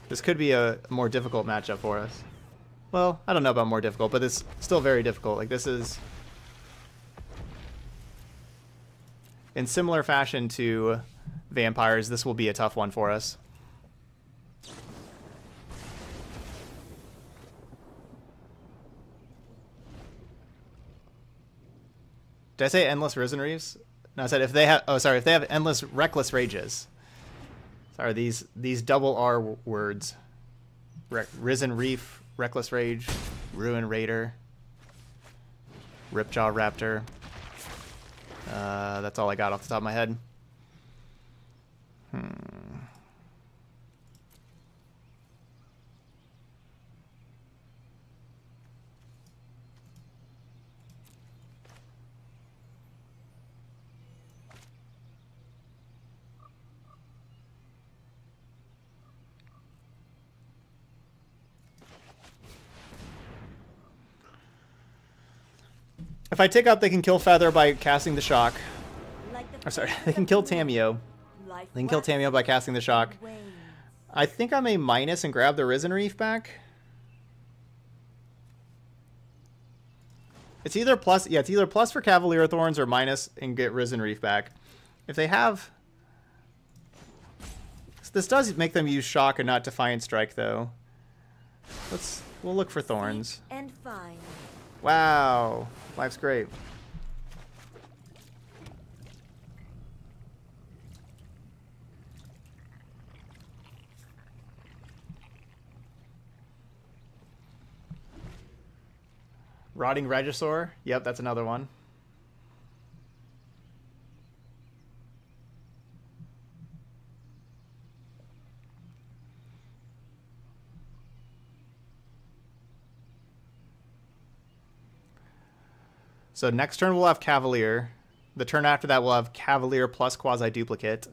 this could be a more difficult matchup for us. Well, I don't know about more difficult, but it's still very difficult. Like this is in similar fashion to vampires, this will be a tough one for us. Did I say endless risen reefs? No, I said if they have. Oh, sorry. If they have endless reckless rages. Sorry, these these double R words. Re risen reef, Reckless Rage, Ruin Raider, Ripjaw Raptor. Uh, that's all I got off the top of my head. Hmm. If I take out, they can kill Feather by casting the shock. Or sorry, they can kill Tamiyo. They can kill Tamiyo by casting the shock. I think I may minus and grab the Risen Reef back. It's either plus, yeah, it's either plus for Cavalier Thorns or minus and get Risen Reef back. If they have, this does make them use Shock and not Defiant Strike, though. Let's, we'll look for Thorns. And fine. Wow, life's great. Rotting Regisaur. Yep, that's another one. So next turn we'll have Cavalier. The turn after that we'll have Cavalier plus Quasiduplicate.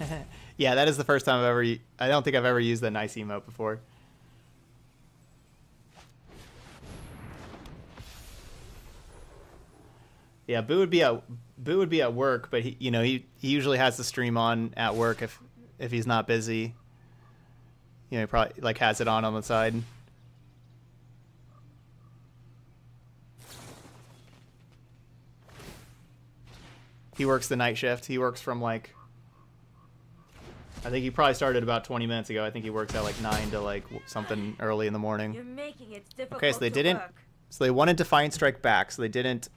yeah, that is the first time I've ever. I don't think I've ever used the nice emote before. Yeah, Boo would be at Boo would be at work, but he, you know, he he usually has the stream on at work if if he's not busy. You know, he probably like has it on on the side. He works the night shift. He works from like I think he probably started about 20 minutes ago. I think he works at like 9 to like something early in the morning. You're making it difficult Okay, so they didn't work. so they wanted to find Strike back, so they didn't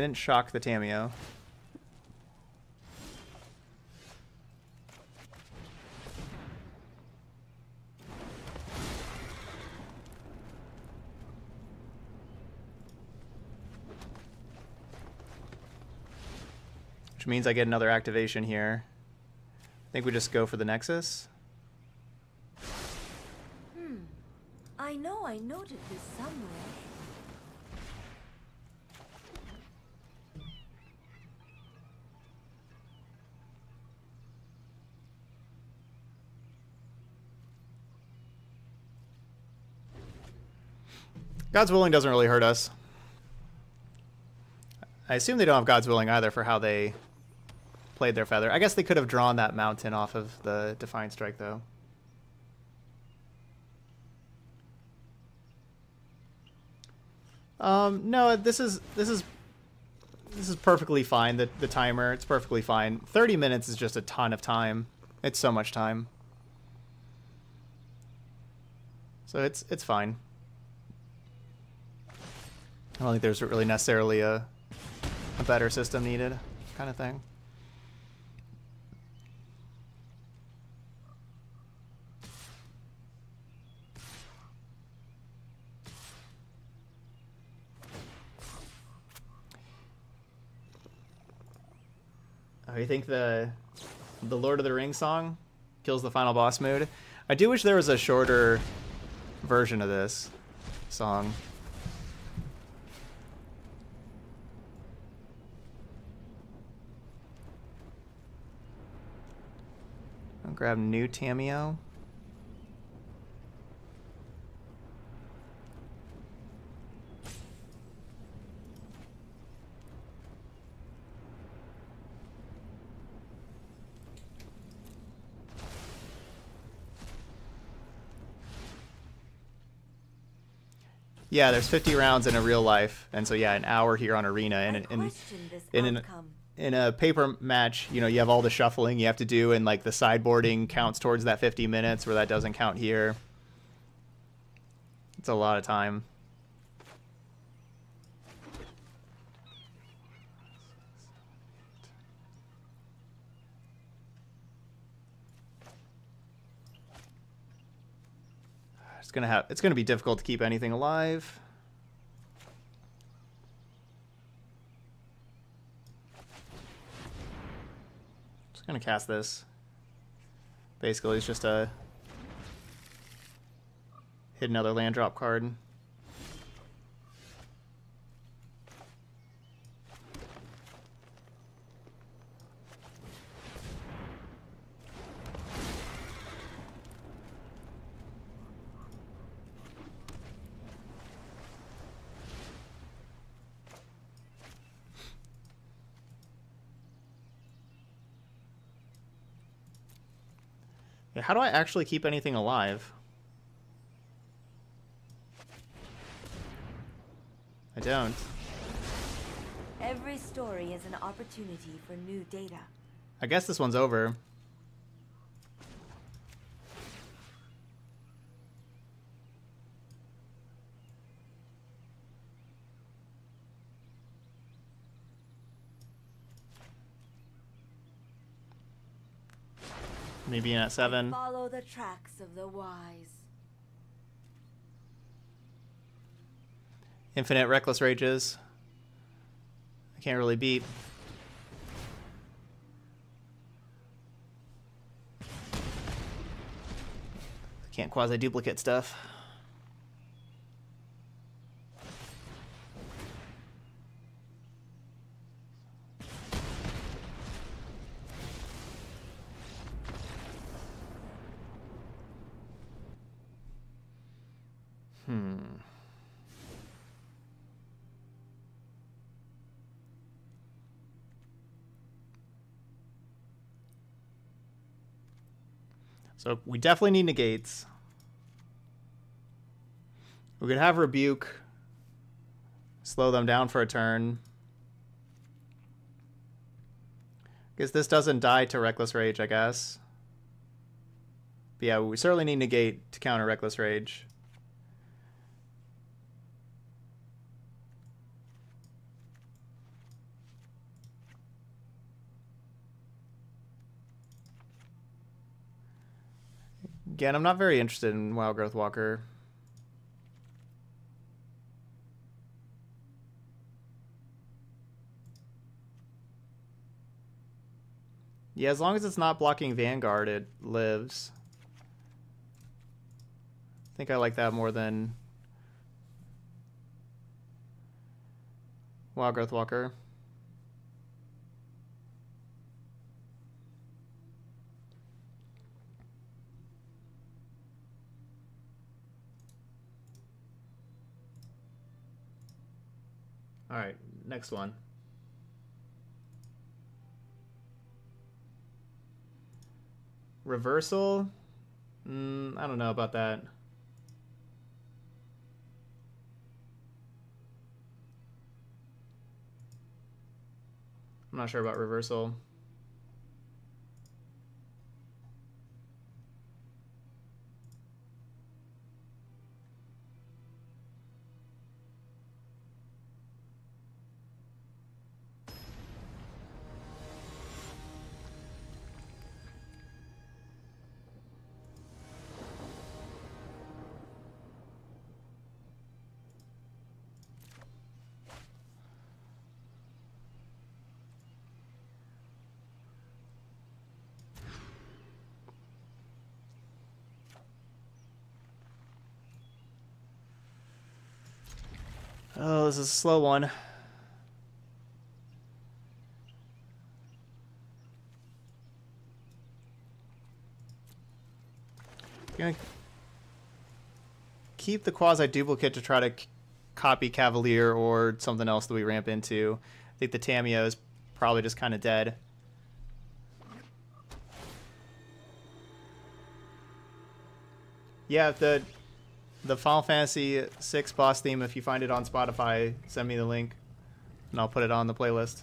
didn't shock the Tamiyo. Which means I get another activation here. I think we just go for the Nexus. Hmm. I know I noted this somewhere. God's Willing doesn't really hurt us. I assume they don't have God's Willing either for how they played their feather. I guess they could have drawn that mountain off of the Defiant Strike, though. Um, no, this is this is this is perfectly fine. The the timer, it's perfectly fine. Thirty minutes is just a ton of time. It's so much time. So it's it's fine. I don't think there's really necessarily a a better system needed, kind of thing. Oh, you think the the Lord of the Rings song kills the final boss mood? I do wish there was a shorter version of this song. Grab new Tamiyo. Yeah, there's 50 rounds in a real life, and so yeah, an hour here on arena, and I in, in, in an outcome. In a paper match, you know, you have all the shuffling you have to do, and like the sideboarding counts towards that 50 minutes, where that doesn't count here. It's a lot of time. It's gonna have. It's gonna be difficult to keep anything alive. Just gonna cast this. Basically, it's just a hit another land drop card. How do I actually keep anything alive? I don't. Every story is an opportunity for new data. I guess this one's over. Maybe in at seven. Follow the tracks of the wise. Infinite Reckless Rages. I can't really beat. Can't quasiduplicate stuff. Hmm. So we definitely need negates. We could have rebuke. Slow them down for a turn. Because this doesn't die to reckless rage, I guess. But yeah, we certainly need negate to counter reckless rage. Again, I'm not very interested in Wildgrowth Walker. Yeah, as long as it's not blocking Vanguard, it lives. I think I like that more than Wildgrowth Walker. All right, next one. Reversal? Mm, I don't know about that. I'm not sure about reversal. This is a slow one. Gonna keep the quasiduplicate to try to copy Cavalier or something else that we ramp into. I think the Tamiyo is probably just kind of dead. Yeah, the the Final Fantasy VI boss theme. If you find it on Spotify, send me the link, and I'll put it on the playlist.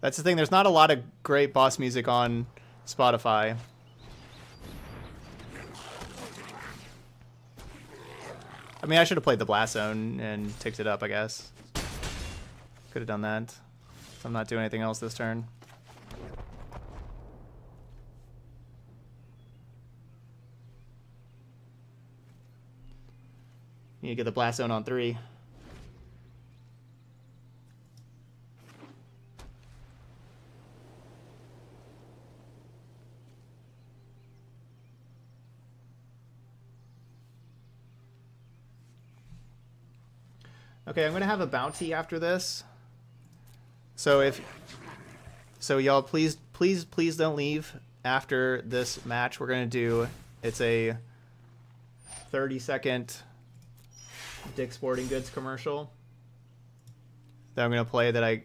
That's the thing. There's not a lot of great boss music on Spotify. I mean, I should have played the Blast Zone and ticked it up, I guess. Could have done that. I'm not doing anything else this turn. You need to get the Blast Zone on three. Okay, I'm gonna have a bounty after this. So if so y'all please please please don't leave after this match. We're gonna do it's a 30 second Dick Sporting Goods commercial that I'm gonna play that I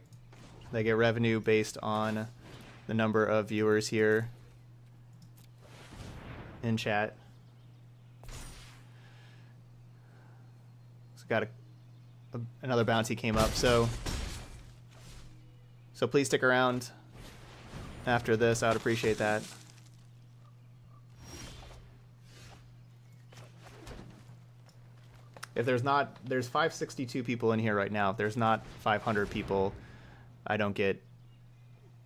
they get revenue based on the number of viewers here in chat. So got a another bounty came up. So, so please stick around after this. I would appreciate that. If there's not, there's 562 people in here right now. If there's not 500 people, I don't get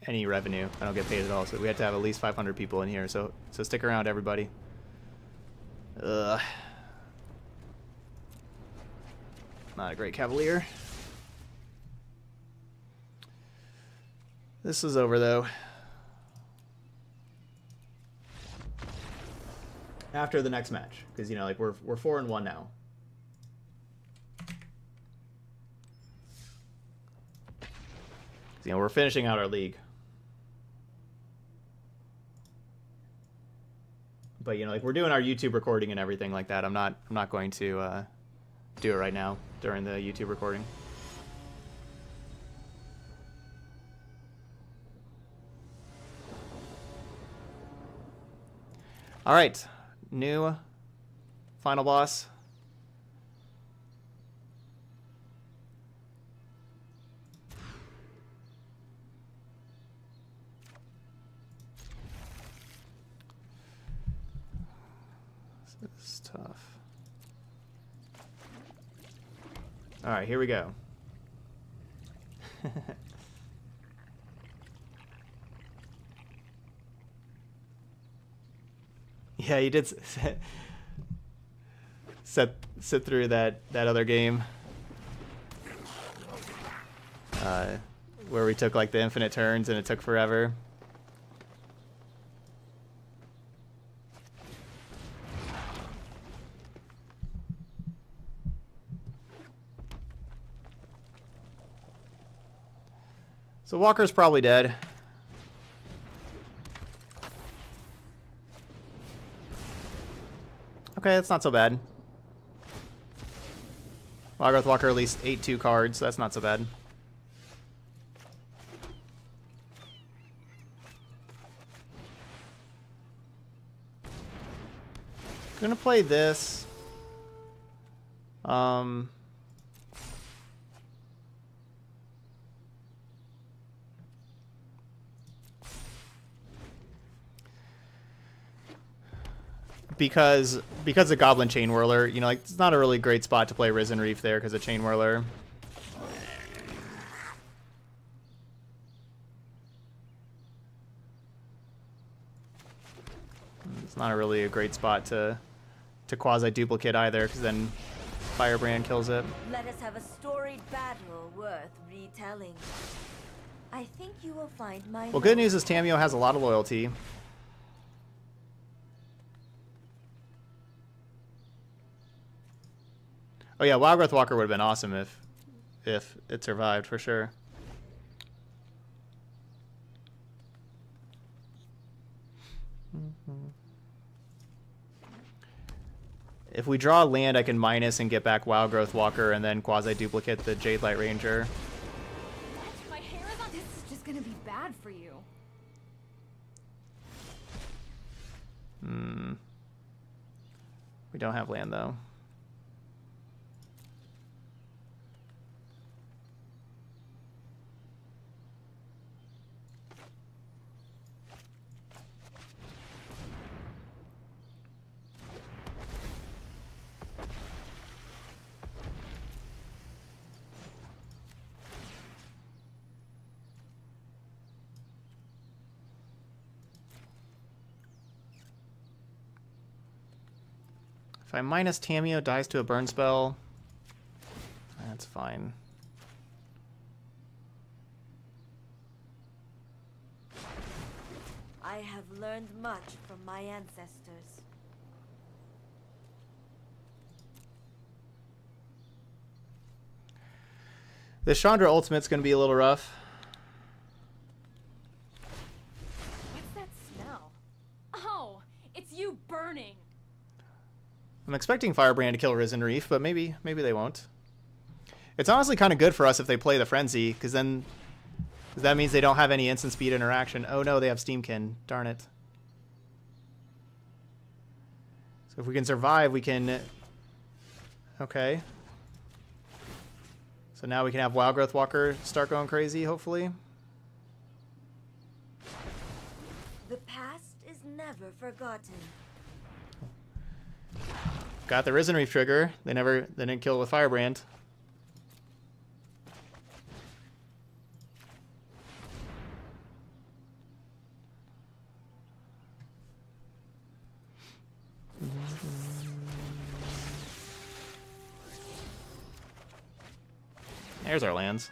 any revenue. I don't get paid at all. So we have to have at least 500 people in here. So, so stick around, everybody. Ugh. Not a great Cavalier. This is over, though. After the next match, because you know, like we're we're four and one now. You know, we're finishing out our league. But you know, like we're doing our YouTube recording and everything like that. I'm not I'm not going to uh, do it right now during the YouTube recording. All right, new final boss. This is tough. All right, here we go. yeah, you did sit sit through that that other game uh, where we took like the infinite turns and it took forever. So Walker's probably dead. Okay, that's not so bad. Logarth Walker at least ate two cards, so that's not so bad. Gonna play this. Um. Because because of Goblin Chain Whirler, you know, like it's not a really great spot to play Risen Reef there because of Chain Whirler. It's not a really a great spot to to quasiduplicate either because then Firebrand kills it. Let us have a storied battle worth retelling. I think you will find my Well, good news is Tamiyo has a lot of loyalty. Oh yeah, Wildgrowth Walker would have been awesome if if it survived for sure. If we draw land, I can minus and get back Wildgrowth Walker and then quasiduplicate the Jadelight Ranger. My hair is on. This is just gonna be bad for you. Hmm. We don't have land though. If I minus Tamiyo dies to a burn spell, that's fine. I have learned much from my ancestors. The Chandra ultimate's gonna be a little rough. What's that smell? Oh, it's you burning. I'm expecting Firebrand to kill Risen Reef, but maybe maybe they won't. It's honestly kind of good for us if they play the Frenzy, because then 'cause that means they don't have any instant speed interaction. Oh no, they have Steamkin. Darn it. So if we can survive, we can... Okay. So now we can have Wildgrowth Walker start going crazy, hopefully. The past is never forgotten. Got the Risen Reef trigger. They never, they didn't kill it with Firebrand. There's our lands.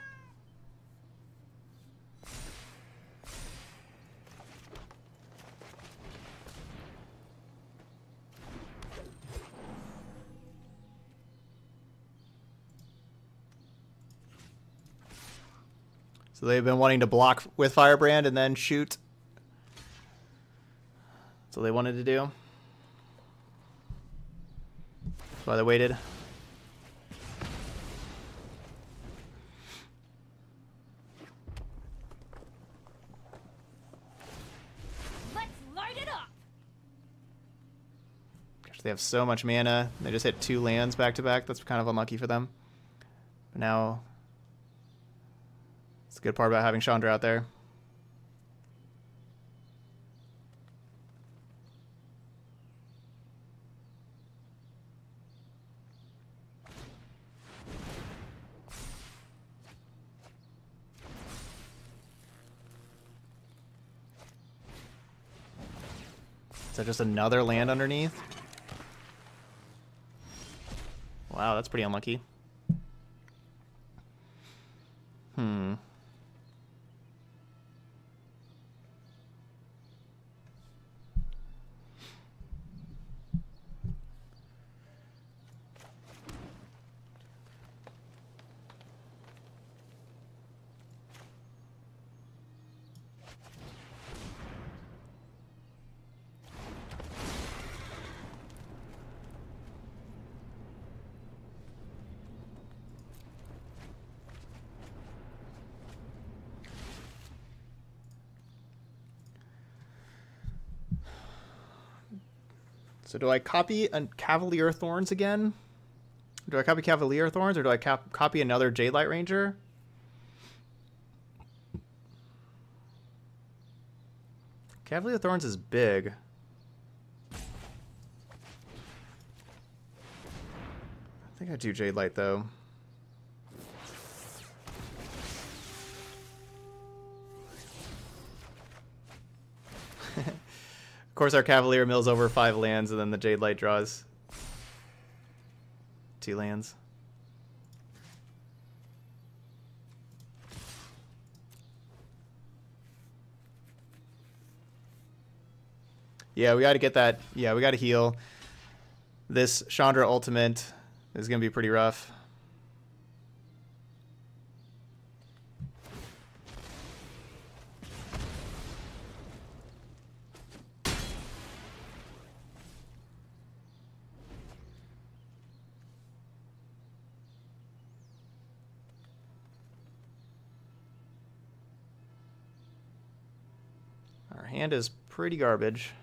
So they've been wanting to block with Firebrand and then shoot. That's what they wanted to do. That's why they waited. they have so much mana. They just hit two lands back to back. That's kind of unlucky for them. But now good part about having Chandra out there. Is that just another land underneath? Wow, that's pretty unlucky. Hmm. So do I copy a Cavalier Thorns again? Do I copy Cavalier Thorns or do I copy another Jadelight Ranger? Cavalier Thorns is big. I think I do Jadelight though. Course, our Cavalier mills over five lands, and then the Jadelight draws two lands. Yeah, we got to get that. Yeah, we got to heal. This Chandra Ultimate is going to be pretty rough. Hand is pretty garbage.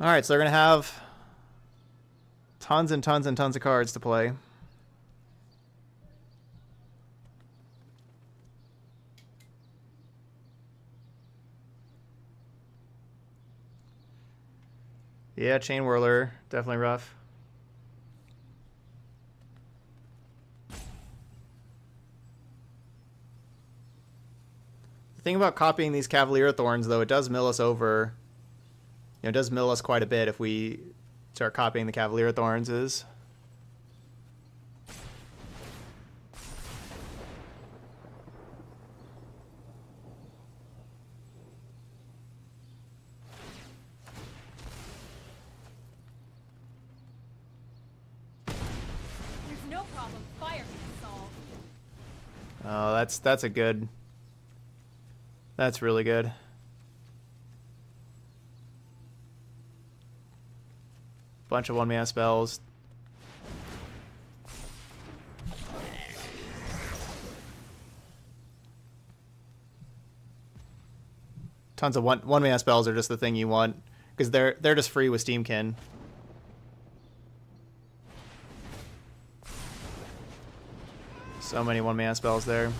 All right, so they're going to have tons and tons and tons of cards to play. Yeah, Chain Whirler, definitely rough. Thing about copying these Cavalier Thorns, though, it does mill us over. You know, it does mill us quite a bit if we start copying the Cavalier Thorns. Is There's no problem fire can solve. oh, that's that's a good. That's really good. Bunch of one-mana spells. Tons of one one mana spells are just the thing you want because they're they're just free with Steamkin. So many one mana spells there.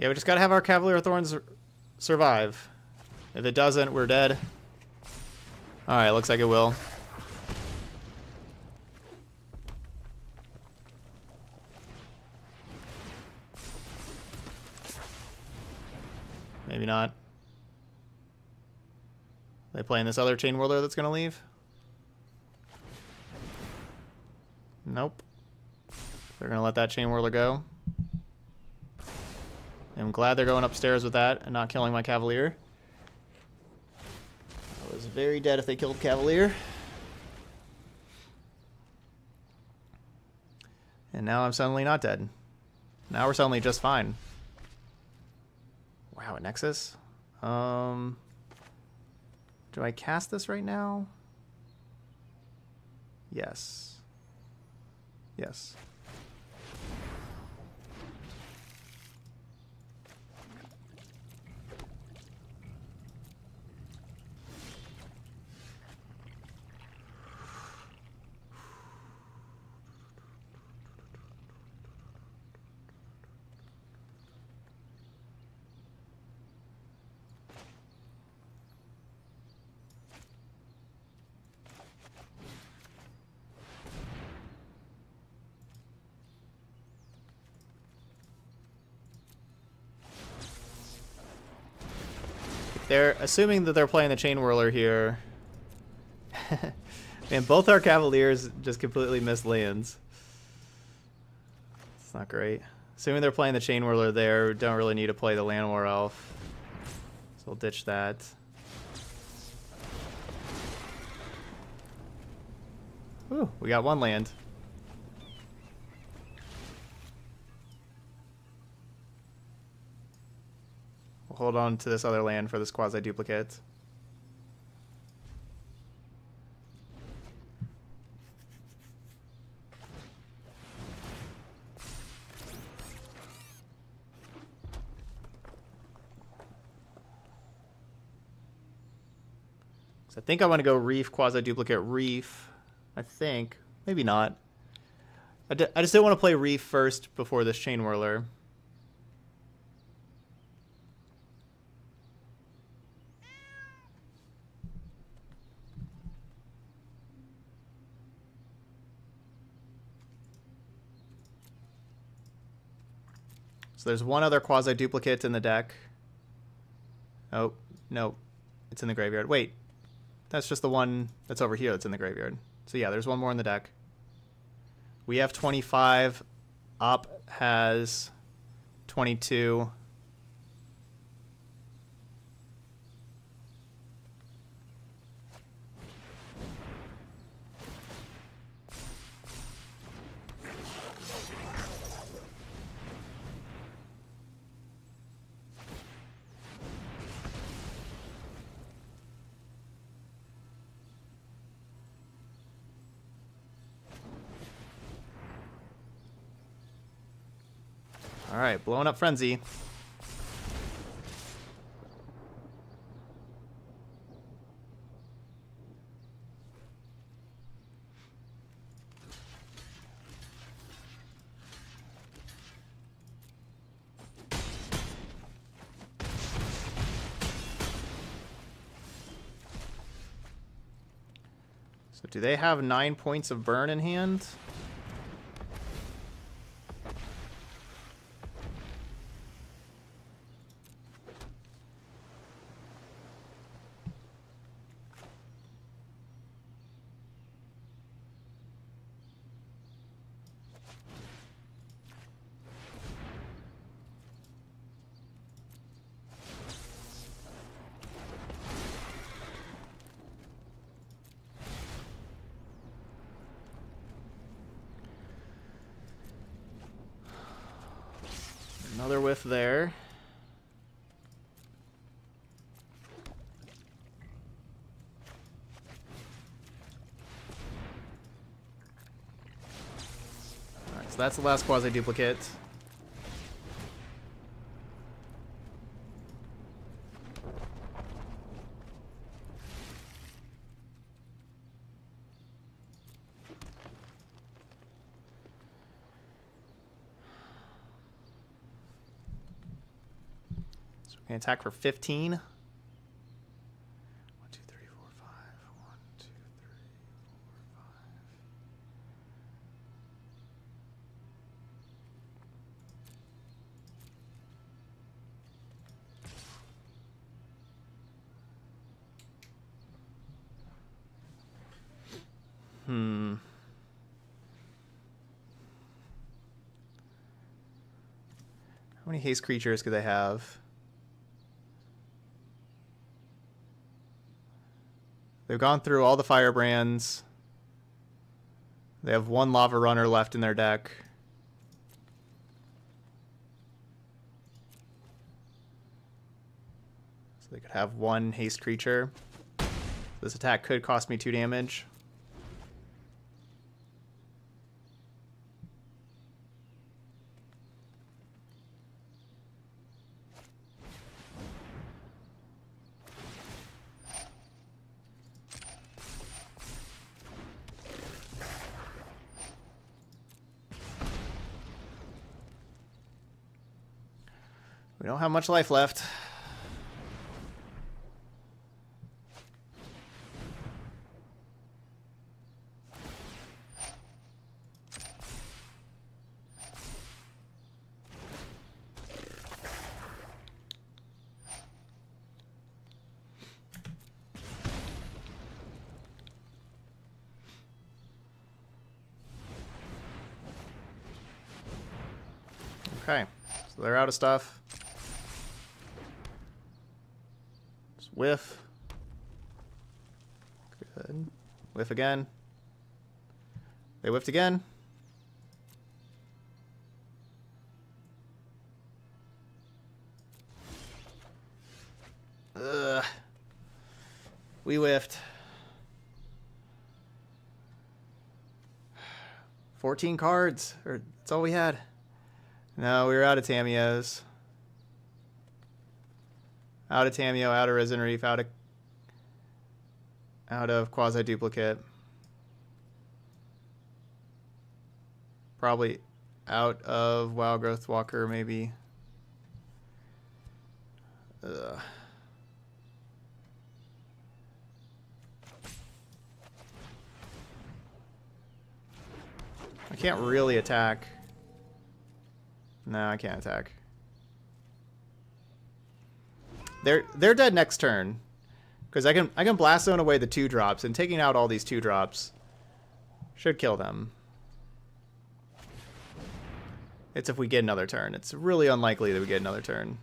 Yeah, we just gotta have our Cavalier Thorns survive. If it doesn't, we're dead. Alright, looks like it will. Maybe not. They playing this other Chain Whirler that's gonna leave? Nope. They're gonna let that Chain Whirler go. I'm glad they're going upstairs with that and not killing my Cavalier. I was very dead if they killed Cavalier. And now I'm suddenly not dead. Now we're suddenly just fine. Wow, a Nexus? Um, do I cast this right now? Yes. Yes. They're assuming that they're playing the Chain Whirler here. Man, both our Cavaliers just completely missed lands. It's not great. Assuming they're playing the Chain Whirler there, don't really need to play the Llanowar Elf. So we'll ditch that. Ooh, we got one land. Hold on to this other land for this quasiduplicate. So I think I want to go Reef, quasiduplicate Reef. I think. Maybe not. I just didn't want to play Reef first before this Chain Whirler. So there's one other quasiduplicate in the deck. Oh, no. It's in the graveyard. Wait. That's just the one that's over here that's in the graveyard. So yeah, there's one more in the deck. We have 25. Op has 22. All right, blowing up frenzy. So do they have nine points of burn in hand? Another whiff there. Alright, so that's the last quasiduplicate. Attack for 15. One, two, three, four, five. One, two, three, four, five. Hmm. many haste creatures could I have? They've gone through all the firebrands. They have one lava runner left in their deck. So they could have one haste creature. This attack could cost me two damage. Much life left. Okay, so they're out of stuff. Whiff. Good. Whiff again. They whiffed again. Ugh. We whiffed. 14 cards. Or that's all we had. No, we were out of Tamiyo's. Out of Tamiyo, out of Risen Reef, out of out of quasiduplicate. Probably out of Wildgrowth Walker, maybe. Ugh. I can't really attack. No, I can't attack. They're they're dead next turn. Because I can I can blast zone away the two drops and taking out all these two drops should kill them. It's if we get another turn. It's really unlikely that we get another turn.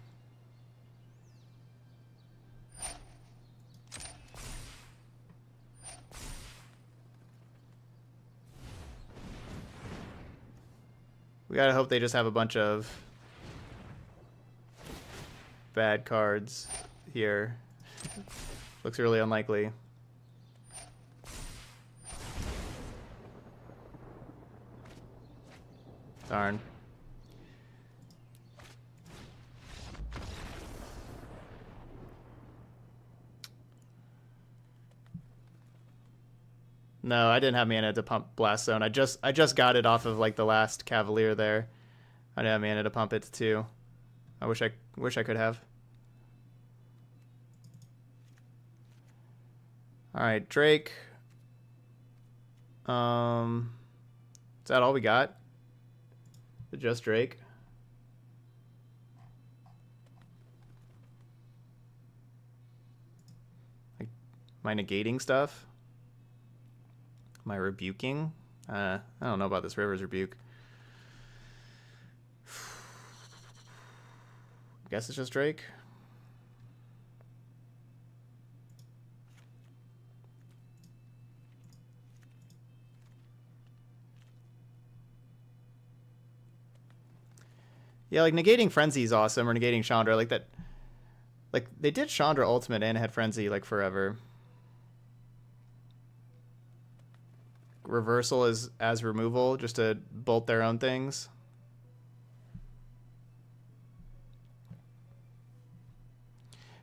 We gotta hope they just have a bunch of bad cards here. Looks really unlikely. Darn. No, I didn't have mana to pump Blast Zone. I just I just got it off of like the last Cavalier there. I didn't have mana to pump it to. I wish I wish I could have. All right, Drake. Um, is that all we got? Just Drake. Like, my negating stuff. My rebuking? Uh, I don't know about this River's Rebuke. Guess it's just Drake. Yeah, like negating Frenzy is awesome, or negating Chandra, like that. Like they did Chandra Ultimate and had Frenzy like forever. reversal is as removal just to bolt their own things.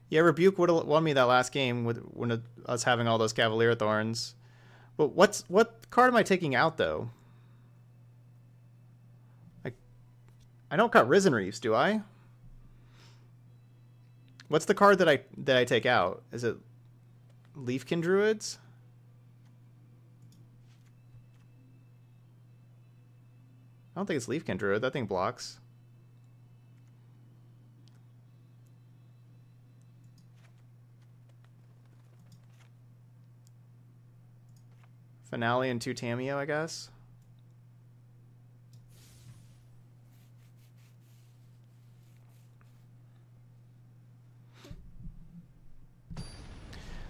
Yeah, Rebuke would have won me that last game with when us having all those Cavalier Thorns. But what's what card am I taking out though? I don't cut Risen Reefs, do I? What's the card that I that I take out? Is it Leafkin Druids? I don't think it's Leafkin Druid. That thing blocks. Finale and two Tamiyo, I guess.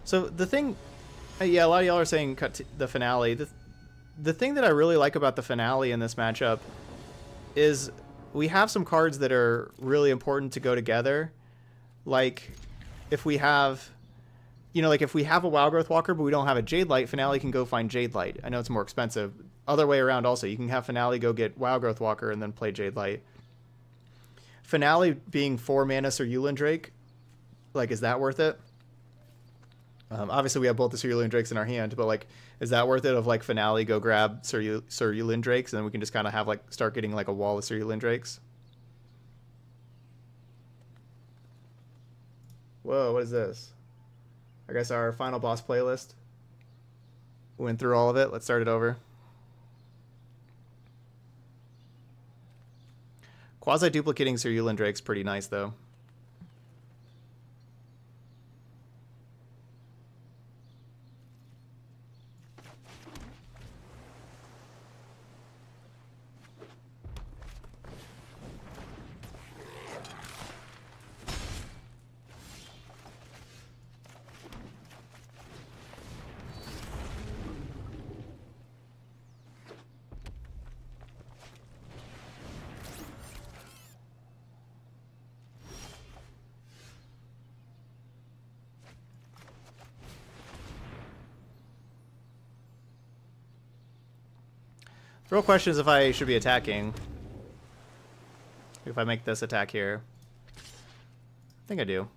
So the thing, uh, yeah, a lot of y'all are saying cut the finale. The, the thing that I really like about the finale in this matchup is we have some cards that are really important to go together. Like if we have, you know, like if we have a Wildgrowth Walker but we don't have a Jadelight, Finale can go find Jadelight. I know it's more expensive. Other way around also, you can have Finale go get Wildgrowth Walker and then play Jadelight. Finale being four mana Cerulean Drake, like is that worth it? Um, obviously, we have both the Cerulean Drakes in our hand, but like, is that worth it? Of like finale, go grab Sir Cerulean Drakes, and then we can just kind of have like start getting like a wall of Cerulean Drakes. Whoa, what is this? I guess our final boss playlist. Went through all of it. Let's start it over. Quasi duplicating Cerulean Drake's pretty nice though. The real question is if I should be attacking. If I make this attack here. I think I do.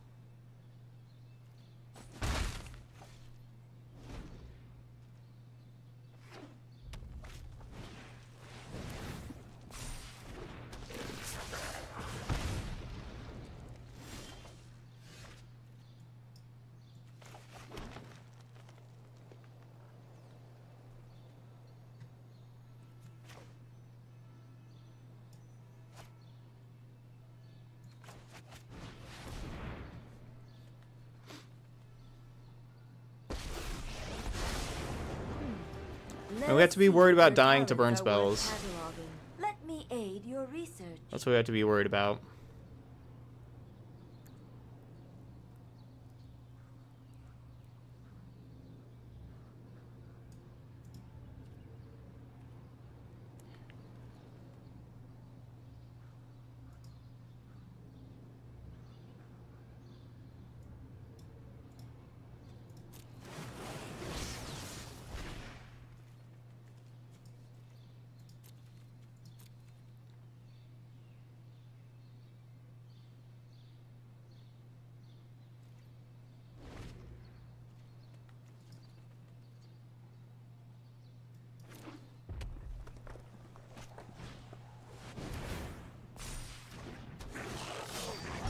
And we have to be worried about dying to burn spells. Let me aid your research. That's what we have to be worried about.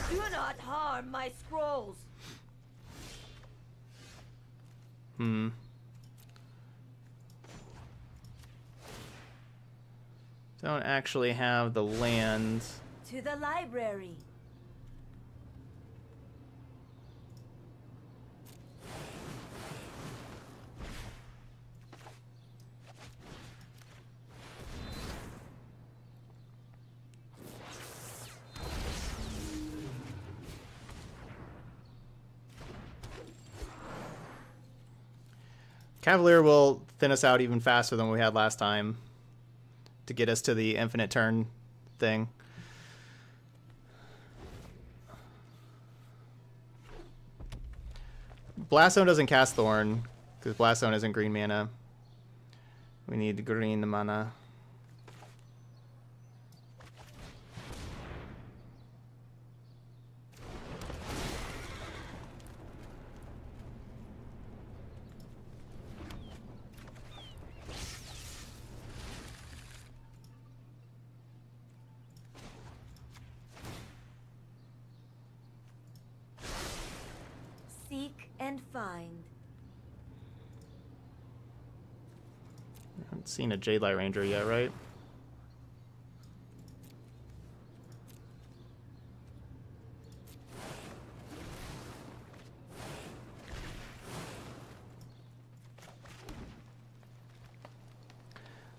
Do not harm my scrolls. Hmm. Don't actually have the land. To the library. Cavalier will thin us out even faster than we had last time to get us to the infinite turn thing. Blast Zone doesn't cast Thorn because Blast Zone isn't green mana. We need green mana. Seek and find. haven't seen a Jadelight Ranger yet, right?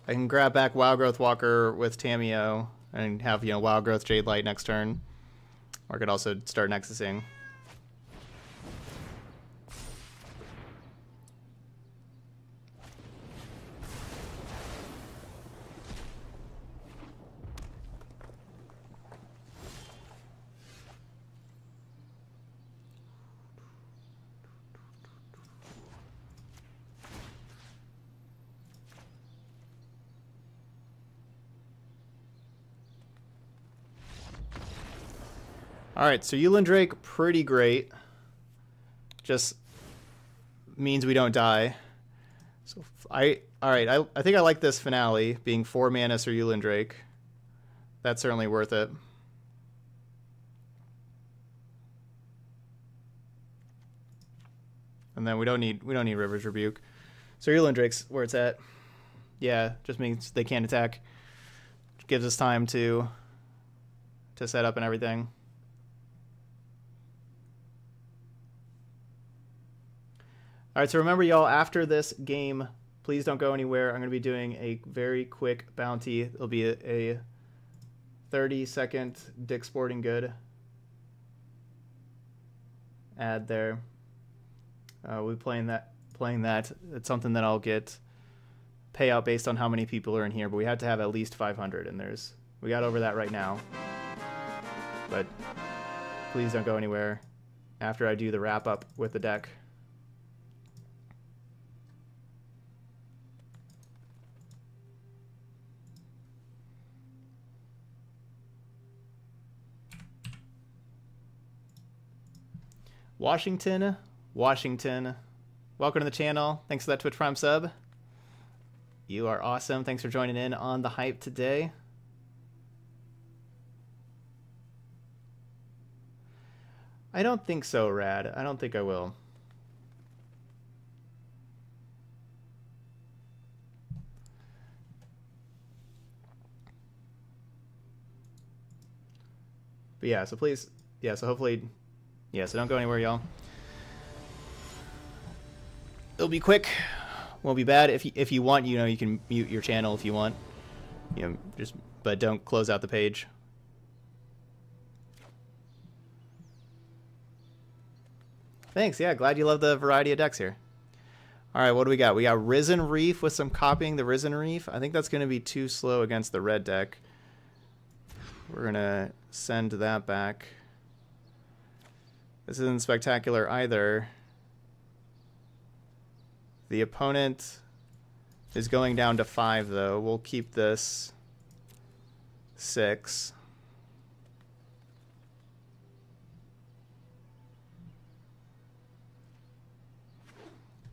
I can grab back Wildgrowth Walker with Tamiyo and have, you know, Wildgrowth Jadelight next turn. Or I could also start Nexusing. Alright, Cerulean Drake, pretty great. Just means we don't die. So I alright, I, I think I like this finale, being 4 mana Cerulean Drake. That's certainly worth it. And then we don't need we don't need River's Rebuke. Cerulean Drake's where it's at. Yeah, just means they can't attack. Gives us time to to set up and everything. All right, so remember, y'all, after this game, please don't go anywhere. I'm going to be doing a very quick bounty. It'll be a, a 30 second Dick Sporting Good ad there. Uh, be playing that. Playing that. It's something that I'll get payout based on how many people are in here, but we have to have at least 500, and there's we got over that right now. But please don't go anywhere after I do the wrap up with the deck. Washington, Washington. Welcome to the channel. Thanks for that Twitch Prime sub. You are awesome. Thanks for joining in on the hype today. I don't think so, Rad. I don't think I will. But yeah, so please, yeah, so hopefully, yeah, so don't go anywhere, y'all. It'll be quick. Won't be bad. If you, if you want, you know, you can mute your channel if you want. You know, just, but don't close out the page. Thanks. Yeah, glad you love the variety of decks here. All right, what do we got? We got Risen Reef with some copying the Risen Reef. I think that's going to be too slow against the red deck. We're going to send that back. This isn't spectacular either. The opponent is going down to five, though. We'll keep this six.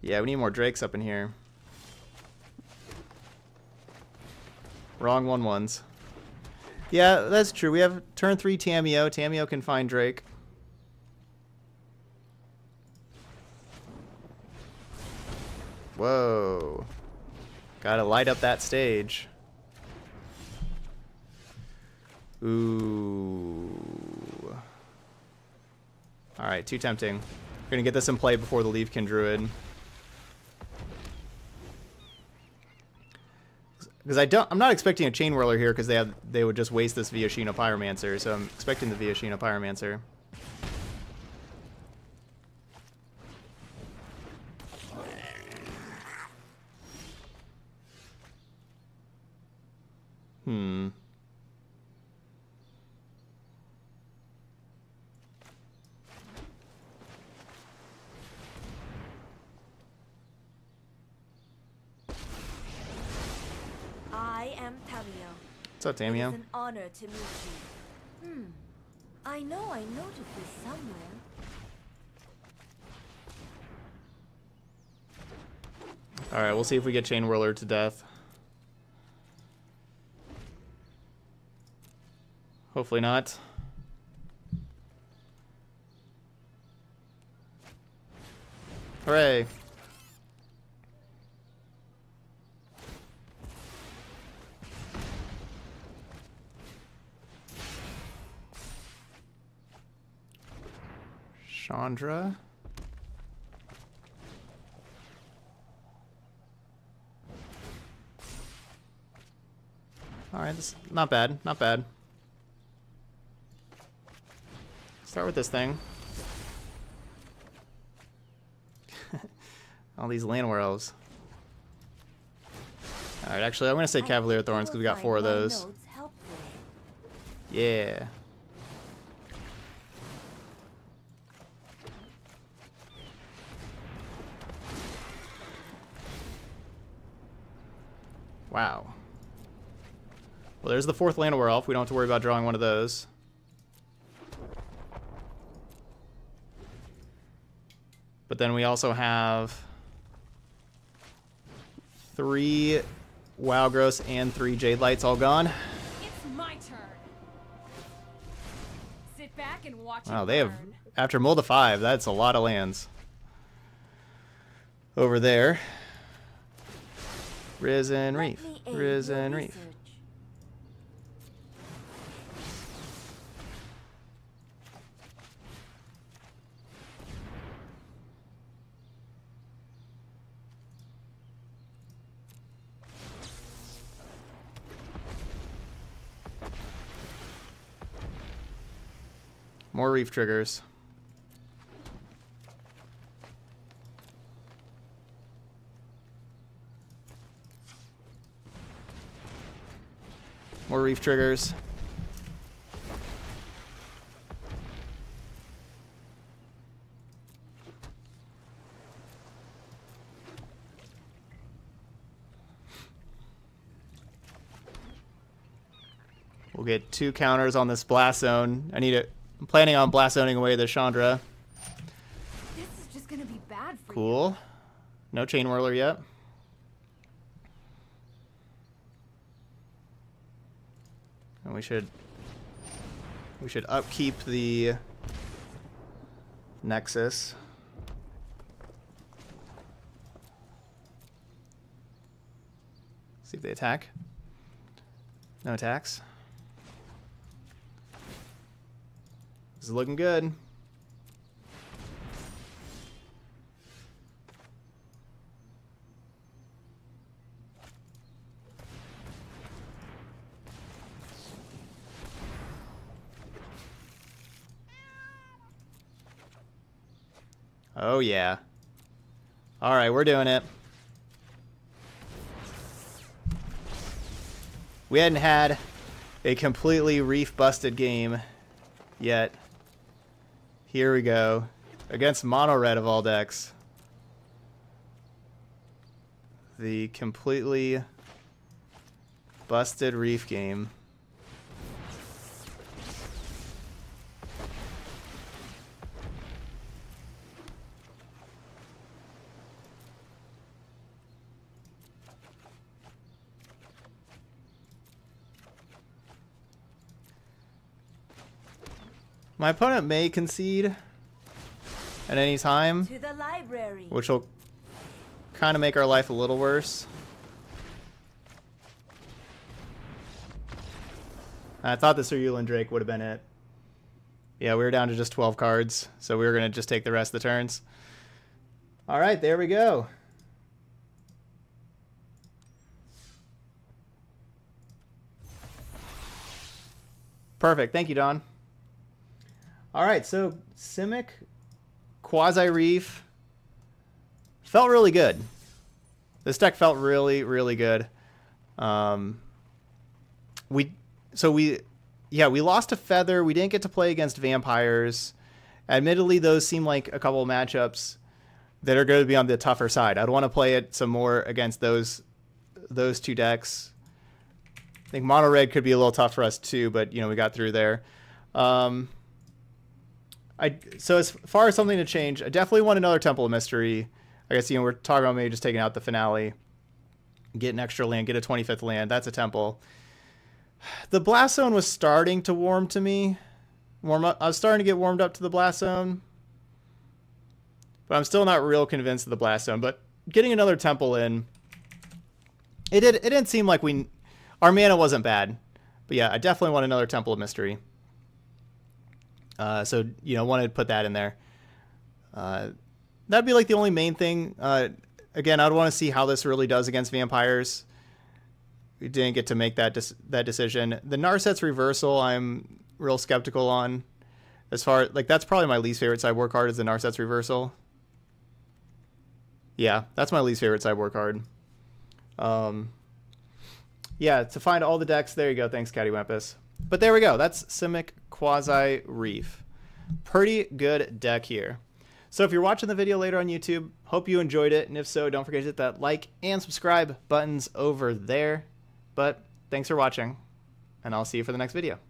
Yeah, we need more drakes up in here. Wrong one ones. Yeah, that's true. We have turn three Tamiyo. Tamiyo can find Drake. Whoa. Gotta light up that stage. Ooh. Alright, too tempting. We're gonna get this in play before the Leafkin Druid. Because I don't, I'm not expecting a Chain Whirler here because they have, they would just waste this Viashino Pyromancer, so I'm expecting the Viashino Pyromancer. Hmm. I am Tamiyo. What's up, It is an honor to meet you. Hmm. I know I noted this somewhere. Alright, we'll see if we get Chain Whirler to death. Hopefully not. Hooray! Chandra. Alright, this not bad, not bad. Start with this thing. All these Llanowar elves. Alright, actually I'm gonna say Cavalier Thorns because we got four of those. Yeah. Wow. Well, there's the fourth Llanowar Elf. We don't have to worry about drawing one of those. But then we also have three Wildgrowths and three Jadelights all gone. It's my turn. Sit back and watch Wow, they have after Mold of Five, that's a lot of lands. Over there. Risen Reef. me aid your Risen Reef. research. More reef triggers. More reef triggers. We'll get two counters on this blast zone. I need it. I'm planning on blast zoning away the Chandra. This is just gonna be bad for you. Cool. No chain whirler yet. And we should we should upkeep the Nexus. See if they attack. No attacks. This is looking good. Oh yeah. All right, we're doing it. We hadn't had a completely reef busted game yet. Here we go. Against mono red of all decks. The completely busted reef game. My opponent may concede at any time, To the library. which will kind of make our life a little worse. I thought the Cerulean Drake would have been it. Yeah, we were down to just 12 cards, so we were going to just take the rest of the turns. All right, there we go. Perfect. Thank you, Don. All right, so Simic, Quasi Reef felt really good. This deck felt really, really good. Um, we so we yeah we lost a feather. We didn't get to play against vampires. Admittedly, those seem like a couple matchups that are going to be on the tougher side. I'd want to play it some more against those those two decks. I think mono red could be a little tough for us too, but you know we got through there. Um, I so as far as something to change, I definitely want another Temple of Mystery. I guess you know we're talking about maybe just taking out the finale, get an extra land, get a 25th land. That's a temple. The blast zone was starting to warm to me. Warm up. I was starting to get warmed up to the blast zone, but I'm still not real convinced of the blast zone. But getting another temple in, it did. It didn't seem like we, our mana wasn't bad. But yeah, I definitely want another Temple of Mystery. Uh, so you know, wanted to put that in there. Uh, that'd be like the only main thing. Uh, again, I'd want to see how this really does against vampires. We didn't get to make that that decision. The Narset's reversal, I'm real skeptical on. As far like that's probably my least favorite sideboard card is the Narset's reversal. Yeah, that's my least favorite sideboard card. Um, yeah, to find all the decks, there you go. Thanks, Caddy Wampus. But there we go. That's Simic Quasi Reef. Pretty good deck here. So if you're watching the video later on YouTube, hope you enjoyed it. And if so, don't forget to hit that like and subscribe buttons over there. But thanks for watching, and I'll see you for the next video.